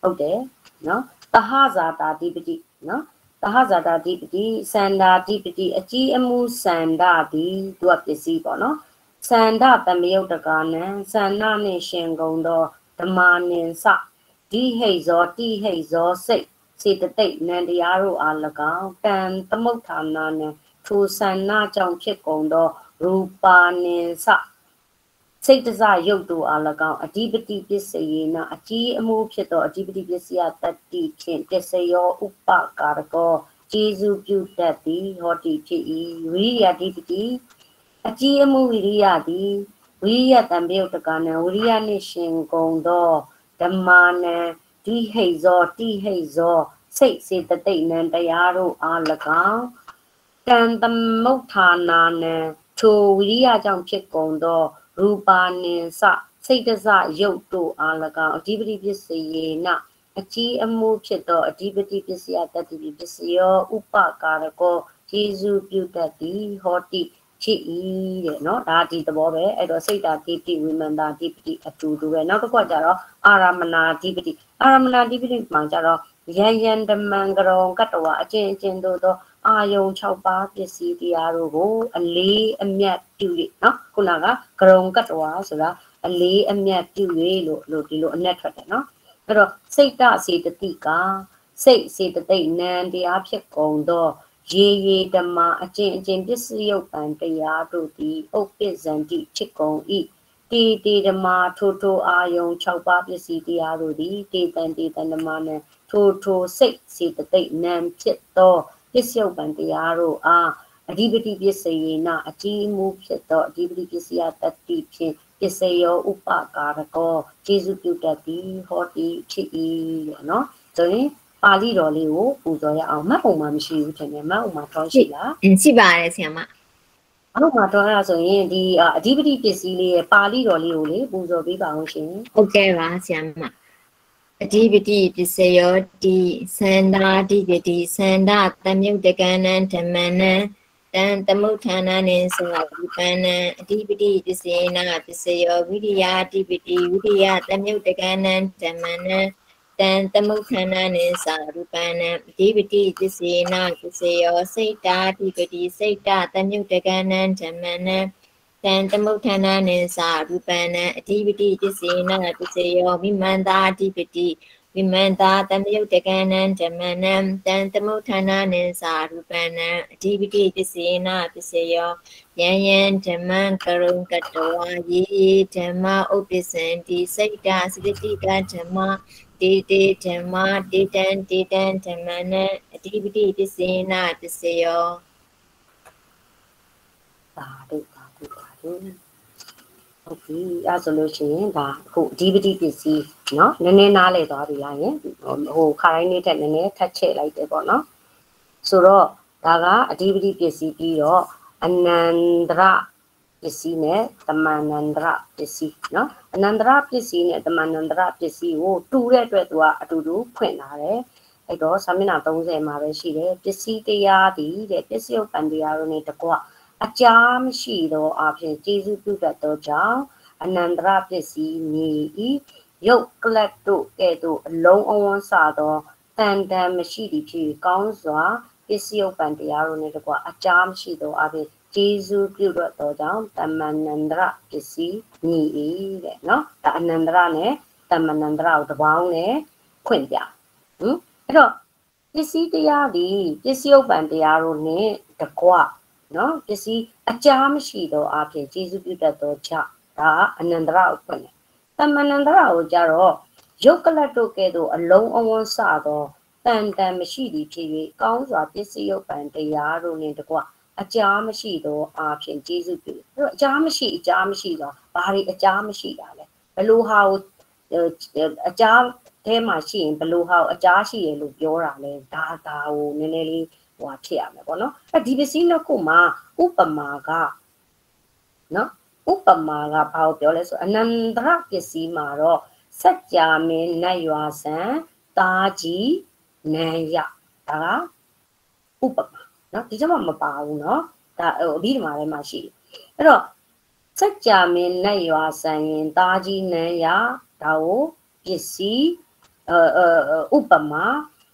ဟုတ်တယ်နော်တဟဇာတာဓိပတိနော်တဟဇာတာဓိပတိစန္ဒာဓိပတိအကြီးအမှုစန္ဒာဒီသူကပစ္စည်းပေါ့နော်စန္ဒသမယုတ်တကာနံစန္ဒနှင့်ရှင်ကုန်သောဓမ္မာနင်စဒီဟိတ်ဇောတိဟိတ်ဇောစိတ်စေတသိက်နန္တရားတို့အား၎င်းတန်သမုဋ္ဌာနာနံထိုစန္ဒကြောင့်ဖြစ်ကုန်သော ရူပါနင်စစိတ်တစရုပ်တို့အား၎င်းအဓိပတိပစ္စယေနအကြီးအမှုဖြစ်သောအဓိပတိပစ္စယတတ္တိဖြင့်တစ္စယောဥပကာရကောကျေစုပြုတတ်သည်ဟောတိဖြစ်၏ဝိရိယအဓိပတိအကြီးအမှုဝိရိယသည်ဝိရိယတံပြုတ်တကနံဝိရိယနှင့်ရှင်ကုန်သောဓမ္မာနံဒီဟိတ်ဇောတိဟိတ်ဇောစိတ်စေတသိက်နံတရားတို့အား၎င်းတံသမုဋ္ဌာနာနံ ထိုဝိရိယကြောင့်ဖြစ်ကုန်သောရူပါနိစစိတ်တစရုပ်တို့အား၎င်းအဓိပတိပစ္စယေနအကြီးအမှုဖြစ်သောအဓိပတိပစ္စယတတ္တိပစ္စယောဥပကာရကောကျေစုပြုတတ်သည်ဟောတိဖြစ်ဤတဲ့เนาะဒါဒီသဘောပဲအဲ့တော့စိတ်တာတိပိဝိမန္တာတိပတိအတူတူပဲနောက်တစ်ခုကကြတော့အာရမနာတိပတိအာရမနာတိပတိမှာကြတော့ယံယံဓမ္မံကရုံကတ္တဝအကျဉ်အကျဉ်တို့သော အာယုံ6ပါးပစ္စည်းတရားတို့ကို အလေးအမြတ်ပြုရနော်ခုနကဂရုံကတ္တဝါဆိုတာအလေးအမြတ်ပြုရလို့လို့ဒီလိုအနက်ထွက်တယ်နော်အဲ့တော့စိတ်တစေတသိကစိတ်စေတသိက်နံတရားဖြစ်ကုန်သောရေရေဓမ္မအကျင့်အကျင့်ပစ္စည်းရုပ်ပံတရားတို့သည်ဥပ္ပဇန္တိဖြစ်ကုန်၏တေတေဓမ္မာထိုထိုအာယုံ6ပါးပစ္စည်းတရားတို့သည်တေတံတေတံဓမ္မာနံထိုထိုစိတ်စေတသိက်နံဖြစ်သော ပစ္စည်းယုတ်ပံတရားတို့အားအဓိပတိပစ္စယေနအကြီးမှုဖြစ်သောအဓိပတိပစ္စယတတ္တိဖြင့်ပစ္စယောဥပကာရကောကျေစုပြုတတ်သည်ဟောတိဖြစ်၏တဲ့နော်ဆိုရင်ပါဠိတော်လေးကိုပူဇော်ရအောင်မှတ်ပုံမှမရှိဘူးထင်တယ်မှတ်ပုံမှထောင်းရှိလားအင်းရှိပါတယ်ဆရာမမှတ်ပုံမှထောင်းရဆိုရင်ဒီအဓိပတိပစ္စည်းလေးရဲ့ပါဠိတော်လေးကိုလေပူဇော်ပေးပါအောင်ရှင်ဟုတ်ကဲ့ပါဆရာမ အဓိပတိပစ္စယောတိသန္တာအဓိပတိသန္တာတမြုတ်တကဏံဓမ္မနံတံသမုဋ္ဌာနာနိသောဝိပန္နံအဓိပတိပစ္စေနာပစ္စယောဝိရိယအဓိပတိဝိရိယတမြုတ်တကဏံဓမ္မနံတံသမုဋ္ဌာနာနိသာရူပန္နံအဓိပတိပစ္စေနာပစ္စယောစိတ်တာအဓိပတိစိတ်တာတမြုတ်တကဏံဓမ္မနံ တံသမုဋ္ဌာနာနိသာရူပန္နံအဓိပတိပစ္စေနာပစ္စယောမိမန္တာအဓိပတိဝိမန္တာတမယုတ်တကဏံဓမ္မနံတံသမုဋ္ဌာနာနိသာရူပနံအဓိပတိပစ္စေနာပစ္စယောယံယံဓမ္မံကရုံကတဝါယေဓမ္မဥပ္ပစ္စံတိစိတ်တာစတိကဓမ္မတေတေဓမ္မတေတံတေတံဓမ္မနံအဓိပတိပစ္စေနာပစ္စယောသာဓုသာဓုသာဓု ဟုတ်ပြီအဲဆိုလို့ရှိရင်ဒါအခုအဓိပတိပစ္စည်းเนาะနည်းနည်းနားလဲသွားပြီလားယင်ဟိုခါတိုင်းလေးတက်နည်းနည်းထပ်ချက်လိုက်တယ်ပေါ့နော်ဆိုတော့ဒါကအဓိပတိပစ္စည်းပြီးတော့အနန္တရပစ္စည်းနဲ့တမန်နန္တရပစ္စည်းเนาะအနန္တရပစ္စည်းနဲ့တမန်နန္တရပစ္စည်းကိုတူတဲ့အတွက်သူကအတူတူဖွင့်လာတယ်အဲ့တော့စာမျက်နှာ30မှာပဲရှိတယ်ပစ္စည်းတရားတည်တဲ့ပစ္စည်းဥပ္ပန်တရားတို့ ਨੇ တကွ အကြာမရှိသောအဖြစ်ကျေစုပြုတတ်သောကြောင့်အနန္တရပစ္စည်းမြေဤရုပ်ကလတ်တို့ကဲ့သို့အလုံးအဝန်းစသောတန်တန်မရှိသည်ဖြစ်၍ကောင်းစွာပစ္စည်းဥပ္ပန်တရားတို့ ਨੇ တကွအကြာမရှိသောအဖြစ်ကျေစုပြုတတ်သောကြောင့်တမန်နန္တရပစ္စည်းမြေဤတဲ့နော်ဒါအနန္တရနဲ့တမန်နန္တရကိုတပေါင်းနဲ့ဖွင့်ပြဟင်အဲ့တော့ပစ္စည်းတရားဒီပစ္စည်းဥပ္ပန်တရားတို့ ਨੇ တကွ နော်ပစ္စည်းအကြာမရှိသောအဖြစ်ကျေစုပြုတတ်သောကြောင့်ဒါအနန္တရကိုဖွင့်တယ်တမန်နန္တရကိုကြတော့ရုပ်ကလတ်တို့ကဲ့သို့အလုံးအဝန်းစသောတန်တန်မရှိသည်ဖြစ်၍ကောင်းစွာပစ္စည်းရုပ်ပံတရားတို့နှင့်တကွအကြာမရှိသောအာဖြင့်ကျေးဇူးပြုအဲ့တော့အကြာမရှိအကြာမရှိတော့ဘာတွေအကြာမရှိတာလဲဘလို့ဟာကိုအကြာအဲမှာရှိရင်ဘလို့ဟာကိုအကြာရှိရလို့ပြောတာလဲဒါဒါကိုနည်းနည်းလေး ဟိုဖြစ်ရမယ်ပေါ့နော်အဲဒီပစ္စည်းနှစ်ခုမှာဥပမာကနော်ဥပမာကဘာကိုပြောလဲဆိုအနန္တရပစ္စည်းမှာတော့စัจ जा မင်းနတ်ရွာဆန်တာကြီးနန်းရဒါကဥပမာနော်ဒီကျမှမပါဘူးနော်ဒါဟိုအဘိဓမ္မာထဲမှာရှိတယ်အဲ့တော့စัจ जा မင်းနတ်ရွာဆန်ရင်တာကြီးနန်းရဒါကိုပစ္စည်းအဲဥပမာ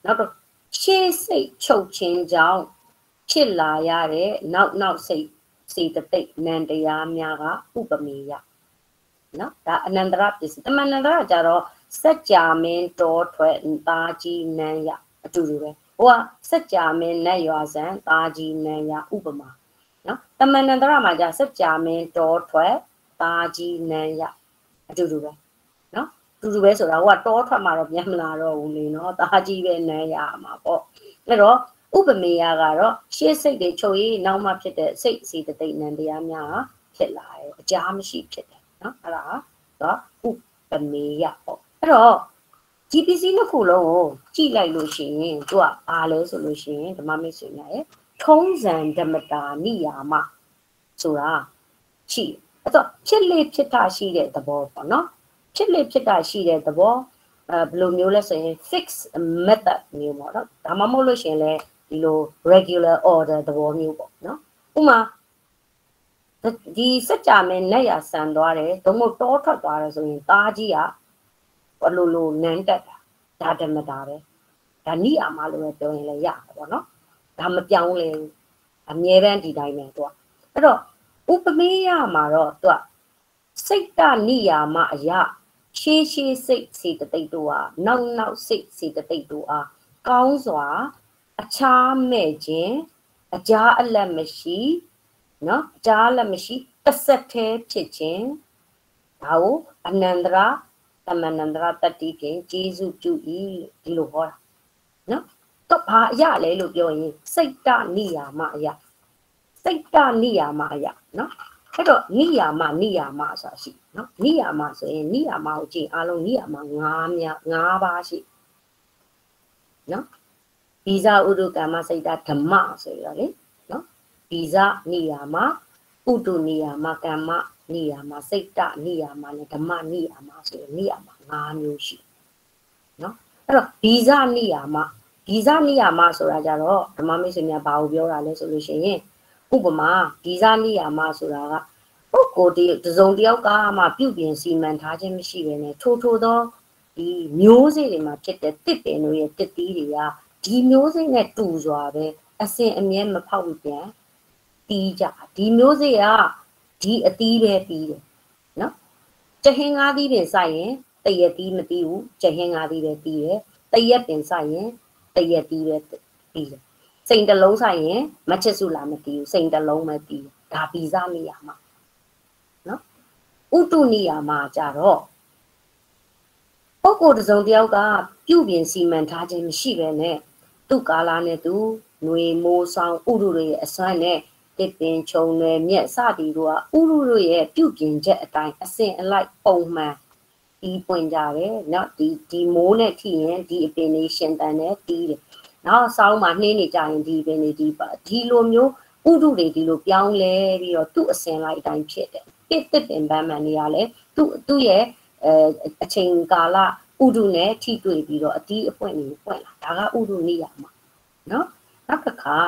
နောက်တော့ ရှေးစိတ်ချုပ်ခြင်းကြောင့်ဖြစ်လာရတဲ့နောက်နောက်စိတ်စေတသိက်နန္တရားများကဥပမေယနော်ဒါအနန္တရပစ္စည်းတမန်နန္တရကြတော့စัจ जा မင်းတော်ထွက်သားကြီးနန်းရအတူတူပဲဟိုကစัจ जा မင်းနတ်ရွာဆန်သားကြီးနန်းရဥပမာနော်တမန်နန္တရမှာじゃစัจ जा မင်းတော်ထွက်သားကြီးနန်းရအတူတူပဲ နော်တူတူပဲဆိုတာဟိုကတောထွက်မှာတော့ပြန်မလာတော့ဘူးလေနော်သားကြီးပဲနန်းရမှာပေါ့အဲ့တော့ဥပမေယကတော့ရှေးစိတ်တွေချုပ်ရေးနောက်မှဖြစ်တဲ့စိတ်စေတသိက်နံတရားများဖြစ်လာတယ်အကြာမရှိဖြစ်တယ်နော်အဲ့ဒါတော့ဥပမေယပေါ့အဲ့တော့ GPC နှစ်ခုလုံးကိုကြည့်လိုက်လို့ရှိရင်သူကဘာလဲဆိုလို့ရှိရင်ဓမ္မမိတ်ဆွေများရဲ့ထုံးစံဓမ္မတာနိယာမဆိုတာရှိအဲ့တော့ဖြစ်လေဖြစ်တာရှိတဲ့သဘောပေါ့နော် ဖြစ်လေဖြစ်တာရှိတဲ့သဘောအဲဘယ်လိုမျိုးလဲဆိုရင် fix method မျိုးပေါ့နော်ဒါမှမဟုတ်လို့ရှိရင်လည်းဒီလို regular order သဘောမျိုးပေါ့နော်ဥမာဒီစက်ကြမယ်နဲ့ရဆန်သွားတယ်သို့မဟုတ်တောထွက်သွားတယ်ဆိုရင်သားကြီးကဘလိုလိုနန်းတက်တာဒါဓမ္မတာပဲဒါနိယာမလို့ပဲပြောရင်လည်းရတယ်ပေါ့နော်ဒါမပြောင်းလဲအမြဲတမ်းဒီတိုင်းပဲသူကအဲ့တော့ဥပမေယမှာတော့သူကစိတ်တနိယာမအရာ ရှေးရှေးစိတ်စေတသိက်တို့ဟာနောက်နောက်စိတ်စေတသိက်တို့အားကောင်းစွာအခြားမဲ့ခြင်းအကြားအလက်မရှိနော်အကြားအလက်မရှိတစ်ဆက်တည်းဖြစ်ခြင်းဒါကိုအနန္တရာတမနန္တရာတတိကေကျေစုပြုဤဒီလိုဟောတာနော်တော့ဘာအရာလဲလို့ပြောရင်စိတ်တနိယာမအရာစိတ်တနိယာမအရာနော် အဲ့တော့နိယာမနိယာမဆိုတာရှိနော်နိယာမဆိုရင်နိယာမကိုကြည့်အားလုံးနိယာမ9မြ9ပါးရှိနော်ဗီဇဥဒုကမ္မစိတ်တဓမ္မဆိုရတော့လေနော်ဗီဇနိယာမဥဒုနိယာမကမ္မနိယာမစိတ်တနိယာမနဲ့ဓမ္မနိယာမဆိုရင်နိယာမ5မျိုးရှိနော်အဲ့တော့ဗီဇနိယာမဗီဇနိယာမဆိုတာကြတော့ဓမ္မမိတ်ဆွေများဘာကိုပြောတာလဲဆိုလို့ရှိရင် ဥပမာဗီဇနိယာမဆိုတာကပုဂ္ဂိုလ်တစုံတယောက်ကမှပြုပြင်စီမံထားခြင်းမရှိဘဲနဲ့ထိုးထိုးသောဒီမျိုးစေ့တွေမှာဖြစ်တဲ့တစ်ပင်တို့ရဲ့တစ်သီးတွေကဒီမျိုးစေ့နဲ့တူစွာပဲအစင်အမြဲမဖောက်ပြန်တီးကြဒီမျိုးစေ့ကဒီအသီးပဲပြီးတယ်နော်ကျဟင်းငါးသီးပင်စိုက်ရင်တရက်သီးမတီးဘူးကျဟင်းငါးသီးပဲပြီးတယ်တရက်ပင်စိုက်ရင်တရက်သီးပဲပြီးတယ် စိန်တလုံးဆိုင်ရင်မချစ်စုလာမတည်ဘူးစိန်တလုံးပဲတည်ဒါဗီဇနေရမှာနော်ဥတုနေရမှာကြတော့ပုဂ္ဂိုလ်တစ်စုံတစ်ယောက်ကပြုပြင်စီမံထားခြင်းမရှိပဲနဲ့သူ့ကာလနဲ့သူຫນွေမိုးဆောင်ဥရုတွေရဲ့အစွမ်းနဲ့တစ်ပင်ခြုံတွေမြက်စသည်တို့ကဥရုတို့ရဲ့ပြုပြင်ချက်အတိုင်းအစဉ်အလိုက်ပုံမှန်ဒီပွင့်ကြတယ်เนาะဒီဒီမိုးနဲ့ထိရင်ဒီအပင်လေးရှင်တန်နဲ့တီးတယ် နော်စောင်းမှာနှင်းနေကြရင်ဒီပင်နေဒီပါဒီလိုမျိုးဥဒုတွေဒီလိုပြောင်းလဲပြီးတော့သူ့အစင်လိုက်အတိုင်းဖြစ်တယ်ပစ်တစ်ပင်ပန်းမှန်နေရလဲသူ့သူ့ရဲ့အဲအချိန်ကာလဥဒုနဲ့ထိတွေ့ပြီးတော့အတီးအပွင့်နေပွင့်လာဒါကဥဒုနိယာမနော်နောက်တစ်ခါ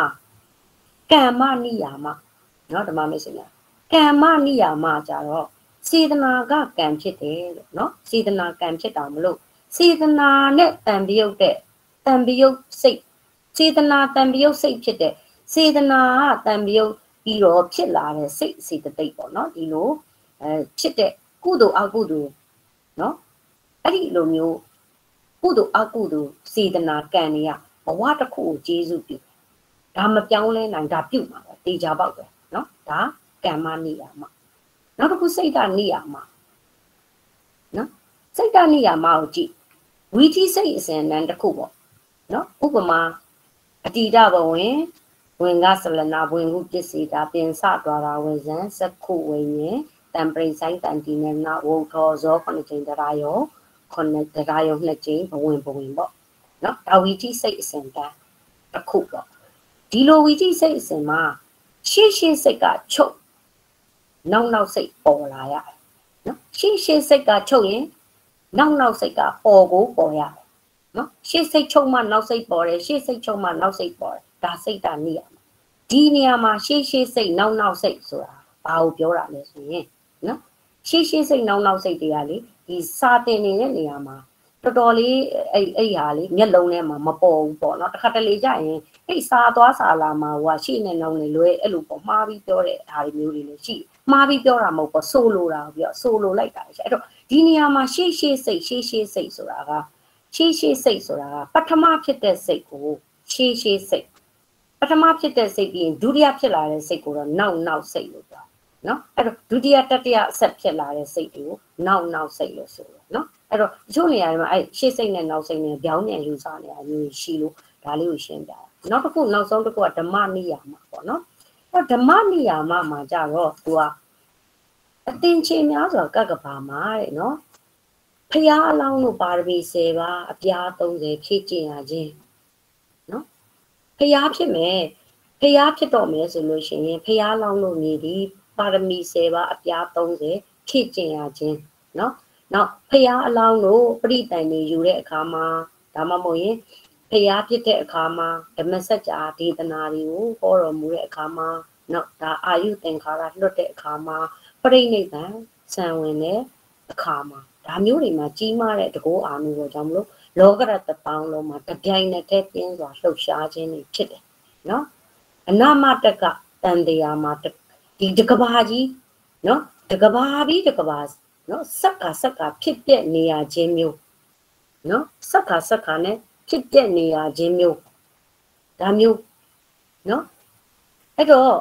ကမ္မနိယာမနော်ဓမ္မမိတ်ဆွေများကမ္မနိယာမကြတော့စေတနာကကံဖြစ်တယ်လို့နော်စေတနာကံဖြစ်တာမလို့စေတနာနဲ့တန်ပြုတ်တဲ့ တန်ပြုတ်စိတ်စေတနာတန်ပြုတ်စိတ်ဖြစ်တဲ့စေတနာကတန်ပြုတ်ပြီးတော့ဖြစ်လာတဲ့စိတ်စေတသိက်ပေါ့နော်ဒီလိုအဲဖြစ်တဲ့ကုသိုလ်အကုသိုလ်နော်အဲ့ဒီလိုမျိုးကုသိုလ်အကုသိုလ်စေတနာကံတွေကဘဝတစ်ခုကိုကျေးဇူးပြုဒါမပြောင်းလဲနိုင်ဒါပြုမှာပဲတေချာပေါက်ပဲနော်ဒါကံမနေရမှာနောက်တစ်ခုစိတ်ကနေရမှာနော်စိတ်ကနေရမှာကိုကြည့်ဝီတိစိတ်အစဉ်အတန်းတစ်ခုပေါ့ နော်ဥပမာအတိဒဘဝင်ဝင်ကဆလနာဝင်ခုပစ္စည်းတာပြင်စသွားတာဝေဇံစက္ခုဝိညာဉ်တံပရိဆိုင်တန်တီနဲ့နဝုထောဇောခုနှစ်ချိန်တရားရောခုနှစ်တရားရောနှစ်ချိန်ဘဝင်ဘဝင်ပေါ့နော်ဒါဝီတိစိတ်အစဉ်တန်းတစ်ခုပေါ့ဒီလိုဝီတိစိတ်အစဉ်မှာရှေ့ရှေ့စိတ်ကချုပ်နောက်နောက်စိတ်ပေါ်လာရတယ်နော်ရှေ့ရှေ့စိတ်ကချုပ်ရင်နောက်နောက်စိတ်ကပေါ်ကိုပေါ်ရတယ် နော်ရှေ့စိတ်ချုပ်မှနောက်စိတ်ပေါ်တယ်ရှေ့စိတ်ချုပ်မှနောက်စိတ်ပေါ်တယ်ဒါစိတ်တာနေရမှာဒီနေရာမှာရှေ့ရှေ့စိတ်နောက်နောက်စိတ်ဆိုတာဘာကိုပြောတာလဲဆိုရင်နော်ရှေ့ရှေ့စိတ်နောက်နောက်စိတ်တွေကလေဒီစာတင်နေတဲ့နေရာမှာတော်တော်လေးအဲ့အဲ့ဟာလေးမျက်လုံးထဲမှာမပေါ်ဘူးပေါ့နော်တစ်ခါတလေကြရင်အဲ့စာသွားစာလာမှာဟိုရှေ့နဲ့နောက်နဲ့လွဲအဲ့လိုပေါ့မှားပြီးပြောတဲ့ဟာတွေမျိုးတွေလည်းရှိမှားပြီးပြောတာမဟုတ်ပေါ့ဆိုလိုတာပြီးတော့ဆိုလိုလိုက်တာရှိအဲ့တော့ဒီနေရာမှာရှေ့ရှေ့စိတ်ရှေ့ရှေ့စိတ်ဆိုတာက ရှေ့ရှေ့စိတ်ဆိုတာကပထမဖြစ်တဲ့စိတ်ကိုရှေ့ရှေ့စိတ်ပထမဖြစ်တဲ့စိတ်ပြီးရင်ဒုတိယဖြစ်လာတဲ့စိတ်ကိုတော့နောက်နောက်စိတ်လို့ပြောနော်အဲ့တော့ဒုတိယတတိယအဆက်ဖြစ်လာတဲ့စိတ်တွေကိုနောက်နောက်စိတ်လို့ဆိုတယ်နော်အဲ့တော့တချို့နေရာတွေမှာအဲ့ရှေ့စိတ်နဲ့နောက်စိတ်နဲ့ပြောင်းပြန်ယူဆနေတာမျိုးရှိလို့ဒါလေးကိုရှင်းပြတာနောက်တစ်ခုနောက်ဆုံးတစ်ခုကဓမ္မနိယာမပေါ့နော်အဲ့ဓမ္မနိယာမမှာကြတော့သူကအတင်ချေများစွာကကဘာမှာတဲ့နော် ဖျားအလောင်းတို့ပါရမီ10ပါအပြား30ဖြည့်ကျင်ရခြင်းနော်ဖျားဖြစ်မယ်ဖျားဖြစ်တော့မယ်ဆိုလို့ရှိရင်ဖျားလောင်းတို့နေဒီပါရမီ10ပါအပြား30ဖြည့်ကျင်ရခြင်းနော်နောက်ဖျားအလောင်းတို့ပြိတန်နေယူတဲ့အခါမှာဒါမှမဟုတ်ရင်ဖျားဖြစ်တဲ့အခါမှာဓမ္မစကြာဒေသနာတွေကိုဟောတော်မူတဲ့အခါမှာနော်ဒါအာယုသင်္ခါရလွတ်တဲ့အခါမှာပြိဋိဘံဆံဝင်တဲ့အခါမှာ ဒါမျိုးတွေမှာကြီးမားတဲ့တကောအာမျိုးပေါ်ကြောင့်မလို့လောကရတပေါင်းလုံးမှာတပြိုင်နက်တည်းပြင်းစွာလှုပ်ရှားခြင်းတွေဖြစ်တယ်နော်အနာမတကတန်တရားမှာဒီတကဘာကြီးနော်တကဘာပြီးတကဘာနော်စက်ကစက်ကဖြစ်ပြနေရခြင်းမျိုးနော်စက်ကစက်ကနဲ့ဖြစ်ပြနေရခြင်းမျိုးဒါမျိုးနော်အဲ့တော့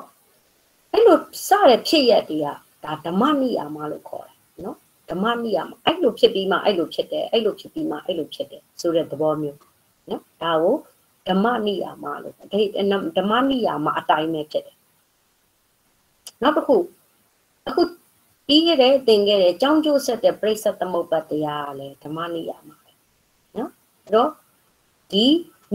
အဲ့လိုစတဲ့ဖြစ်ရတဲ့ဒါဓမ္မနိယာမလို့ခေါ်တယ်နော် ဓမ္မနိယာမအဲ့လိုဖြစ်ပြီးမှအဲ့လိုဖြစ်တယ်အဲ့လိုဖြစ်ပြီးမှအဲ့လိုဖြစ်တယ်ဆိုတဲ့သဘောမျိုးနော်ဒါကိုဓမ္မနိယာမလို့ဒါဓမ္မနိယာမအတိုင်းပဲဖြစ်တယ်နောက်တစ်ခုအခုပြီးခဲ့တဲ့သင်ခဲ့တဲ့ကြောင်းကျိုးဆက်တဲ့ပြိဿသမုပ္ပါတရားကလည်းဓမ္မနိယာမပဲနော်အဲ့တော့ဒီ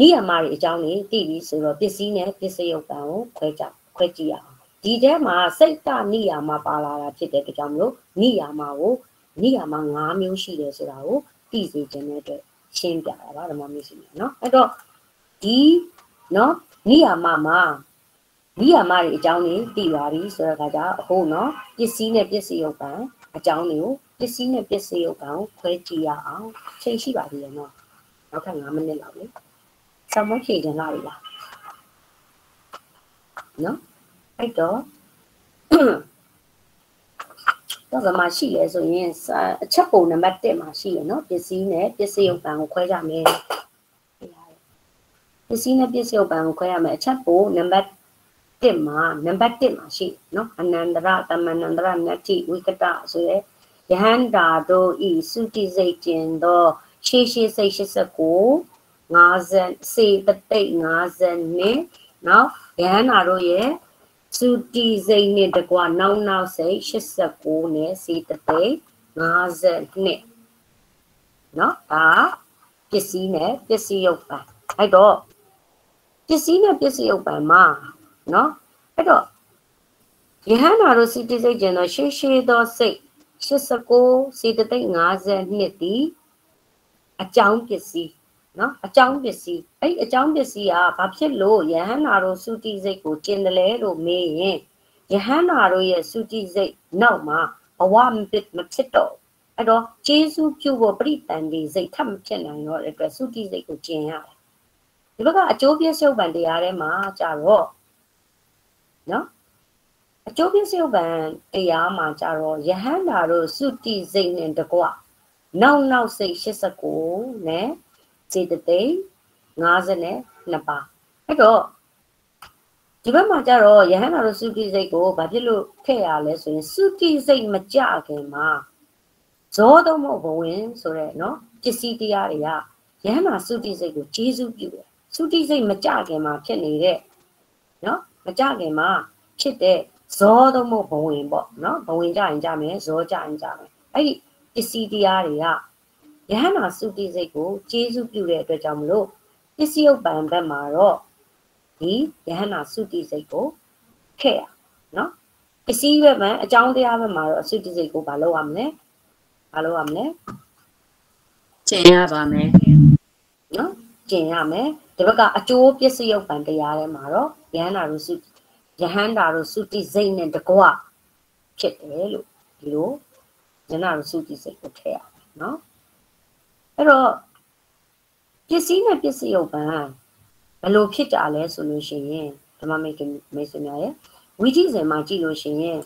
နိယာမတွေအကြောင်းတွေသိပြီဆိုတော့ပစ္စည်းနဲ့ပစ္စယုတ်တံကိုခွဲကြခွဲကြည့်ရအောင်ဒီထဲမှာစိတ်တနိယာမပါလာတာဖြစ်တဲ့အတွက်ကြောင့်မလို့နိယာမကို နိယာမ၅မျိုးရှိတယ်ဆိုတာကိုသိစေခြင်းတဲ့အတွက်ရှင်းပြတာပါဓမ္မမျိုးရှိတယ်เนาะအဲ့တော့ဒီเนาะနိယာမမှာနိယာမတွေအကြောင်းတွေသိပါပြီဆိုတော့ကကြအခုเนาะပစ္စည်းနဲ့ပစ္စည်းယုတ်ကံအကြောင်းတွေကိုပစ္စည်းနဲ့ပစ္စည်းယုတ်ကံကိုခွဲကြည့်ရအောင်ချိန်ရှိပါသေးတယ်เนาะနောက်ထပ်9မိနစ်လောက်လေဆောင်းမဖြည့်ကြလာပြီလားเนาะအဲ့တော့ တော့ဗမာရှိလဲဆိုရင်အချက်ပုံနံပါတ်1မှာရှိရနော်ပစ္စည်းနဲ့ပစ္စည်းဥပ္ပံကိုခွဲကြမယ်ပစ္စည်းနဲ့ပစ္စည်းဥပ္ပံကိုခွဲရမယ်အချက်ပုံနံပါတ်1မှာနံပါတ်1မှာရှိနော်အနန္တရတမနန္တရနတ္တိဝိကတဆိုရဲယဟန္တာတို့ဤစုတိစိတ်ကျင်သောရှေးရှေးစိတ်89 50စေတသိက်50နဲ့နော်ယဟန္တာတို့ရဲ့ စုတီစိတ်နဲ့တကွာနောက်နောက်စိတ်89နဲ့စီတသိန်း52เนาะဒါပစ္စည်းနဲ့ပစ္စည်းရုပ်ပံအဲ့တော့ပစ္စည်းနဲ့ပစ္စည်းရုပ်ပံမှာเนาะအဲ့တော့ယဟန္တာတို့စီတီစိတ်ကျင်သောရှေးရှေးသောစိတ်89စီတသိန်း52တီအကြောင်းပစ္စည်း နော်အကြောင်းပစ္စည်းအဲ့အကြောင်းပစ္စည်းကဘာဖြစ်လို့ယဟန္တာတို့စုတိစိတ်ကိုကျင်တယ်လဲလို့မေးရင်ယဟန္တာတို့ရဲ့စုတိစိတ်နောက်မှာဘဝမဖြစ်မဖြစ်တော့အဲ့တော့ကျေးဇူးပြုဖို့ပြိတန်ဒီစိတ်ထပ်မဖြစ်နိုင်တော့တဲ့အတွက်စုတိစိတ်ကိုကျင်ရတယ်ဒီဘက်ကအကျိုးပြည့်စုံပံတရားထဲမှာကြတော့နော်အကျိုးပြည့်စုံပံတရားမှာကြတော့ယဟန္တာတို့စုတိစိတ်နဲ့တကွနောက်နောက်စိတ်89နဲ့ စေတသိက်52ပါအဲ့တော့ဒီဘက်မှာကျတော့ယဟန်တော်စုတိစိတ်ကိုဘာဖြစ်လို့ထည့်ရလဲဆိုရင်စုတိစိတ်မကြခင်မှာဇောတော့မဟုတ်ဘဝင်ဆိုတဲ့နော်ပစ္စည်းတရားတွေကယဟန်မှာစုတိစိတ်ကိုကျေးဇူးပြုတယ်စုတိစိတ်မကြခင်မှာဖြစ်နေတဲ့နော်မကြခင်မှာဖြစ်တဲ့ဇောတော့မဟုတ်ဘဝင်ပေါ့နော်ဘဝင်ကြရင်ကြမယ်ဇောကြရင်ကြမယ်အဲ့ဒီပစ္စည်းတရားတွေက ယဟန္တာစုတိစိတ်ကိုကျေးဇူးပြုတဲ့အတွက်ကြောင့်မလို့ပစ္စည်းဥပ္ပံဘက်မှာတော့ဒီယဟန္တာစုတိစိတ်ကိုခဲ့ရနော်ပစ္စည်းဘက်မှာအကြောင်းတရားဘက်မှာတော့အစုတိစိတ်ကိုမလုပ်ရမလဲမလုပ်ရမလဲကျင်ရပါမယ်နော်ကျင်ရမယ်ဒီဘက်ကအကျိုးပစ္စည်းဥပ္ပံတရားထဲမှာတော့ယဟန္တာတို့စုယဟန္တာတို့စုတိစိတ်နဲ့တကွဖြစ်တယ်လို့ဒီလိုယဟန္တာတို့စုတိစိတ်ကိုထည့်ရနော် အဲ့တော့ပစ္စည်းနဲ့ပစ္စည်းရုပ်ပံဘယ်လိုဖြစ်ကြလဲဆိုလို့ရှိရင်ဓမ္မမိတ်မိတ်ဆွေများရဲ့ဝီထိစဉ်မှာကြည့်လို့ရှိရင်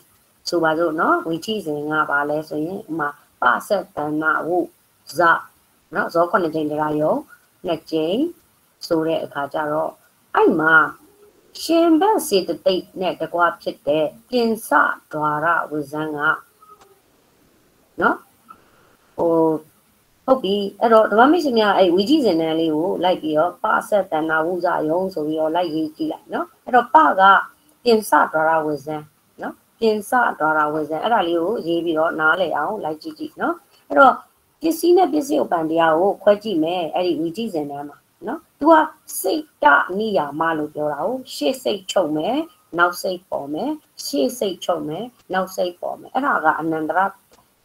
ဆိုပါစို့နော်ဝီထိစဉ်ကဘာလဲဆိုရင်ဥမာပသတ္တနာဝုဇနော်ဇောခုနှစ်ကြိမ်တရားရောနှစ်ကြိမ်ဆိုတဲ့အခါကျတော့အဲ့မှာရှင်ဘတ်စေတသိက်နဲ့တကွာဖြစ်တဲ့ပြင်စဒွါရဝဇန်ကနော်ဟိုပ ဟုတ်ပြီအဲ့တော့ဓမ္မမိတ်ဆွေများအဲ့ဝီကြီးစင်တန်းလေးကိုလိုက်ပြီးတော့ပဆက်တဏ္ဍဝုဇယုံဆိုပြီးတော့လိုက်ရေးကြည့်လိုက်နော်အဲ့တော့ပကပြင်စဒွါရဝဇံနော်ပြင်စဒွါရဝဇံအဲ့ဒါလေးကိုရေးပြီးတော့နားလည်အောင်လိုက်ကြည့်ကြည့်နော်အဲ့တော့ပစ္စည်းနဲ့ပစ္စည်းဥပ္ပန်တရားကိုခွဲကြည့်မယ်အဲ့ဒီဝီကြီးစင်တန်းမှာနော်သူကစိတ်တနိယာမလို့ပြောတာကိုရှေ့စိတ်ချုပ်မယ်နောက်စိတ်ပေါ်မယ်ရှေ့စိတ်ချုပ်မယ်နောက်စိတ်ပေါ်မယ်အဲ့ဒါကအနန္တရ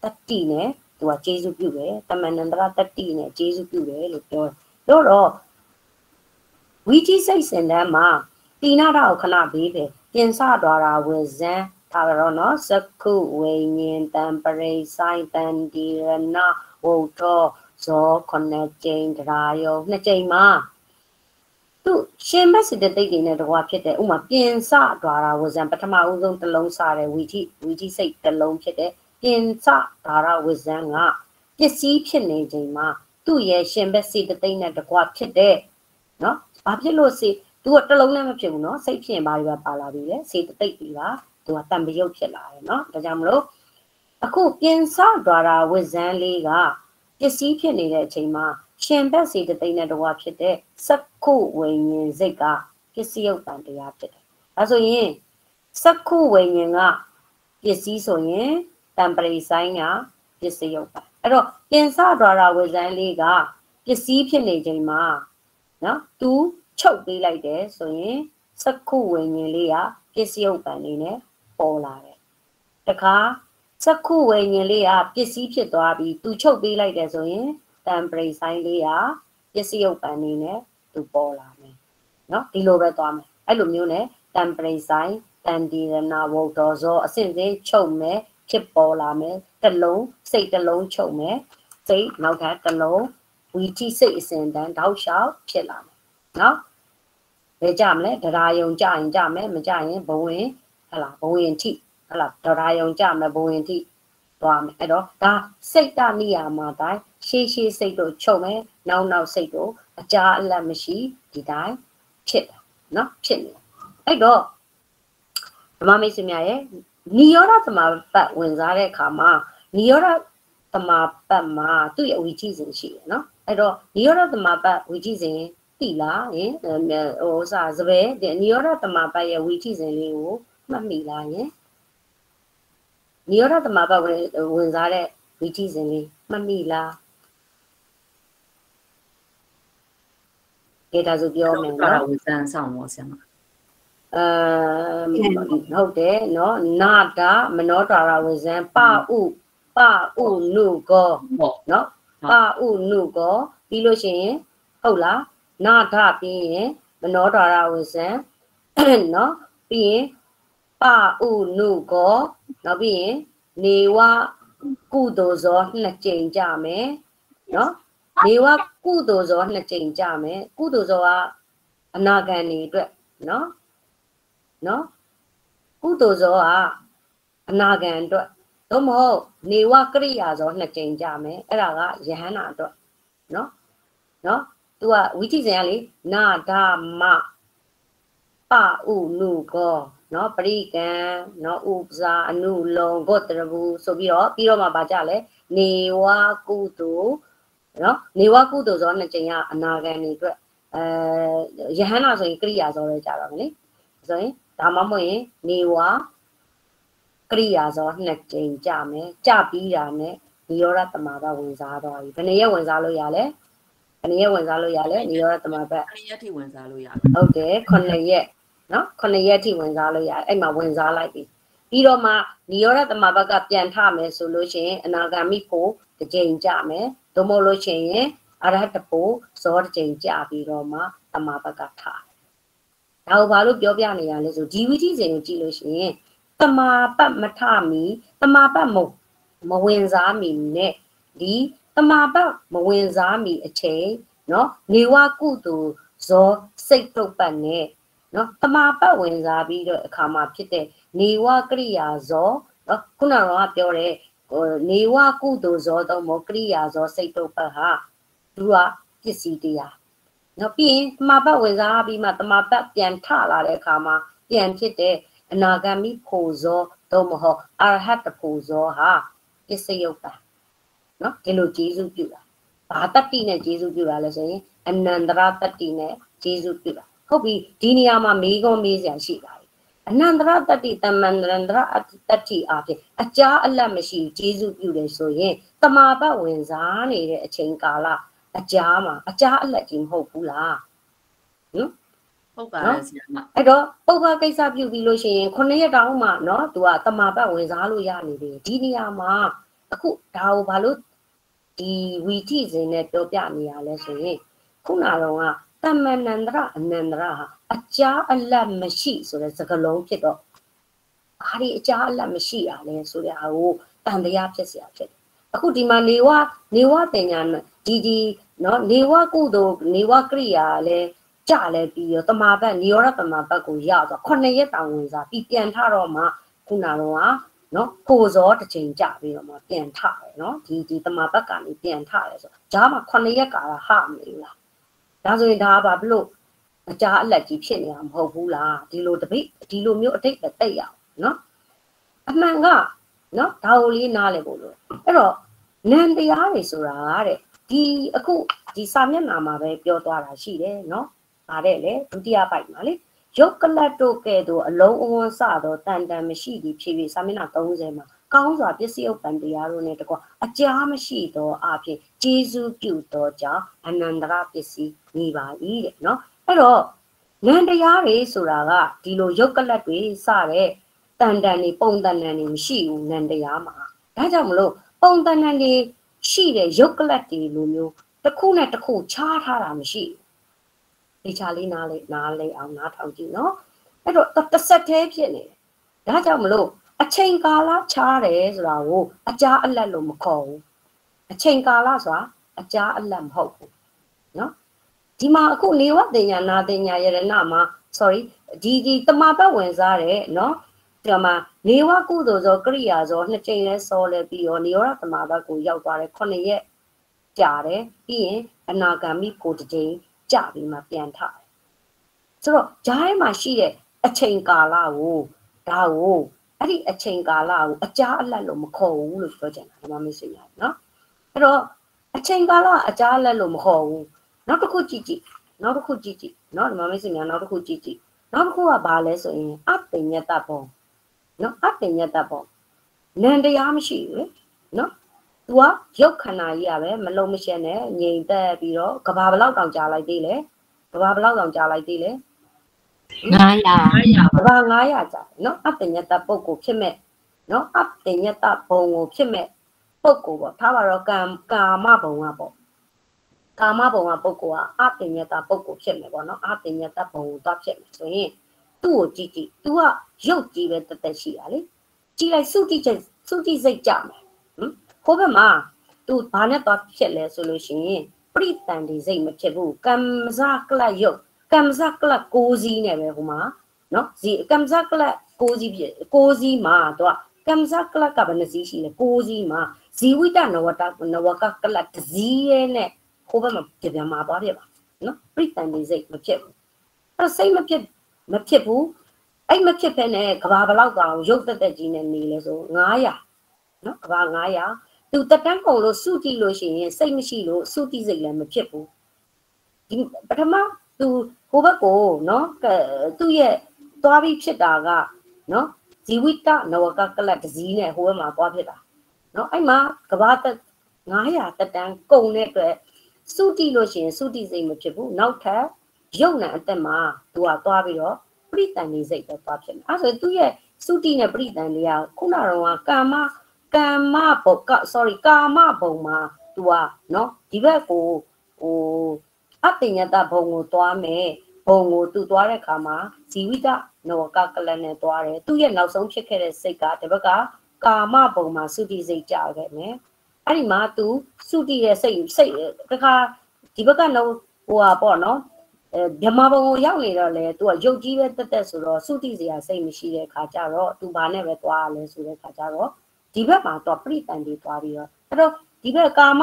တတိနဲ့ သူကကျေစုပြုတယ်တမန်နန္တရတတိနဲ့ကျေစုပြုတယ်လို့ပြောတယ်လို့တော့ဝီကြီးစိတ်စင်တန်းမှာတိနာတာကိုခဏဘေးပဲပြင်စသွားတာဝေဇံဒါတော့နော်သကုဝိညာဉ်တံပရိဆိုင်တန်ဒီရဏဝုထောဇောခုနှစ်ကြိမ်တရားယုံနှစ်ကြိမ်မှာသူရှင်မက်စစ်တဲ့တိတ်တွေနဲ့တကွာဖြစ်တဲ့ဥမာပြင်စသွားတာဝဇံပထမဦးဆုံးတစ်လုံးစားတဲ့ဝီကြီးဝီကြီးစိတ်တစ်လုံးဖြစ်တဲ့ ပြင်စဒါရဝဇံကပစ္စည်းဖြစ်နေချိန်မှာသူ့ရဲ့ရှင်ဘက်စိတ်တိတ်နဲ့တကွာဖြစ်တဲ့နော်ဘာဖြစ်လို့စိသူကတစ်လုံးနဲ့မဖြစ်ဘူးနော်စိတ်ဖြစ်ရင်ဘာတွေပဲပါလာပြီလေစိတ်တိတ်တွေကသူကတံပယုတ်ဖြစ်လာတယ်နော်ဒါကြောင့်မလို့အခုပြင်စဒါရဝဇံလေးကပစ္စည်းဖြစ်နေတဲ့အချိန်မှာရှင်ဘက်စိတ်တိတ်နဲ့တကွာဖြစ်တဲ့စက္ခုဝိညာဉ်စိတ်ကပစ္စည်းယုတ်တန်တရားဖြစ်တယ်ဒါဆိုရင်စက္ခုဝိညာဉ်ကပစ္စည်းဆိုရင် တံပရိဆိုင်ကပစ္စည်းယုတ်ပါအဲ့တော့ပြင်စဒွါရဝေဇန်လေးကပစ္စည်းဖြစ်နေချိန်မှာနော်သူချုပ်ပေးလိုက်တယ်ဆိုရင်စက္ခုဝိညာဉ်လေးကပစ္စည်းယုတ်ပံနေနဲ့ပေါ်လာတယ်တခါစက္ခုဝိညာဉ်လေးကပစ္စည်းဖြစ်သွားပြီးသူချုပ်ပေးလိုက်တယ်ဆိုရင်တံပရိဆိုင်လေးကပစ္စည်းယုတ်ပံနေနဲ့သူပေါ်လာမယ်နော်ဒီလိုပဲသွားမယ်အဲ့လိုမျိုးနဲ့တံပရိဆိုင်တန်ဒီရနာဝုတ်တော်ဇောအစဉ်စဉ်ချုပ်မယ် ဖြစ်ပေါ်လာမယ်တစ်လုံးစိတ်တစ်လုံးချုပ်မယ်စိတ်နောက်ထပ်တစ်လုံးဝီတိစိတ်အစဉ်တန်းတောက်လျှောက်ဖြစ်လာမယ်နော်ဘယ်ကြမလဲဒရာယုံကြရင်ကြမယ်မကြရင်ဘဝင်ဟလာဘဝင်ထိဟလာဒရာယုံကြမယ်ဘဝင်ထိသွားမယ်အဲ့တော့ဒါစိတ်တနိယာမှာတိုင်းရှေးရှေးစိတ်တို့ချုပ်မယ်နောက်နောက်စိတ်တို့အကြာအလတ်မရှိဒီတိုင်းဖြစ်တာနော်ဖြစ်နေအဲ့တော့ဓမ္မမိတ်ဆွေများရဲ့ နိရောဓသမပတ်ဝင်စားတဲ့အခါမှာနိရောဓသမပတ်မှာသူ့ရဲ့ဝီကြည့်စဉ်ရှိတယ်နော်အဲ့တော့နိရောဓသမပတ်ဝီကြည့်စဉ်သိလားယင်ဟိုစာစပယ်နိရောဓသမပတ်ရဲ့ဝီကြည့်စဉ်လေးကိုမှတ်မိလားယင်နိရောဓသမပတ်ဝင်ဝင်စားတဲ့ဝီကြည့်စဉ်လေးမှတ်မိလားကဲဒါဆိုပြောမယ်နော်ဝဇန်ဆောင်မောဆရာမ အဲဟုတ်တယ်နော်နာတာမနောတာရဝဇံပဥပဥနုကောဟုတ်နော်ပဥနုကောပြီးလို့ရှိရင်ဟုတ်လားနာထပြီးရင်မနောတာရဝဇံနော်ပြီးရင်ပဥနုကောနောက်ပြီးရင်နေဝကုသိုလ်ဇောနှစ်ကြိမ်ကြမယ်နော်နေဝကုသိုလ်ဇောနှစ်ကြိမ်ကြမယ်ကုသိုလ်ဇောကအနာဂန်နေအတွက်နော် နော်ကုသိုလ်ဇောကအနာဂံအတွက်သို့မဟုတ်နေဝကရိယာဇောနှစ်ကြိမ်ကြမယ်အဲ့ဒါကယဟန္တာအတွက်နော်နော်သူကဝိသိဇံကလေနာဒမပဥနုကောနော်ပရိကံနော်ဥပဇာအနုလုံဂောတရဘူးဆိုပြီးတော့ပြီးတော့မှဗာကြလဲနေဝကုသိုလ်နော်နေဝကုသိုလ်ဇောနှစ်ကြိမ်ကအနာဂံနေအတွက်အဲယဟန္တာဆိုရင်ကရိယာဇောပဲကြတော့မယ်လေဆိုရင် ဒါမှမဟုတ်ရင်နေဝကရိယာဇောနှစ်ကြိမ်ကြမယ်ကြပြီးတာနဲ့နိရောဓတမဘဝင်စားတော့ပြီဘယ်နှရက်ဝင်စားလို့ရလဲဘယ်နှရက်ဝင်စားလို့ရလဲနိရောဓတမဘခရီးရက်ထိဝင်စားလို့ရတယ်ဟုတ်တယ်9ရက်နော်9ရက်ထိဝင်စားလို့ရတယ်အဲ့မှာဝင်စားလိုက်ပြီပြီးတော့မှနိရောဓတမဘကပြန်ထမယ်ဆိုလို့ရှိရင်အနာဂါမိဖို့တစ်ကြိမ်ကြမယ်သို့မဟုတ်လို့ရှိရင်အရဟတဖို့ဇောတစ်ကြိမ်ကြပြီးတော့မှတမဘကထား ဒါကိုဘာလို့ပြောပြနေရလဲဆိုဒီဝိธีစဉ်ကိုကြည့်လို့ရှိရင်တမာပတ်မထမီတမာပတ်မမဝင်စားမီနဲ့ဒီတမာပတ်မဝင်စားမီအချိန်နော်နေဝကုတုဇောစိတ်တုတ်ပတ်နဲ့နော်တမာပတ်ဝင်စားပြီးတော့အခါမှာဖြစ်တဲ့နေဝကရိယာဇောနော်ခုနကတော့ပြောတဲ့ဟိုနေဝကုတုဇောတော့မကရိယာဇောစိတ်တုတ်ပတ်ဟာသူကပစ္စည်းတရား နော်ပြီးရင်တမပတ်ဝင်စားပြီးမှတမပတ်ပြန်ထလာတဲ့အခါမှာပြန်ဖြစ်တဲ့အနာဂမ်မိဖို့ဇောသို့မဟုတ်အရဟတ်ဖို့ဇောဟာပစ္စယုတ်ပါနော်ဒီလိုကျေးဇူးပြုတာဘာတတ္တိနဲ့ကျေစုပြုတာလဲဆိုရင်အနန္တရတတ္တိနဲ့ကျေစုပြုတာဟုတ်ပြီဒီနေရာမှာမေးခွန်းမေးစရာရှိပါတယ်အနန္တရတတ္တိတမန္တရန္တရတတ္တိအဖြစ်အကြာအလတ်မရှိကျေစုပြုတယ်ဆိုရင်တမာပတ်ဝင်စားနေတဲ့အချိန်ကာလ အကြာမှာအကြာအလတ်ကြီးမဟုတ်ဘူးလားနော် ဟုတ်ပါတယ်ဆရာမ အဲ့တော့ပုပ္ပကိစ္စပြုပြီးလို့ရှိရင်ခုနှစ်ရက်တောင်မှเนาะ तू ကတမာပတ်ဝင်စားလို့ရနေတယ်ဒီနေရာမှာအခုဒါကိုဘာလို့ဒီဝီတိစင်နဲ့ပြောပြနေရလဲဆိုရင်ခုနကတော့ကတမဏန္တရအနန္တရဟာအကြာအလတ်မရှိဆိုတဲ့စကားလုံးဖြစ်တော့ဘာဒီအကြာအလတ်မရှိရလဲဆိုတဲ့ဟာကိုတန်တရားဖြစ်เสียဖြစ်တယ်အခုဒီမှာနေဝနေဝတင်ညာဒီဒီ နော်နေဝကုသိုလ်နေဝကရိယာလည်းကြလဲပြီးတော့တမာဘတ်နေရောတမာဘတ်ကိုရသွားခုနှစ်ရက်တောင်ဝင်စားပြီးပြန်ထတော့မှခုနတော့ကနော်ကိုစောတစ်ချိန်ကြပြီးတော့မှပြန်ထတယ်နော်ဒီဒီတမာဘတ်ကနေပြန်ထတယ်ဆိုဂျားမှာခုနှစ်ရက်ကာလဟမလို့လားဒါဆိုရင်ဒါကဘာလို့အကြာအလက်ကြီးဖြစ်နေတာမဟုတ်ဘူးလားဒီလိုတပိဒီလိုမျိုးအတိတ်ပဲတိတ်ရအောင်နော်အမှန်ကနော်ဒါ ው လေးနားလည်ဖို့လို့အဲ့တော့နံတရားတွေဆိုတာတဲ့ ဒီအခုဒီစာမျက်နှာမှာပဲပြောသွားတာရှိတယ်နော်။ဗါတဲ့လေဒုတိယပိုက်မှာလေရုပ်ကလတ်တို့ကဲ့သို့အလုံးအဝန်းစသောတန်တန်မရှိသည့်ဖြည်းဖြည်းစာမျက်နှာ30မှာကောင်းစွာပစ္စည်းဥပ္ပံတရားတို့နဲ့တကွအကြာမရှိသောအဖြစ်ကျေစုပြုသောကြောင့်အနန္တရပစ္စည်းနေပါ၏တဲ့နော်။အဲ့တော့ဉာဏ်တရားတွေဆိုတာကဒီလိုရုပ်ကလတ်တွေစတဲ့တန်တန်တွေပုံတန်တန်တွေမရှိဘူးဉာဏ်တရားမှာ။ဒါကြောင့်မလို့ပုံတန်တန်တွေ ရှိတဲ့ရုပ်ကလတ်တွေလိုမျိုးတစ်ခုနဲ့တစ်ခုခြားထားတာမရှိဘူး။ဒီချာလေးနားလေးနားလေးအောင်နားထောင်ကြည့်နော်။အဲ့တော့တစ်ဆက်သေးဖြစ်နေတယ်။ဒါကြောင့်မလို့အချိန်ကာလခြားတယ်ဆိုတာကိုအကြာအလတ်လို့မခေါ်ဘူး။အချိန်ကာလဆိုတာအကြာအလတ်မဟုတ်ဘူး။နော်။ဒီမှာအခုနေဝတင်ညာနာတင်ညာယရဏမှာ sorry ဒီဒီတမပတ်ဝင်စားတယ်နော်။ ဒီမှာနေဝကုသိုလ်သောကရိယာသောနှစ်ကြိမ်လဲစောလဲပြီးတော့နေရောသမာဘတ်ကိုရောက်သွားတယ်ခုနှစ်ရက်ကြာတယ်ပြီးရင်အနာဂမ်မိကိုတစ်ကြိမ်ကြာပြီးမှပြန်ထတယ်ဆိုတော့ဂျားထဲမှာရှိတဲ့အချိန်ကာလကိုဒါကိုအဲ့ဒီအချိန်ကာလကိုအကြာအလတ်လို့မခေါ်ဘူးလို့ပြောကြတယ်ဒီမှာမိတ်ဆွေများနော်အဲ့တော့အချိန်ကာလအကြာအလတ်လို့မခေါ်ဘူးနောက်တစ်ခုကြည့်ကြည့်နောက်တစ်ခုကြည့်ကြည့်နော်ဒီမှာမိတ်ဆွေများနောက်တစ်ခုကြည့်ကြည့်နောက်တစ်ခုကဘာလဲဆိုရင်အပ္ပညတဘုံ နော်အတင်ရတတ်ပေါ့နန်တရားမရှိဘူးလေနော် तू ကရုပ်ခန္ဓာကြီးอ่ะပဲမလုံးမရှက်နဲ့ငြိမ်သက်ပြီးတော့ကဘာဘလောက်တောင်ကြာလိုက်သေးလဲကဘာဘလောက်တောင်ကြာလိုက်သေးလဲ900 900ကဘာ900ကြာနော်အတင်ရတပုဂ္ဂိုလ်ဖြစ်မဲ့နော်အတင်ရတဘုံကိုဖြစ်မဲ့ပုဂ္ဂိုလ်ပေါ့ထားပါတော့ကာကာမဘုံကပေါ့ကာမဘုံကပုဂ္ဂိုလ်ကအတင်ရတပုဂ္ဂိုလ်ဖြစ်မယ်ပေါ့နော်အတင်ရတဘုံကိုသွားဖြစ်မယ်ဆိုရင် သူ့ကိုကြည့်ကြည့် तू ကရုပ်ကြီးပဲတက်တက်ရှိတာလေကြည့်လိုက်စုတိချက်စုတိစိတ်ကြမယ်ဟမ်ခိုးဘက်မှာ तू ဘာနဲ့သွားဖြစ်လဲဆိုလို့ရှိရင်ပရိတန်ဒီစိတ်မဖြစ်ဘူးကမ္မဇကလတ်ရုပ်ကမ္မဇကလတ်ကိုးစီးနဲ့ပဲဟိုမှာနော်ဇီကမ္မဇကလတ်ကိုးစီးဖြစ်ကိုးစီးမှာတော့ကမ္မဇကလတ်ကဘယ်နှစီးရှိလဲကိုးစီးမှာဇီဝိတနဝတနဝကကလတ်တစည်းရဲ့နဲ့ဟိုဘက်မှာပြပြမှာသွားပြပါနော်ပရိတန်ဒီစိတ်မဖြစ်ဘူးအဲ့စိတ်မဖြစ် မဖြစ်ဘူးအဲ့မဖြစ်ဖ ೇನೆ ကဘာဘလောက်ကောင်ရုပ်တက်တက်ကြီးနဲ့နေလဲဆို900နော်ကဘာ900သူတက်တန်းကုန်လို့စုကြည့်လို့ရှိရင်စိတ်မရှိလို့စုကြည့်စိတ်လည်းမဖြစ်ဘူးဒီပထမသူဟိုဘက်ကိုနော်သူ့ရဲ့သွားပြီးဖြစ်တာကနော်ဇီဝိတနဝကကလတ်တစည်းနဲ့ဟိုဘက်မှာသွားဖြစ်တာနော်အဲ့မှာကဘာတက်900တက်တန်းကုန်တဲ့အတွက်စုကြည့်လို့ရှိရင်စုကြည့်စိတ်မဖြစ်ဘူးနောက်ထပ် ရုပ်နဲ့အသက်မှာသူကသွားပြီးတော့ပြိတန်နေစိတ်ပဲသွားဖြစ်မယ်အဲဆိုသူရဲ့သုတိနဲ့ပြိတန်တွေကခုနကတော့ကာမကာမဘုက sorry ကာမဘုံမှာသူကနော်ဒီဘက်ကိုဟိုအတိညာတဘုံကိုသွားမယ်ဘုံကိုသူသွားတဲ့ခါမှာဇီဝိကနောကကလနဲ့သွားတယ်သူရဲ့နောက်ဆုံးဖြစ်ခဲ့တဲ့စိတ်ကဒီဘက်ကကာမဘုံမှာသုတိစိတ်ကြောက်ခဲ့မယ်အဲ့ဒီမှာ तू သုတိရဲ့စိတ်စိတ်တခါဒီဘက်ကနောဟိုဟာပေါ့နော် အဲမြမဘုံကိုရောက်နေတော့လေ तू ကရုပ်ကြီးပဲတက်တက်ဆိုတော့စုတိစရာစိတ်မရှိတဲ့ခါကျတော့ तू ဘာနဲ့ပဲသွားရလဲဆိုတဲ့ခါကျတော့ဒီဘက်မှာတော့ပရိတန်တွေသွားပြီးတော့အဲ့တော့ဒီဘက်ကာမ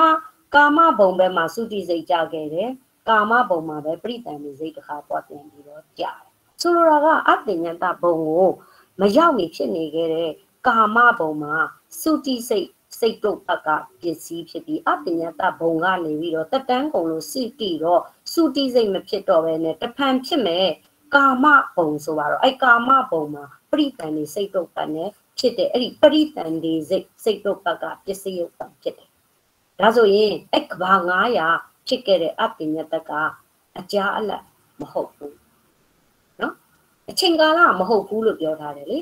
ကာမဘုံဘက်မှာစုတိစိတ်ကြခဲ့တယ်ကာမဘုံမှာပဲပရိတန်တွေစိတ်တစ်ခါသွားပြန်ပြီးတော့ကြာတယ်ဆိုလိုတာကအတ္တဉ္တဘုံကိုမရောက်နေဖြစ်နေခဲ့တဲ့ကာမဘုံမှာစုတိစိတ်စိတ်တုတ်ဘက်ကပစ္စည်းဖြစ်ပြီးအပညာတဘုံကနေပြီးတော့တက်တန်းကုန်လို့စိတိတော့ စုတိစိတ်မဖြစ်တော့ဘဲနဲ့တဖန်ဖြစ်မဲ့ကာမဘုံဆိုပါတော့အဲ့ကာမဘုံမှာပရိတန်နေစိတ်တုတ်ပတ်နဲ့ဖြစ်တယ်အဲ့ဒီပရိတန်ဒီစိတ်စိတ်တုတ်ဘက်ကပစ္စည်းယုတ်ပတ်ဖြစ်တယ်ဒါဆိုရင်အဲ့ကဘာ900ဖြစ်ခဲ့တဲ့အပညာတကအကြာအလတ်မဟုတ်ဘူးနော်အချိန်ကာလမဟုတ်ဘူးလို့ပြောထားတယ်လေ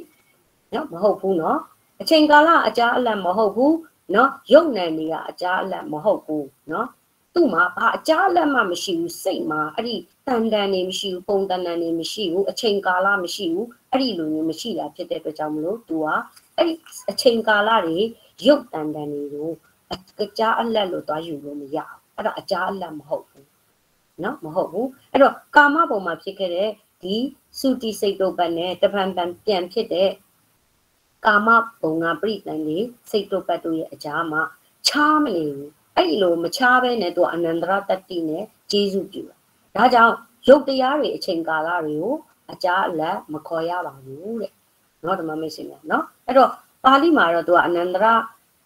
နော်မဟုတ်ဘူးနော်အချိန်ကာလအကြာအလတ်မဟုတ်ဘူးနော်ရုပ်နံတွေကအကြာအလတ်မဟုတ်ဘူးနော် သူ့မှာဘာအကြာအလတ်မှမရှိဘူးစိတ်မှာအဲ့ဒီတန်တန်နေမရှိဘူးပုံတန်တန်နေမရှိဘူးအချိန်ကာလမရှိဘူးအဲ့ဒီလိုမျိုးမရှိတာဖြစ်တဲ့အတွက်ကြောင့်မလို့သူကအဲ့ဒီအချိန်ကာလတွေရုပ်တန်တန်တွေကိုအကြာအလတ်လို့သွားယူလို့မရဘူးအဲ့တော့အကြာအလတ်မဟုတ်ဘူးနော်မဟုတ်ဘူးအဲ့တော့ကာမဘုံမှာဖြစ်ခဲ့တဲ့ဒီစုတိစိတ်တို့ဘက်နဲ့တပံပံပြန်ဖြစ်တဲ့ကာမဘုံကပြိတန်လေးစိတ်တို့ဘက်တို့ရဲ့အကြားမှာချားမနေဘူး အဲ့ဒီလိုမချားဘဲနဲ့သူအနန္တရတတ္တိနဲ့ကျေးဇူးပြုတာဒါကြောင့်ရုပ်တရားတွေအချိန်ကာလတွေကိုအကြားအလက်မခေါ်ရပါဘူးတဲ့နော်ဓမ္မမိတ်ဆွေများနော်အဲ့တော့ပါဠိမှာတော့သူကအနန္တရ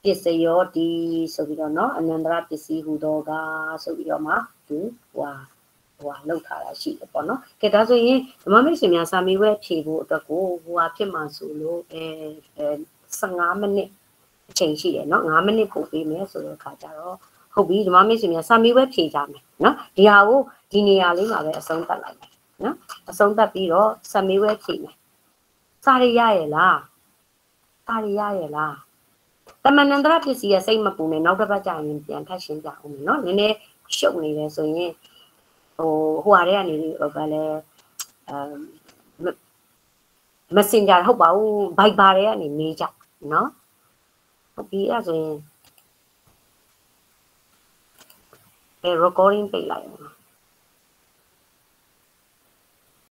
ပစ္စယောဒီဆိုပြီးတော့เนาะအနန္တရပစ္စည်းဟူသောကဆိုပြီးတော့မှသူဟွာဟွာလောက်ထားတာရှိတယ်ပေါ့နော်ကဲဒါဆိုရင်ဓမ္မမိတ်ဆွေများစာမေးပွဲဖြေဖို့အတွက်ကိုဟွာဖြစ်မှဆိုလို့အဲ15မိနစ် အချိန်ရှိတယ်နော်9မိနစ်ပို့ပေးမယ်ဆိုတဲ့အခါကျတော့ဟုတ်ပြီဓမ္မမိတ်ဆွေများစာမေးပွဲဖြေကြမယ်နော်ဒီဟာကိုဒီနေရာလေးမှာပဲအဆုံးသတ်လိုက်မယ်နော်အဆုံးသတ်ပြီးတော့စာမေးပွဲဖြေမယ်စာရရရဲ့လားစာရရရဲ့လားတမန်န္တရပစ္စည်းကစိတ်မပူနဲ့နောက်တစ်ပတ်ကြာရင်ပြန်ထပ်ရှင်းပြအောင်မယ်နော်နည်းနည်းရှုပ်နေတယ်ဆိုရင်ဟိုဟိုဟာတွေကနေဘာလဲအမ် messenger ဟုတ်ပါဘူး viber တွေကနေမေးကြနော် ဟုတ်ပြီအဲ့ဆိုရင်အဲ recording ပိတ်လိုက်အောင်